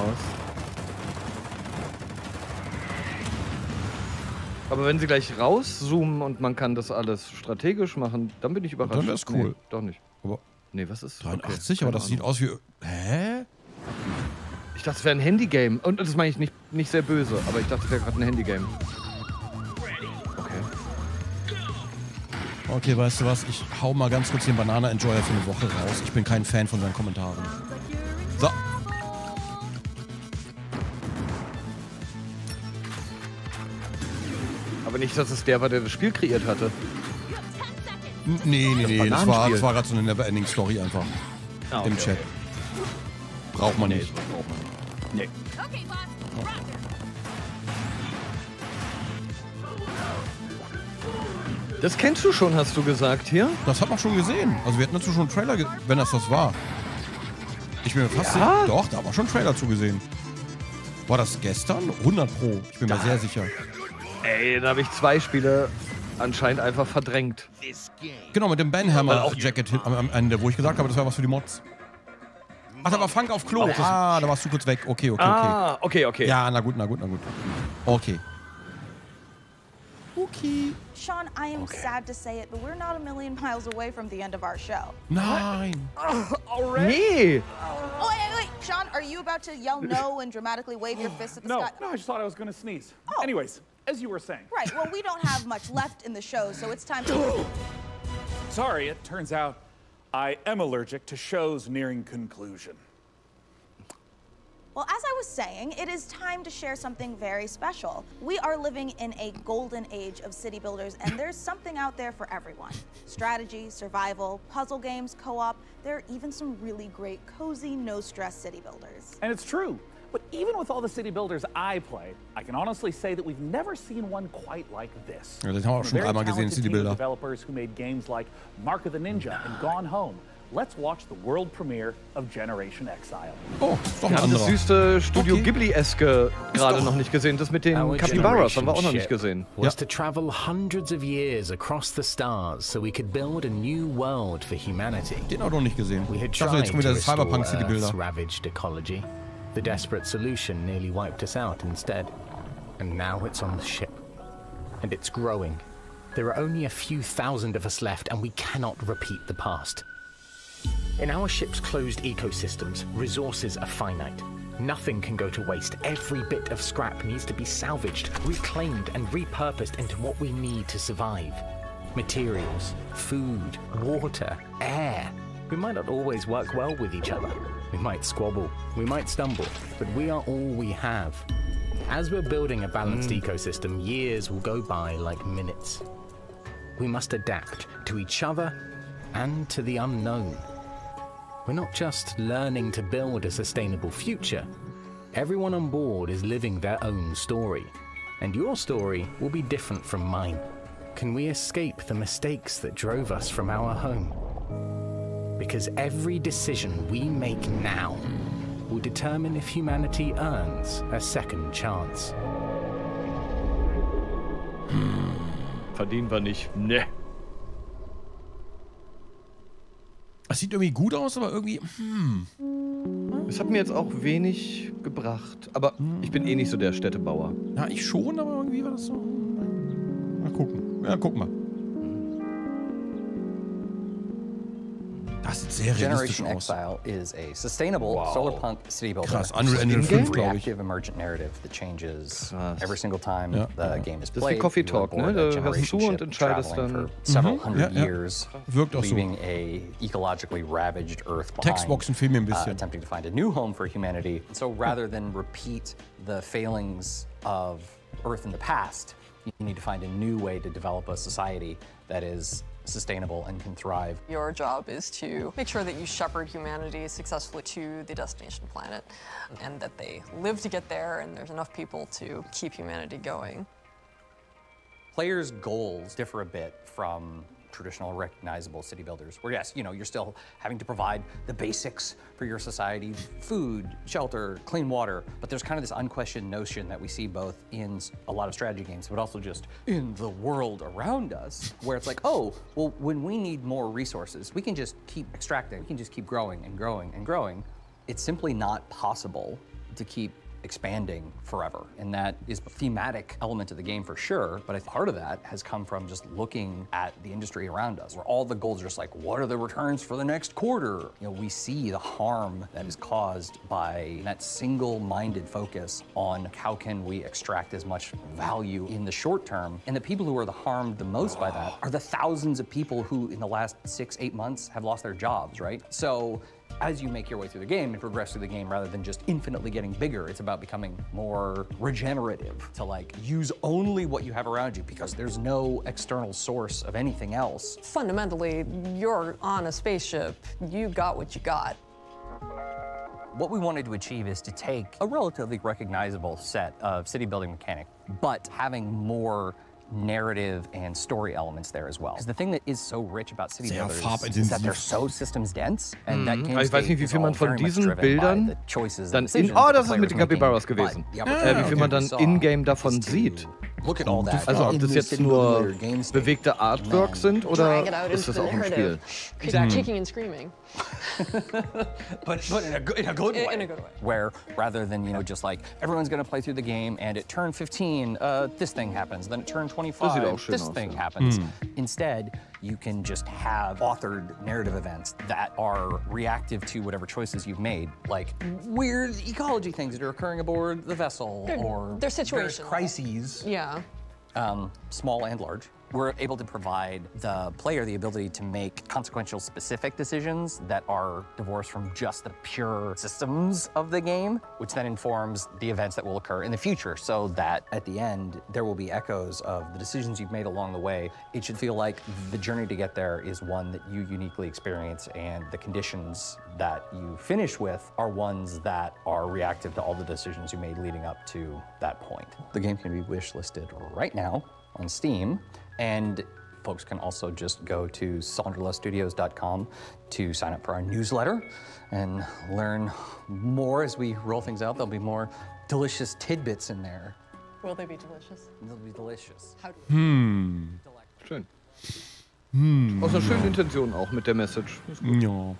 Aber wenn sie gleich rauszoomen und man kann das alles strategisch machen, dann bin ich überrascht. Dann wär's cool. Nee, doch nicht. Aber Nee, was ist? 83, Okay, aber das sieht Ahnung. aus wie. Hä? Ich dachte, es wäre ein Handygame. Und das meine ich nicht, nicht sehr böse, aber ich dachte, es wäre gerade ein Handygame. Okay. Okay, weißt du was? Ich hau mal ganz kurz den Banana Enjoyer für eine Woche raus. Ich bin kein Fan von seinen Kommentaren. So. Aber nicht, dass es der war, der das Spiel kreiert hatte. Nee, nee, Das nee. Das war, das war gerade so eine Neverending Story einfach. Ah, Im okay, Chat. Braucht man nicht. Nee. Das kennst du schon, hast du gesagt hier? Das hat man schon gesehen. Also wir hatten dazu schon einen Trailer, wenn das das war. Ich bin mir fast Ja? sicher. Doch, da haben wir schon einen Trailer zugesehen. War das gestern? 100 Pro. Ich bin mir sehr sicher. Ey, da habe ich zwei Spiele anscheinend einfach verdrängt. Genau, mit dem Weil Banhammer auch- Jacket hin- am, Ende, wo ich gesagt habe, das wäre was für die Mods. Ach, da war Funk auf Klo. Ah, da warst du kurz weg. Okay, okay, okay. Ah, okay, okay. Ja, na gut, na gut, na gut. Okay. Okay. Sean, I am sad to say it, but we're not a million miles away from the end of our show. Nein. <laughs> already? Nee. Oh, wait, wait, Sean, are you about to yell no <laughs> and dramatically wave your fist at the No, sky? no, I just thought I was going to sneeze. Oh. Anyways, as you were saying. Right, well, we don't have much left in the show, so it's time to. <gasps> Sorry, it turns out I am allergic to shows nearing conclusion. Well, as I was saying, it is time to share something very special. We are living in a golden age of city builders, and there's something out there for everyone strategy, survival, puzzle games, co op. There are even some really great, cozy, no stress city builders. And it's true. But even with all the city builders I play, I can honestly say that we've never seen one quite like this. Ja, das haben wir auch schon very gesehen, talented City team of Builder. developers who made games like Mark of the Ninja and Gone Home. Let's watch the world premiere of Generation Exile. Oh, ist doch Wir ein haben das anderer. süße Studio Okay. Ghibli-eske gerade noch nicht gesehen. Das mit den Our Capybaras haben wir auch noch generation nicht ship gesehen. Was to travel hundreds of years across the stars so we could build a new world for humanity. Den auch noch nicht gesehen. We had tried jetzt kommen to wieder restore Cyberpunk City Bilder. ravaged ecology. The desperate solution nearly wiped us out instead. And now it's on the ship. And it's growing. There are only a few thousand of us left, and we cannot repeat the past. In our ship's closed ecosystems, resources are finite. Nothing can go to waste. Every bit of scrap needs to be salvaged, reclaimed, and repurposed into what we need to survive. Materials, food, water, air. We might not always work well with each other. We might squabble, we might stumble, but we are all we have. As we're building a balanced mm. ecosystem, years will go by like minutes. We must adapt to each other and to the unknown. We're not just learning to build a sustainable future. Everyone on board is living their own story, and your story will be different from mine. Can we escape the mistakes that drove us from our home? Because every decision we make now will determine if humanity earns a second chance. Verdienen wir nicht. Ne. Das sieht irgendwie gut aus, aber irgendwie. Hm. Es hat mir jetzt auch wenig gebracht. Aber ich bin eh nicht so der Städtebauer. Ja, ich schon, aber irgendwie war das so. Mal gucken. Ja, guck mal. Das sieht sehr realistisch Generation aus. Exile is a sustainable Wow. solarpunk city builder. Krass, Unreal Engine 5, glaub ich. reactive emergent narrative that changes Krass. every single time Ja. the game is Das ist wie played. Coffee You are Talk, aboard ne? a Da hörst generation du und ship entscheidest traveling dann. for several Mhm. hundred Ja, ja. years, Wirkt auch so. leaving a ecologically ravaged Earth behind. Textboxen fehlen mir ein uh, attempting to find a new home for humanity. So rather than repeat the failings of Earth in the past, you need to find a new way to develop a society that is sustainable and can thrive. Your job is to make sure that you shepherd humanity successfully to the destination planet and that they live to get there and there's enough people to keep humanity going. Players' goals differ a bit from traditional recognizable city builders where yes you know you're still having to provide the basics for your society food shelter clean water but there's kind of this unquestioned notion that we see both in a lot of strategy games but also just in the world around us where it's like oh well when we need more resources we can just keep extracting we can just keep growing and growing and growing. It's simply not possible to keep expanding forever. And that is a thematic element of the game for sure. But part of that has come from just looking at the industry around us, where all the goals are just like, what are the returns for the next quarter? You know, we see the harm that is caused by that single-minded focus on how can we extract as much value in the short term. And the people who are the harmed the most by that are the thousands of people who in the last six, eight months have lost their jobs, right? So as you make your way through the game and progress through the game rather than just infinitely getting bigger it's about becoming more regenerative to like use only what you have around you because there's no external source of anything else Fundamentally, you're on a spaceship. You got what you got. what we wanted to achieve is to take a relatively recognizable set of city building mechanic but having more narrative and story elements there as well. Because the thing that is so rich about city Sehr builders is that they're so systems dense and that Mhm. Aber ich weiß nicht, wie viel man all von diesen Bildern the choices dann and in, oh, das ist mit den Capybaras gewesen. the Äh, wie viel man dann in-game davon sieht. Look at all that. Also ob in das the jetzt City nur Builder game state. bewegte Artworks sind oder it out ist into das the auch im Spiel? <laughs> narrative. Kicking and screaming. <laughs> but, but in, a, good- in a good way. in a good way. Where rather than, you know, just like everyone's going to play through the game and at turn 15, uh, this thing happens. Then at turn 25, this thing happens. Hm. Instead, you can just have authored narrative events that are reactive to whatever choices you've made, like weird ecology things that are occurring aboard the vessel They're- or they're situational. crises Yeah. um, small and large. We're able to provide the player the ability to make consequential specific decisions that are divorced from just the pure systems of the game, which then informs the events that will occur in the future so that at the end there will be echoes of the decisions you've made along the way. It should feel like the journey to get there is one that you uniquely experience and the conditions that you finish with are ones that are reactive to all the decisions you made leading up to that point. The game can be wish listed right now on Steam, and folks can also just go to sonderluststudios.com to sign up for our newsletter and learn more as we roll things out. There'll be more delicious tidbits in there. Will they be delicious? They'll be delicious. How do Hm. Schön. Hm. Aus einer schönen Intention auch mit der Message. Ja.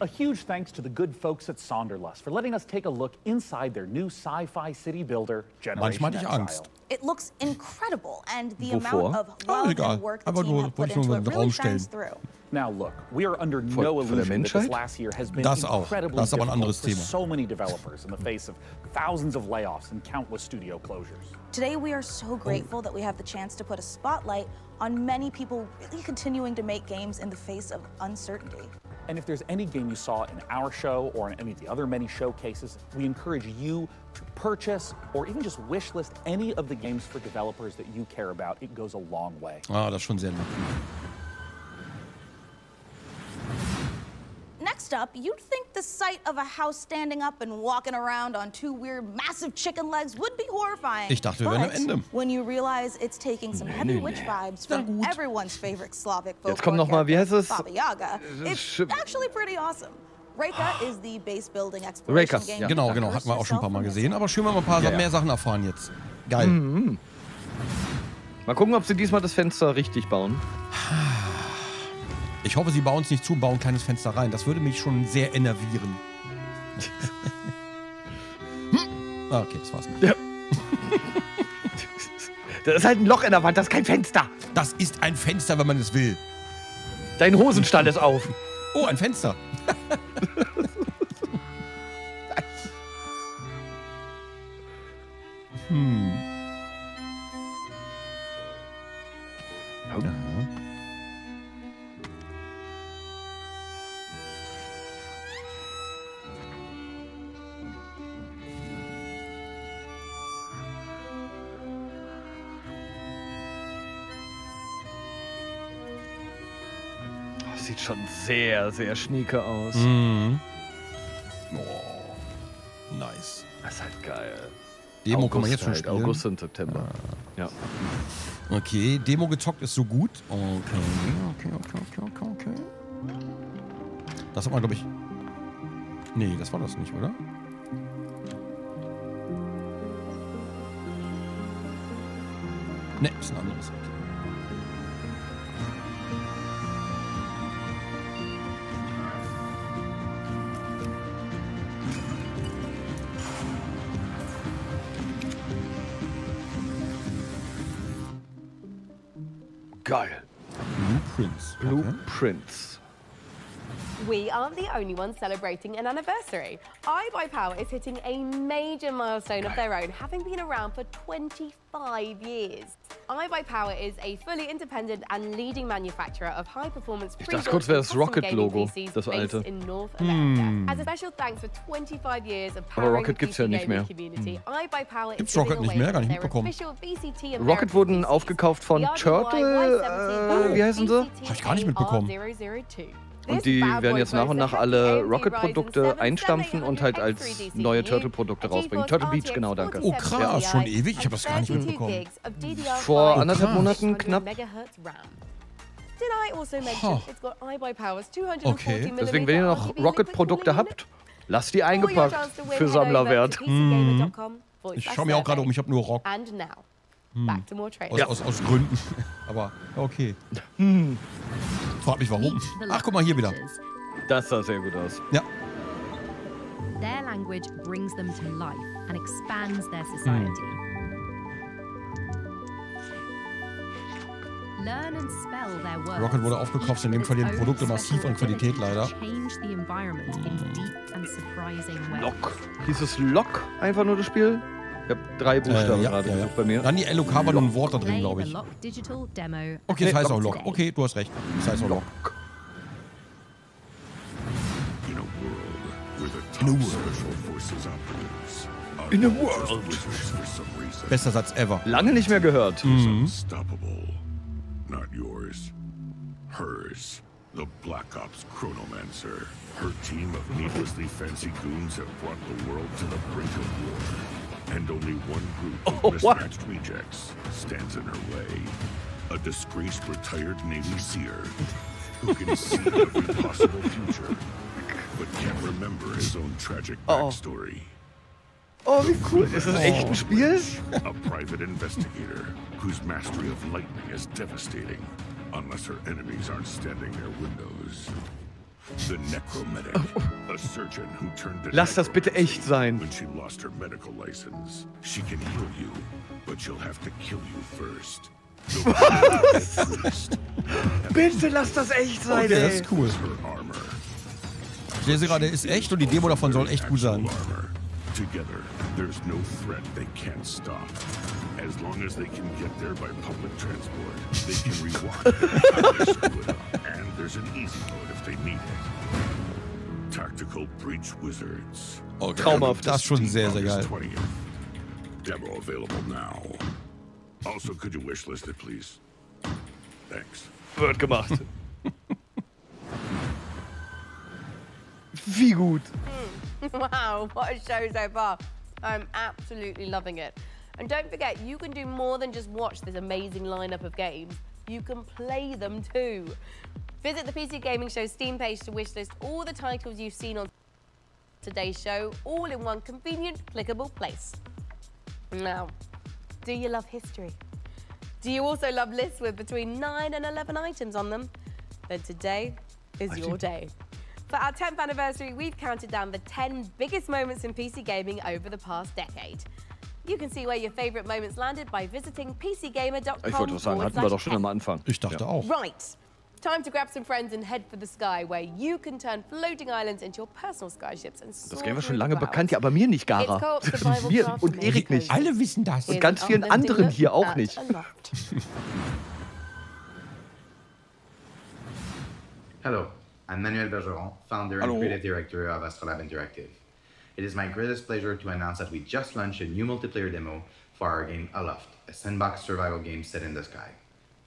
A huge thanks to the good folks at Sonderlust for letting us take a look inside their new sci-fi city builder, Generation Manchmal hatte ich Exile. Angst. It looks incredible, and the Wovor? amount of Ah, love egal. and work the Aber team nur- have put wollte ich nur into it in really shines through. Now look, we are under Von- no von illusion that this last year has been Das incredibly Das ist aber ein difficult for Thema. so many developers in the face of thousands of layoffs and countless studio closures. Today, we are so grateful that we have the chance to put a spotlight on many people really continuing to make games in the face of uncertainty. And if there's any game you saw in our show or in any of the other many showcases, we encourage you to purchase or even just wishlist any of the games for developers that you care about. It goes a long way. Ah, das ist schon sehr lieb. Next up, you'd think the sight of a house standing up and walking around on two weird, massive chicken legs would be horrifying. Ich dachte, wir wären am Ende. When you realize it's taking some Nee, heavy nee, witch nee. vibes from everyone's favorite Slavic folklore Jetzt kommt noch mal, wie heißt es? Baba Yaga, it's actually pretty awesome. Rayka is the base building exploration game. ja. Genau, genau. Hatten wir auch schon ein paar Mal gesehen. Aber schön, wenn wir ein paar Ja, ja. mehr Sachen erfahren jetzt. Geil. Mhm. Mal gucken, ob sie diesmal das Fenster richtig bauen. Ich hoffe, sie bauen es nicht zu und bauen ein kleines Fenster rein. Das würde mich schon sehr enervieren. <laughs> hm? Ah, Okay, das war's nicht. Ja. Das ist halt ein Loch in der Wand, das ist kein Fenster. Das ist ein Fenster, wenn man es will. Dein Hosenstall ist auf. Oh, ein Fenster. Hm. Das schon sehr, sehr schnieke aus. Mhm. Oh, nice. Das ist halt geil. Demo kann man August jetzt schon halt, spielen. August und September. Ja. Okay, Demo gezockt ist so gut. Okay, okay, okay, okay, okay, okay. Das hat man, glaube ich. Nee, das war das nicht, oder? Ne, ist ein anderes. Okay. Blueprints. Blueprints. We aren't the only ones celebrating an anniversary. iBuyPower is hitting a major milestone of their own, having been around for 25 years. iBuyPower is a fully independent and leading manufacturer of high-performance Ich dachte kurz, wäre das Rocket-Logo, das alte. in North America. Hm. As a special thanks for 25 years of Aber powering Rocket the gibt's ja nicht mehr. gaming community, is Gibt's Rocket nicht mehr? Gar nicht their mitbekommen. official VCT Rocket wurden aufgekauft von Turtle. Äh, wie heißen sie? Hab ich gar nicht mitbekommen. Und die werden jetzt nach und nach alle Rocket-Produkte einstampfen und halt als neue Turtle-Produkte rausbringen. Turtle Beach, genau, danke. Oh krass, schon ewig? Ich habe das gar nicht mitbekommen. Vor Oh, anderthalb. Monaten knapp. Did I also mention Huh. it's got iBuyPower's 240 Okay. Deswegen, wenn ihr noch Rocket-Produkte habt, lasst die eingepackt für Sammlerwert. for Ich schaue mir auch gerade um, ich habe nur Rock. Hm. back to more Aus, trailers. aus, aus Gründen. <laughs> Aber okay. Hm. Frag mich warum. Ach, guck mal hier wieder. Das sah sehr gut aus. Ja. Their language brings them to life and expands their society. Learn and spell their words. Rocket wurde aufgekauft, in dem verlieren Produkte massiv an Qualität leider. Ways. Lock. Hieß es Lock einfach nur das Spiel? Ich habe drei Buchstaben Äh, ja, gerade ja, ja. bei mir. Dann die LOK war nur ein Wort da drin, glaube the ich. Okay, das Nee, heißt auch Lock. Okay, du hast recht. Das heißt auch Lock. In a world where the In a world. special forces operatives are In a known as world. wizards for some reason. Bester Satz ever. Lange nicht mehr gehört. Mhm. Unstoppable. Not yours. Hers. The Black Ops Chronomancer. Her team of needlessly fancy goons have brought the world to the brink of war. And only one group of Oh, what? mismatched rejects stands in her way. A disgraced retired Navy SEER who can see <laughs> every possible future, but can't remember his own tragic Oh. backstory. Oh, wie cool. Ist das echt ein Spiel? A private investigator whose mastery of lightning is devastating, unless her enemies aren't standing near windows. The necromatic, a surgeon who turned to Lass das bitte echt sein. when she lost her medical license. She can heal you, but she'll have to kill you first. The dead priest. Bitte lass das echt sein, Okay, das ey. ist cool. Ich lese gerade, ist echt und die Demo davon soll echt gut sein. Together, there's no threat they can't stop. As long as they can get there by public transport, they can rewind. <laughs> They screw it up. and there's an easy mode if they need it. Tactical Breach Wizards. Okay, Traumhaft. Das ist schon sehr, sehr geil. August 20th. Demo available now. Also, could you wishlist it, please? Thanks. Wird gemacht. Wie gut. Wow, what a show so far. I'm absolutely loving it. And don't forget, you can do more than just watch this amazing lineup of games. You can play them too. Visit the PC Gaming Show Steam page to wishlist all the titles you've seen on today's show, all in one convenient, clickable place. Now, do you love history? Do you also love lists with between 9 and 11 items on them? Then today is your day. For our 10th anniversary, we've counted down the 10 biggest moments in PC gaming over the past decade. You can see where your favorite moments landed by visiting pcgamer.com. Ich wollte was sagen, hatten wir doch schon am Anfang. Ich dachte auch. Right. Time to grab some friends and head for the sky, where you can turn floating islands into your personal skyships and soar Das Game war schon lange bekannt, ja, aber mir nicht, It's Gara. mir craft und Erik nicht. Alle wissen das. Und ganz vielen anderen hier auch nicht. Hello, I'm Manuel Bergeron, founder Hello. and creative director of Astrolab Interactive. It is my greatest pleasure to announce that we just launched a new multiplayer demo for our game Aloft, a sandbox survival game set in the sky.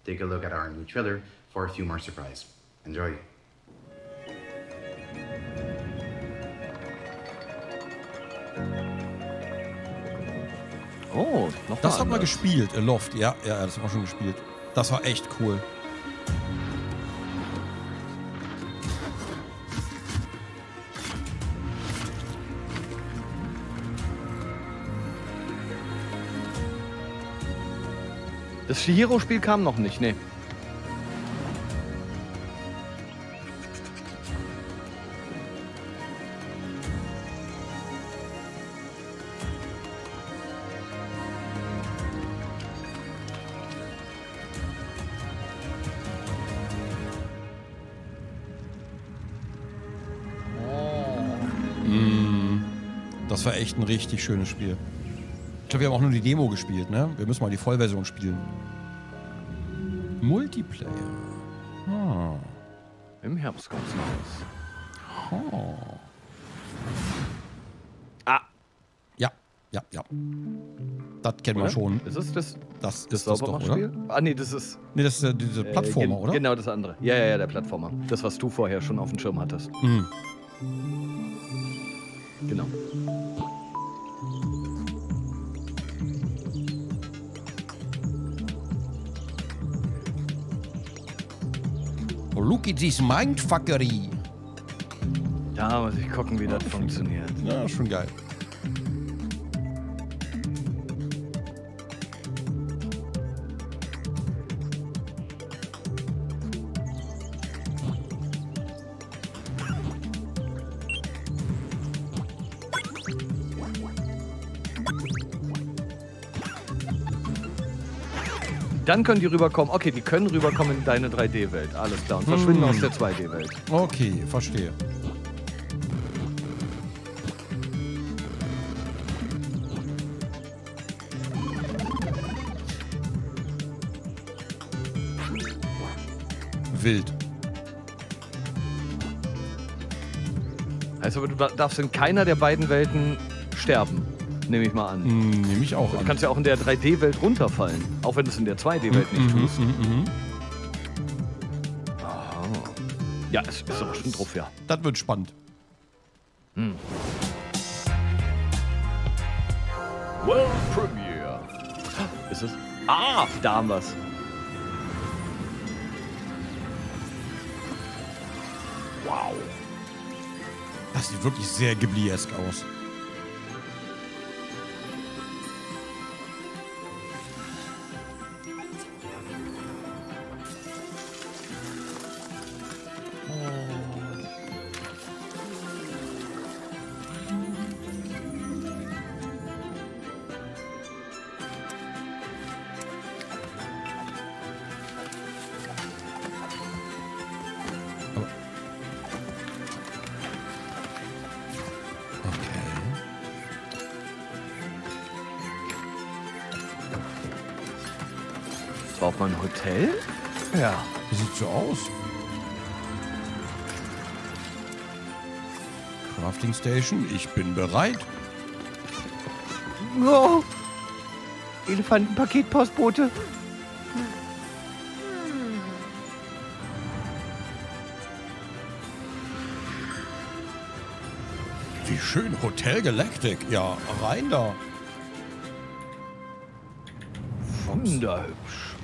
Take a look at our new trailer for a few more surprises. Enjoy. Oh, noch Das mal haben wir anders. gespielt. Aloft, ja, ja, das haben wir schon gespielt. Das war echt cool. Das Shihiro-Spiel kam noch nicht, nee. Mm, Das war echt ein richtig schönes Spiel. Ich glaube, wir haben auch nur die Demo gespielt, ne? Wir müssen mal die Vollversion spielen. Multiplayer. Ah. Im Herbst kommt's raus. Oh. Ah. Ja, ja, ja. Das kennen wir schon. Ist es das? Das ist Das das doch, oder? Ah, nee, das ist. Nee, das ist äh, diese äh, Plattformer, gen- oder? Genau, das andere. Ja, ja, ja, der Plattformer. Das, was du vorher schon auf dem Schirm hattest. Mhm. Look at this Mindfuckery. Da muss ich gucken, wie das funktioniert. Ja, schon geil. Dann können die rüberkommen. Okay, die können rüberkommen in deine 3D-Welt. Alles klar. Und verschwinden Hm. aus der 2D-Welt. Okay, verstehe. Wild. Aber, du darfst in keiner der beiden Welten sterben. Nehme ich mal an. Nehme ich auch Du an. kannst ja auch in der 3D-Welt runterfallen. Auch wenn du es in der 2D-Welt nicht Mhm, tust. mhm, mhm. Ah. Ja, es ist aber schon drauf, ja. Das wird spannend. Hm. World Premiere. Ist es? Ah, da haben wir's. Wow. Das sieht wirklich sehr Ghibli-esk aus. Crafting Station, ich bin bereit. Oh. Elefantenpaketpostbote. Wie schön, Hotel Galactic. Ja, rein da. Wunderhübsch.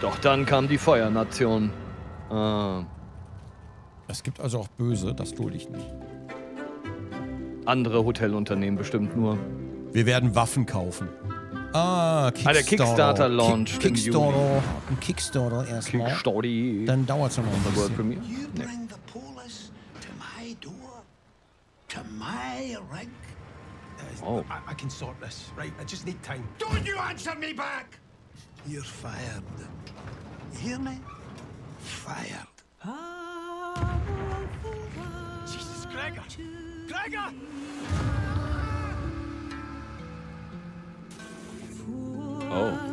Doch dann kam die Feuernation. Ah. Es gibt also auch Böse, das dulde ich nicht. Andere Hotelunternehmen bestimmt nur. Wir werden Waffen kaufen. Ah, Kickstarter. Ah, der Kickstarter-Launch Kick- im Kickstarter. Ein Kickstarter erstmal. Kickstarter. Dann dauert es noch ein World bisschen. Premiere? You bring the police to my door, to my rig. Oh. I, I can sort this, right? I just need time. Don't you answer me back! You're fired. You hear me? Fired. Jesus, Gregor! Gregor! Oh.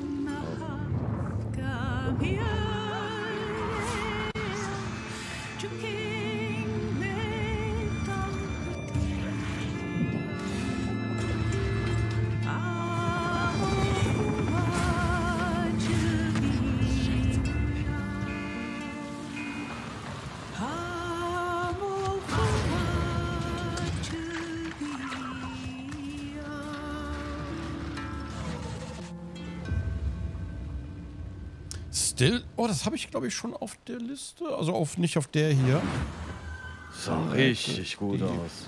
Still? Oh, das habe ich, glaube ich, schon auf der Liste. Also auf nicht auf der hier. Sah richtig gut aus.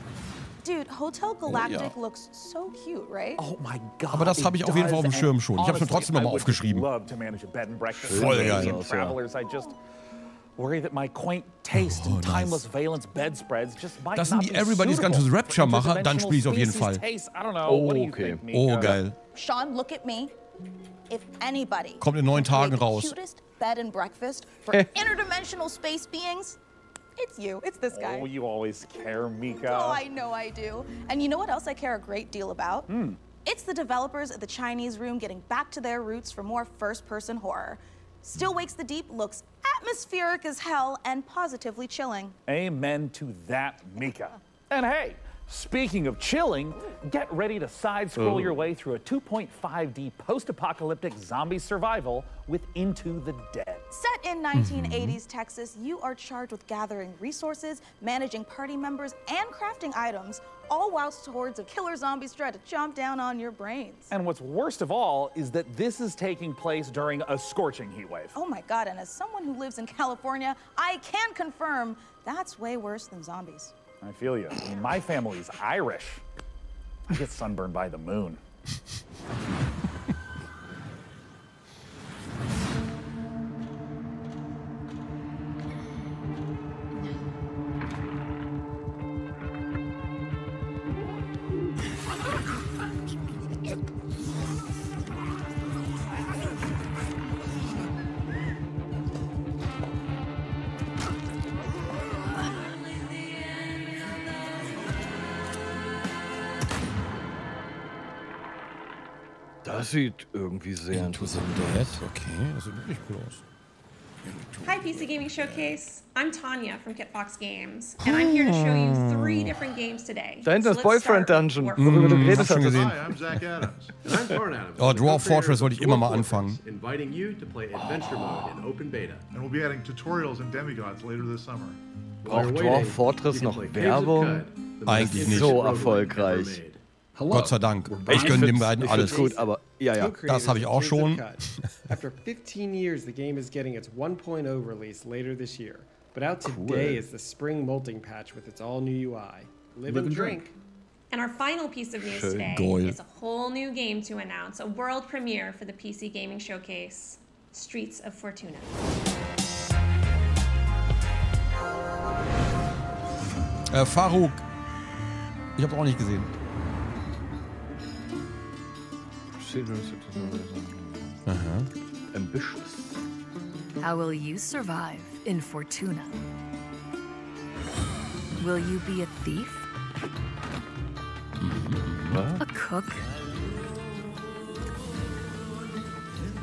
Dude, Hotel Galactic ja. looks so cute, right? Oh my god. Aber das habe ich auf jeden Fall auf dem Schirm schon. Ich habe es mir trotzdem nochmal aufgeschrieben. Love to manage a bed and breakfast. Voll geil. And Travelers, I just worry that my quaint taste Oh, and timeless valence bedspreads just might Das sind not die be Everybody's Gone to the Rapture Macher, dann spiele ich auf jeden Fall. you think, Oh, geil. Sean, look at me. If anybody Kommt in neun can create Tagen the raus. cutest bed and breakfast for interdimensional space beings, it's you. It's this guy. Oh, you always care, Mica. Oh, I know I do. And you know what else I care a great deal about? Hmm. It's the developers at the Chinese Room getting back to their roots for more first person horror. Still Wakes the Deep looks atmospheric as hell and positively chilling. Amen to that, Mica. And hey, speaking of chilling, get ready to side scroll your way through a 2.5D post apocalyptic zombie survival with Into the Dead. Set in 1980s Texas, you are charged with gathering resources, managing party members, and crafting items, all whilst hordes of killer zombies try to chomp down on your brains. And what's worst of all is that this is taking place during a scorching heat wave. Oh my god, and as someone who lives in California, I can confirm that's way worse than zombies. I feel you. I mean, my family's Irish. I get sunburned by the moon. Das sieht irgendwie sehr interessant aus. Okay, das sieht wirklich cool aus. Hi, PC Gaming Showcase. I'm Tanya from Kitbox Games, and I'm here to show you three different games today. Da hinten So let's Boyfriend Dungeon, worüber du Mm, geredet hattest. gesehen. Hi, I'm Zach Adams. <laughs> And I'm Thorn Adams. Oh, Dwarf Fortress wollte ich immer mal anfangen. Inviting you to play Adventure Mode in open beta. And we'll be adding tutorials and demigods later this summer. Braucht Dwarf Fortress noch Werbung? Eigentlich nicht. So erfolgreich. Gott sei Dank. Ich gönne den beiden ich alles. gut, aber ja, ja. Das habe ich auch schon. After 15 years, the game is getting its 1.0 release later this year. But out today Cool. is the spring molting patch with its all new UI. Live, Live and and drink. drink. And our final piece of news Schön today geil. is a whole new game to announce, a world premiere for the PC Gaming Showcase, Streets of Fortuna. Äh, Faruk. Ich habe auch nicht gesehen. Aha. Uh-huh. Ambitious. How will you survive in Fortuna? Will you be a thief? Mm-hmm. A cook?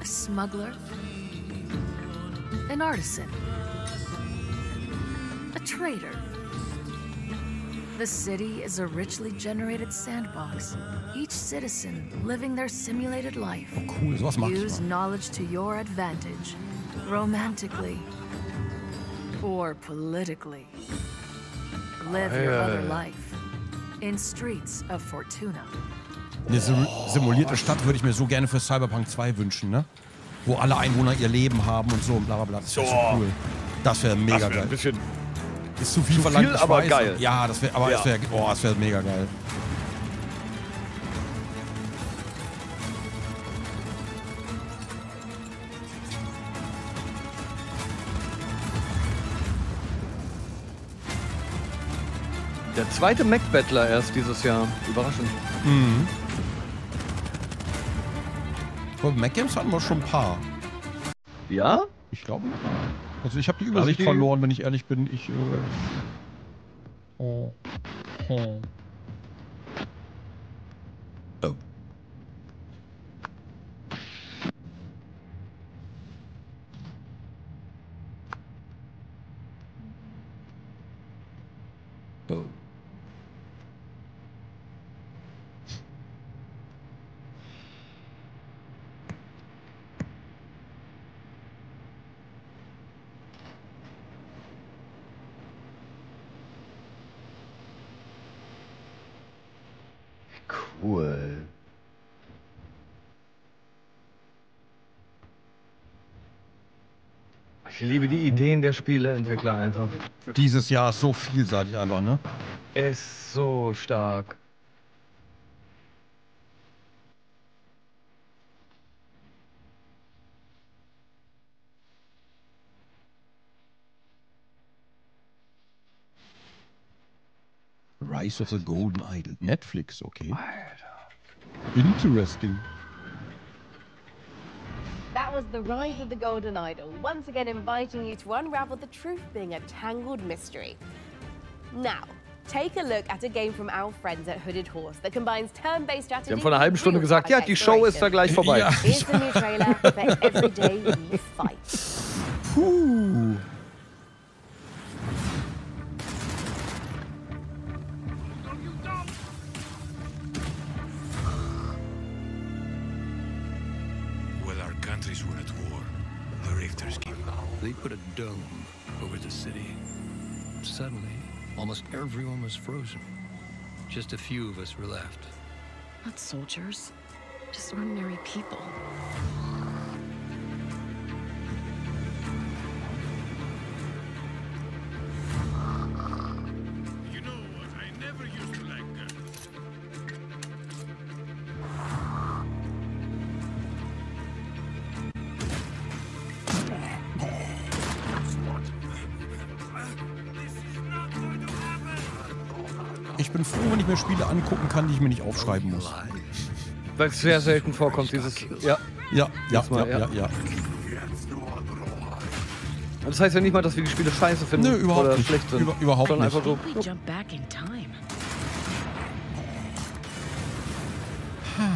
A smuggler? An artisan? A trader? The city is a richly generated sandbox. Each citizen living their simulated life. cool, sowas mag ich Use mal. knowledge to your advantage, romantically or politically. Live your other Hey. life in Streets of Fortuna. Eine sim simulierte Stadt würde ich mir so gerne für Cyberpunk 2 wünschen, ne? Wo alle Einwohner ihr Leben haben und so und bla bla bla. Das wäre so Oh. cool. Das wäre mega Das wär geil. Ein ist zu viel zu verlangt, viel, ich aber weiß. geil. Ja, das wäre, aber Ja. es wäre, oh, das wäre mega geil. Der zweite Mac-Battler erst dieses Jahr. Überraschend. Mhm. Mac Games hatten wir schon ein paar. Ja? Ich glaube ja. Also ich habe die Übersicht verloren, wenn ich ehrlich bin. Ich. Äh, oh. Oh. Oh. Oh. Cool. Ich liebe die Ideen der Spieleentwickler einfach. Dieses Jahr ist so vielseitig einfach, ne? Ist so stark. Rise of the Golden Idol. Netflix, okay. Interesting. Was The Rise of the Golden Idol, once again inviting you to unravel the truth being a tangled mystery. Now, take a look at a game from our friends at Hooded Horse that combines turn-based strategy Die haben vor einer halben Stunde gesagt, ja, die Show ist da gleich vorbei. Here's the new trailer for Every Day We Fight. Puh. Dome over the city. Suddenly, almost everyone was frozen. Just a few of us were left. Not soldiers, just ordinary people. Mir Spiele angucken kann, die ich mir nicht aufschreiben muss. Weil es sehr selten vorkommt, dieses. Ja. Ja, ja, mal, ja, ja. ja. Und das heißt ja nicht mal, dass wir die Spiele scheiße finden Nö, überhaupt oder nicht. schlecht sind. Über- überhaupt sondern nicht. einfach so. Time.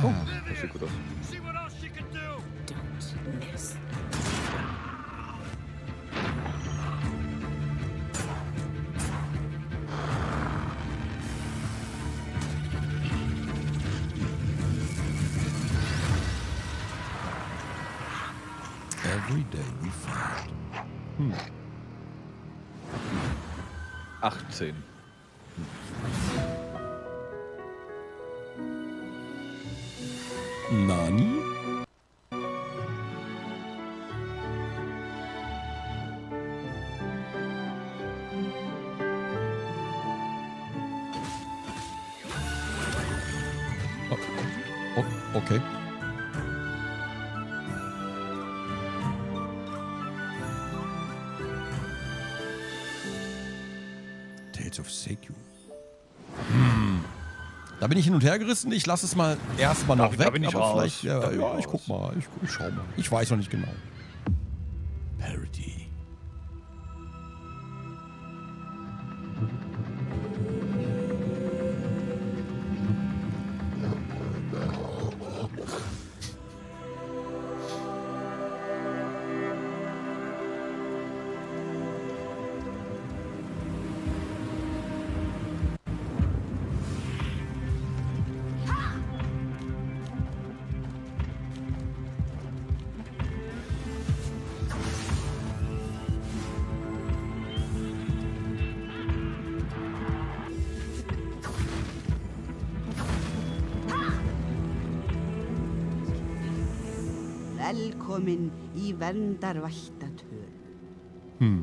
Oh, das sieht gut aus. Bin ich hin und her gerissen. Ich lasse es mal erstmal noch Da- weg. da bin ich aber raus. vielleicht, ja, ja, ich ich guck mal. Ich, ich schau mal. Ich weiß noch nicht genau. Velkomin í verndarvættatöl. Hm.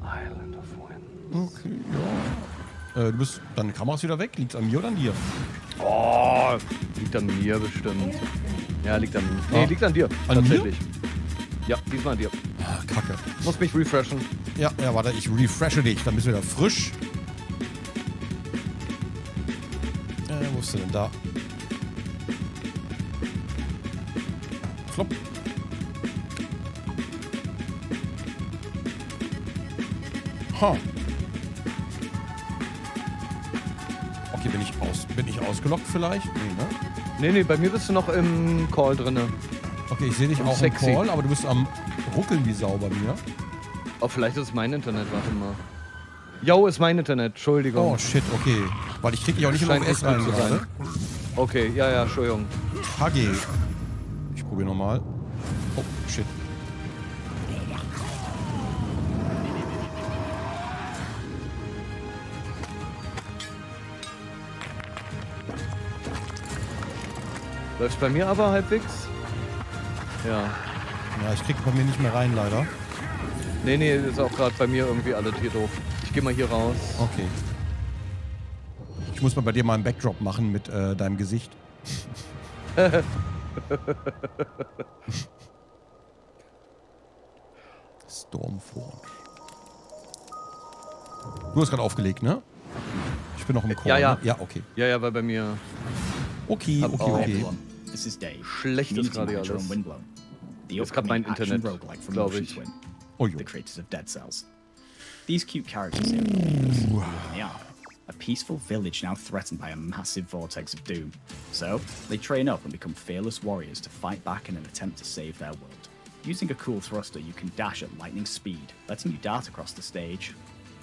Island of Wind. Okay, ja. Äh, du bist, deine Kamera ist wieder weg. Liegt an mir oder an dir? Oh, liegt an mir bestimmt. Ja, liegt an Nee, Ah. liegt an dir. An mir? tatsächlich. Ja, diesmal an dir. Ah, Kacke. Muss mich refreshen. Ja, ja, warte, ich refreshe dich. Dann bist du wieder frisch. Äh, wo ist du denn da? Ha. Okay, bin ich aus, bin ich ausgelockt vielleicht? Nee, ne? Nee, nee, bei mir bist du noch im Call drinne. Okay, ich sehe dich Und auch sexy. im Call, aber du bist am ruckeln wie Sau bei mir. Oh, vielleicht ist es mein Internet, warte mal. Yo, ist mein Internet, Entschuldigung. Oh shit, okay. Weil ich krieg dich auch nicht in Scheint OBS echt gut rein zu sein. Okay, ja, ja, Entschuldigung. HG. Ich probiere nochmal. Läuft bei mir aber halbwegs. Ja. Ja, ich krieg bei mir nicht mehr rein, leider. Nee, nee, ist auch gerade bei mir irgendwie alles hier doof. Ich gehe mal hier raus. Okay. Ich muss mal bei dir mal einen Backdrop machen mit äh, deinem Gesicht. <laughs> Stormforge. Du hast gerade aufgelegt, ne? Ich bin noch im Chor. ja, ja. Ne? Ja, okay. Ja, ja, weil bei mir. Okay, okay, auch okay. This is Dave. Schlecht ist gerade alles. on Windblown. The Ist gerade mein upcoming action Internet, roguelike from glaube ich. Twin, Oh, the creators of Dead Cells. These cute characters here, are they are a peaceful village now threatened by a massive vortex of doom. So they train up and become fearless warriors to fight back in an attempt to save their world. Using a cool thruster, you can dash at lightning speed, letting you dart across the stage,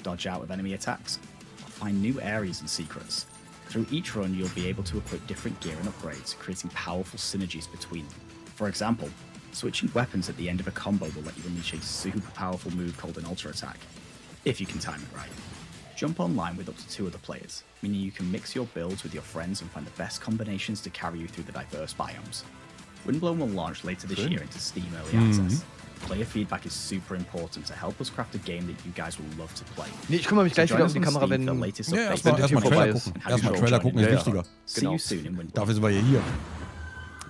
dodge out of enemy attacks, or find new areas and secrets. Through each run, you'll be able to equip different gear and upgrades, creating powerful synergies between them. For example, switching weapons at the end of a combo will let you unleash a super powerful move called an Ultra Attack, if you can time it right. Jump online with up to two other players, meaning you can mix your builds with your friends and find the best combinations to carry you through the diverse biomes. Windblown will launch later this Good. year into Steam Early. Access. Hmm. Player feedback is super important to help us craft a game that you guys will love to play. Nee, ich kümmere mich So gleich join wieder um die Kamera, wenn, Ja, erstmal die Trailer gucken. Erstmal Trailer gucken ist wichtiger. See Genau. you soon in Windblown. Dafür sind wir ja hier.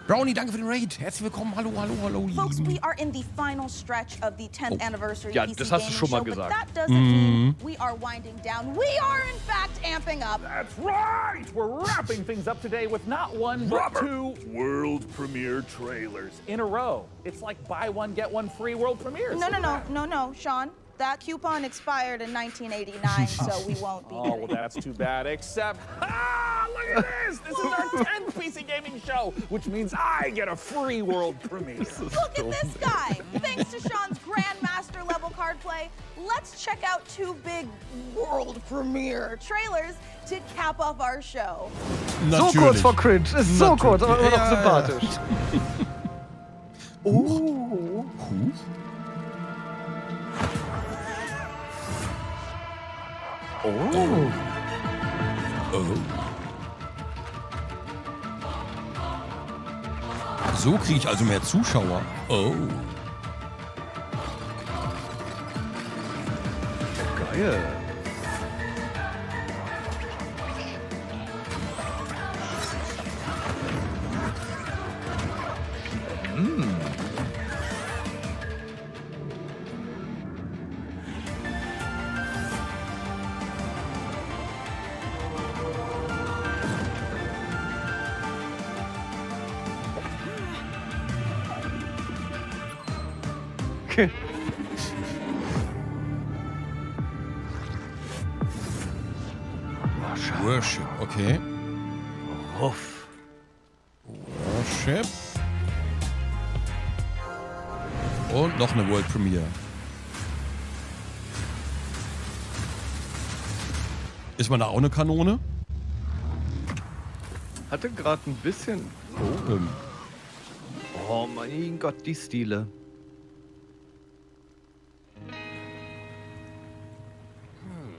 Brownie, danke für den Raid. Herzlich willkommen. Hallo, hallo, hallo. Folks, we are in the final stretch of the 10th anniversary Ja, PC das hast du Gaming schon mal Show, gesagt. but that doesn't mean mm-hmm. we are winding down. We are in fact amping up. That's right! We're wrapping things up today with not one, but two World premiere trailers. in a row. It's like buy one, get one free world premieres. No, no, no, no, no, Sean. That coupon expired in 1989, so we <laughs> won't be. Oh, well, that's too bad. Except, <laughs> ah, look at this! This is our <laughs> 10th PC gaming show, which means I get a free world premiere. Look at this guy! Thanks to Sean's Grandmaster level card play, let's check out two big world premiere trailers to cap off our show. So kurz vor Cringe. Ist so kurz, aber immer noch Ja, ja, ja. Oh. Oh. So kriege ich also mehr Zuschauer. Oh. Geil. Mm. Worship, okay. Ruff. Worship. Und noch eine World Premiere. Ist man da auch eine Kanone? Hatte gerade ein bisschen. Oh. Oh mein Gott, die Stile.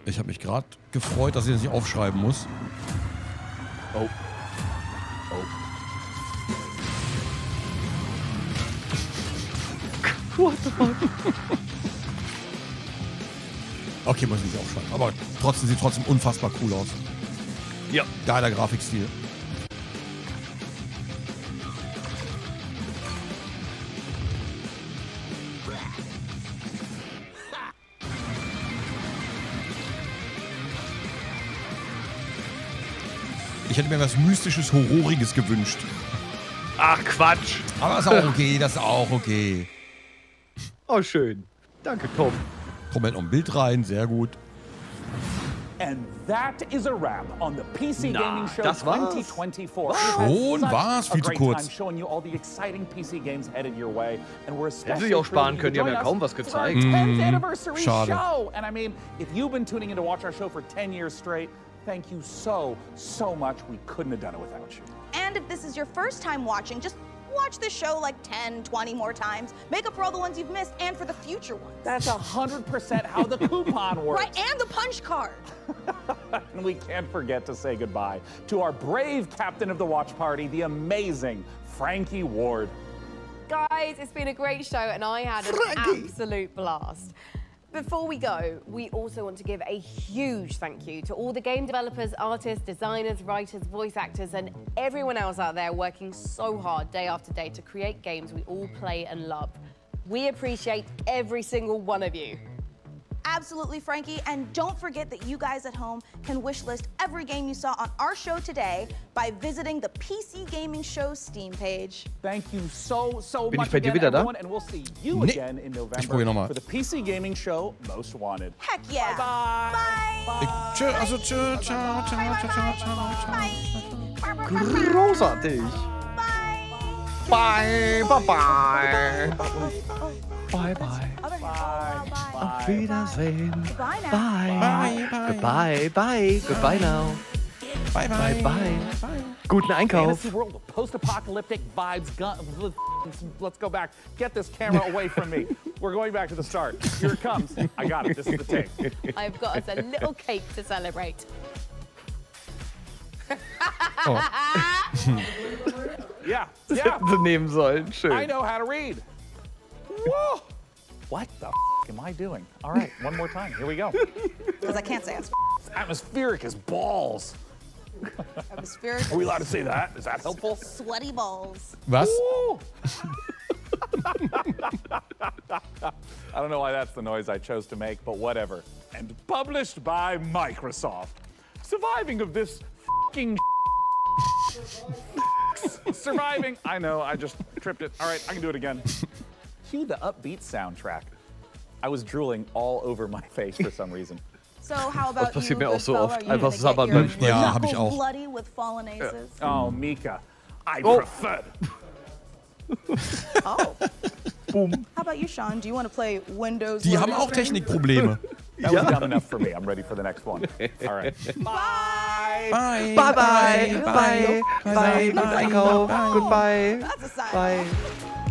Ich habe mich gerade gefreut, dass ich das nicht aufschreiben muss. Oh. Oh. What the fuck? Okay, muss ich nicht aufschreiben. Aber trotzdem sieht trotzdem unfassbar cool aus. Ja. Geiler Grafikstil. Ich hätte mir was Mystisches, Horroriges gewünscht. Ach, Quatsch. Aber ist auch okay, das ist auch okay. Oh, schön. Danke, Tom. Moment, noch ein Bild rein, sehr gut. And that is a wrap on the PC Na, Gaming Show das war's. 2024. Was? We've had Schon war's, viel zu kurz. Hätten sie auch sparen können, die haben ja kaum was gezeigt. 10th anniversary Schade. show. And I mean, if you've been tuning in to watch our show for 10 years straight, thank you so, so much. We couldn't have done it without you. And if this is your first time watching, just watch the show like 10, 20 more times. Make up for all the ones you've missed and for the future ones. That's 100% how the coupon <laughs> works. Right, and the punch card. <laughs> And we can't forget to say goodbye to our brave captain of the watch party, the amazing Frankie Ward. Guys, it's been a great show and I had an absolute blast. Before we go, we also want to give a huge thank you to all the game developers, artists, designers, writers, voice actors, and everyone else out there working so hard day after day to create games we all play and love. We appreciate every single one of you. Absolutely, Frankie. And don't forget that you guys at home can wishlist every game you saw on our show today by visiting the PC Gaming Show Steam page. Thank you so, so Bin much bei dir again, wieder da? everyone, and we'll see you Nee. again in Ich probier noch mal. November for the PC Gaming Show Most Wanted. Heck yeah. Bye. Tschö, also tschö, ciao, ciao, ciao, ciao, ciao, ciao. Großartig. Bye, bye, bye. Bye, bye. Auf Wiedersehen. Goodbye now. Bye. Goodbye, bye. Goodbye now. Bye, Bye, bye. Bye. Guten Einkauf. Fantasy world of post-apocalyptic vibes. Gun- Let's go back. Get this camera away from me. <laughs> We're going back to the start. Here it comes. I got it. This is the tape. I've got us a little cake to celebrate. <laughs> Yeah, <laughs> yeah. Hätten sie nehmen sollen. Schön. I know how to read. Whoa. What the f- am I doing? All right, one more time. Here we go. Because I can't say it's <laughs> Atmospheric as balls. atmospheric. Are we allowed to say that? Is that helpful? Sweaty balls. Was? Woo. I don't know why that's the noise I chose to make, but whatever. And published by Microsoft. Surviving of this fing <laughs> Surviving. I know, I just tripped it. All right, I can do it again. Cue the upbeat soundtrack. I was drooling all over my face for some reason. So how about passiert you, mir auch so Goodfellow? oft. Are you Einfach gonna get sabbern your beim Sprechen. Ja, hab ich knuckles auch. bloody with fallen aces? Uh, oh, Mica. I Oh. prefer. <laughs> Oh. Boom. How about you, Sean? Do you want to play Windows? Die haben auch? Technikprobleme. <laughs> That was dumb enough for me. I'm ready for the next one. All right. Bye. Bye. Bye, bye. Bye. Bye. Guten Einkauf. Goodbye. That's a sign. Bye.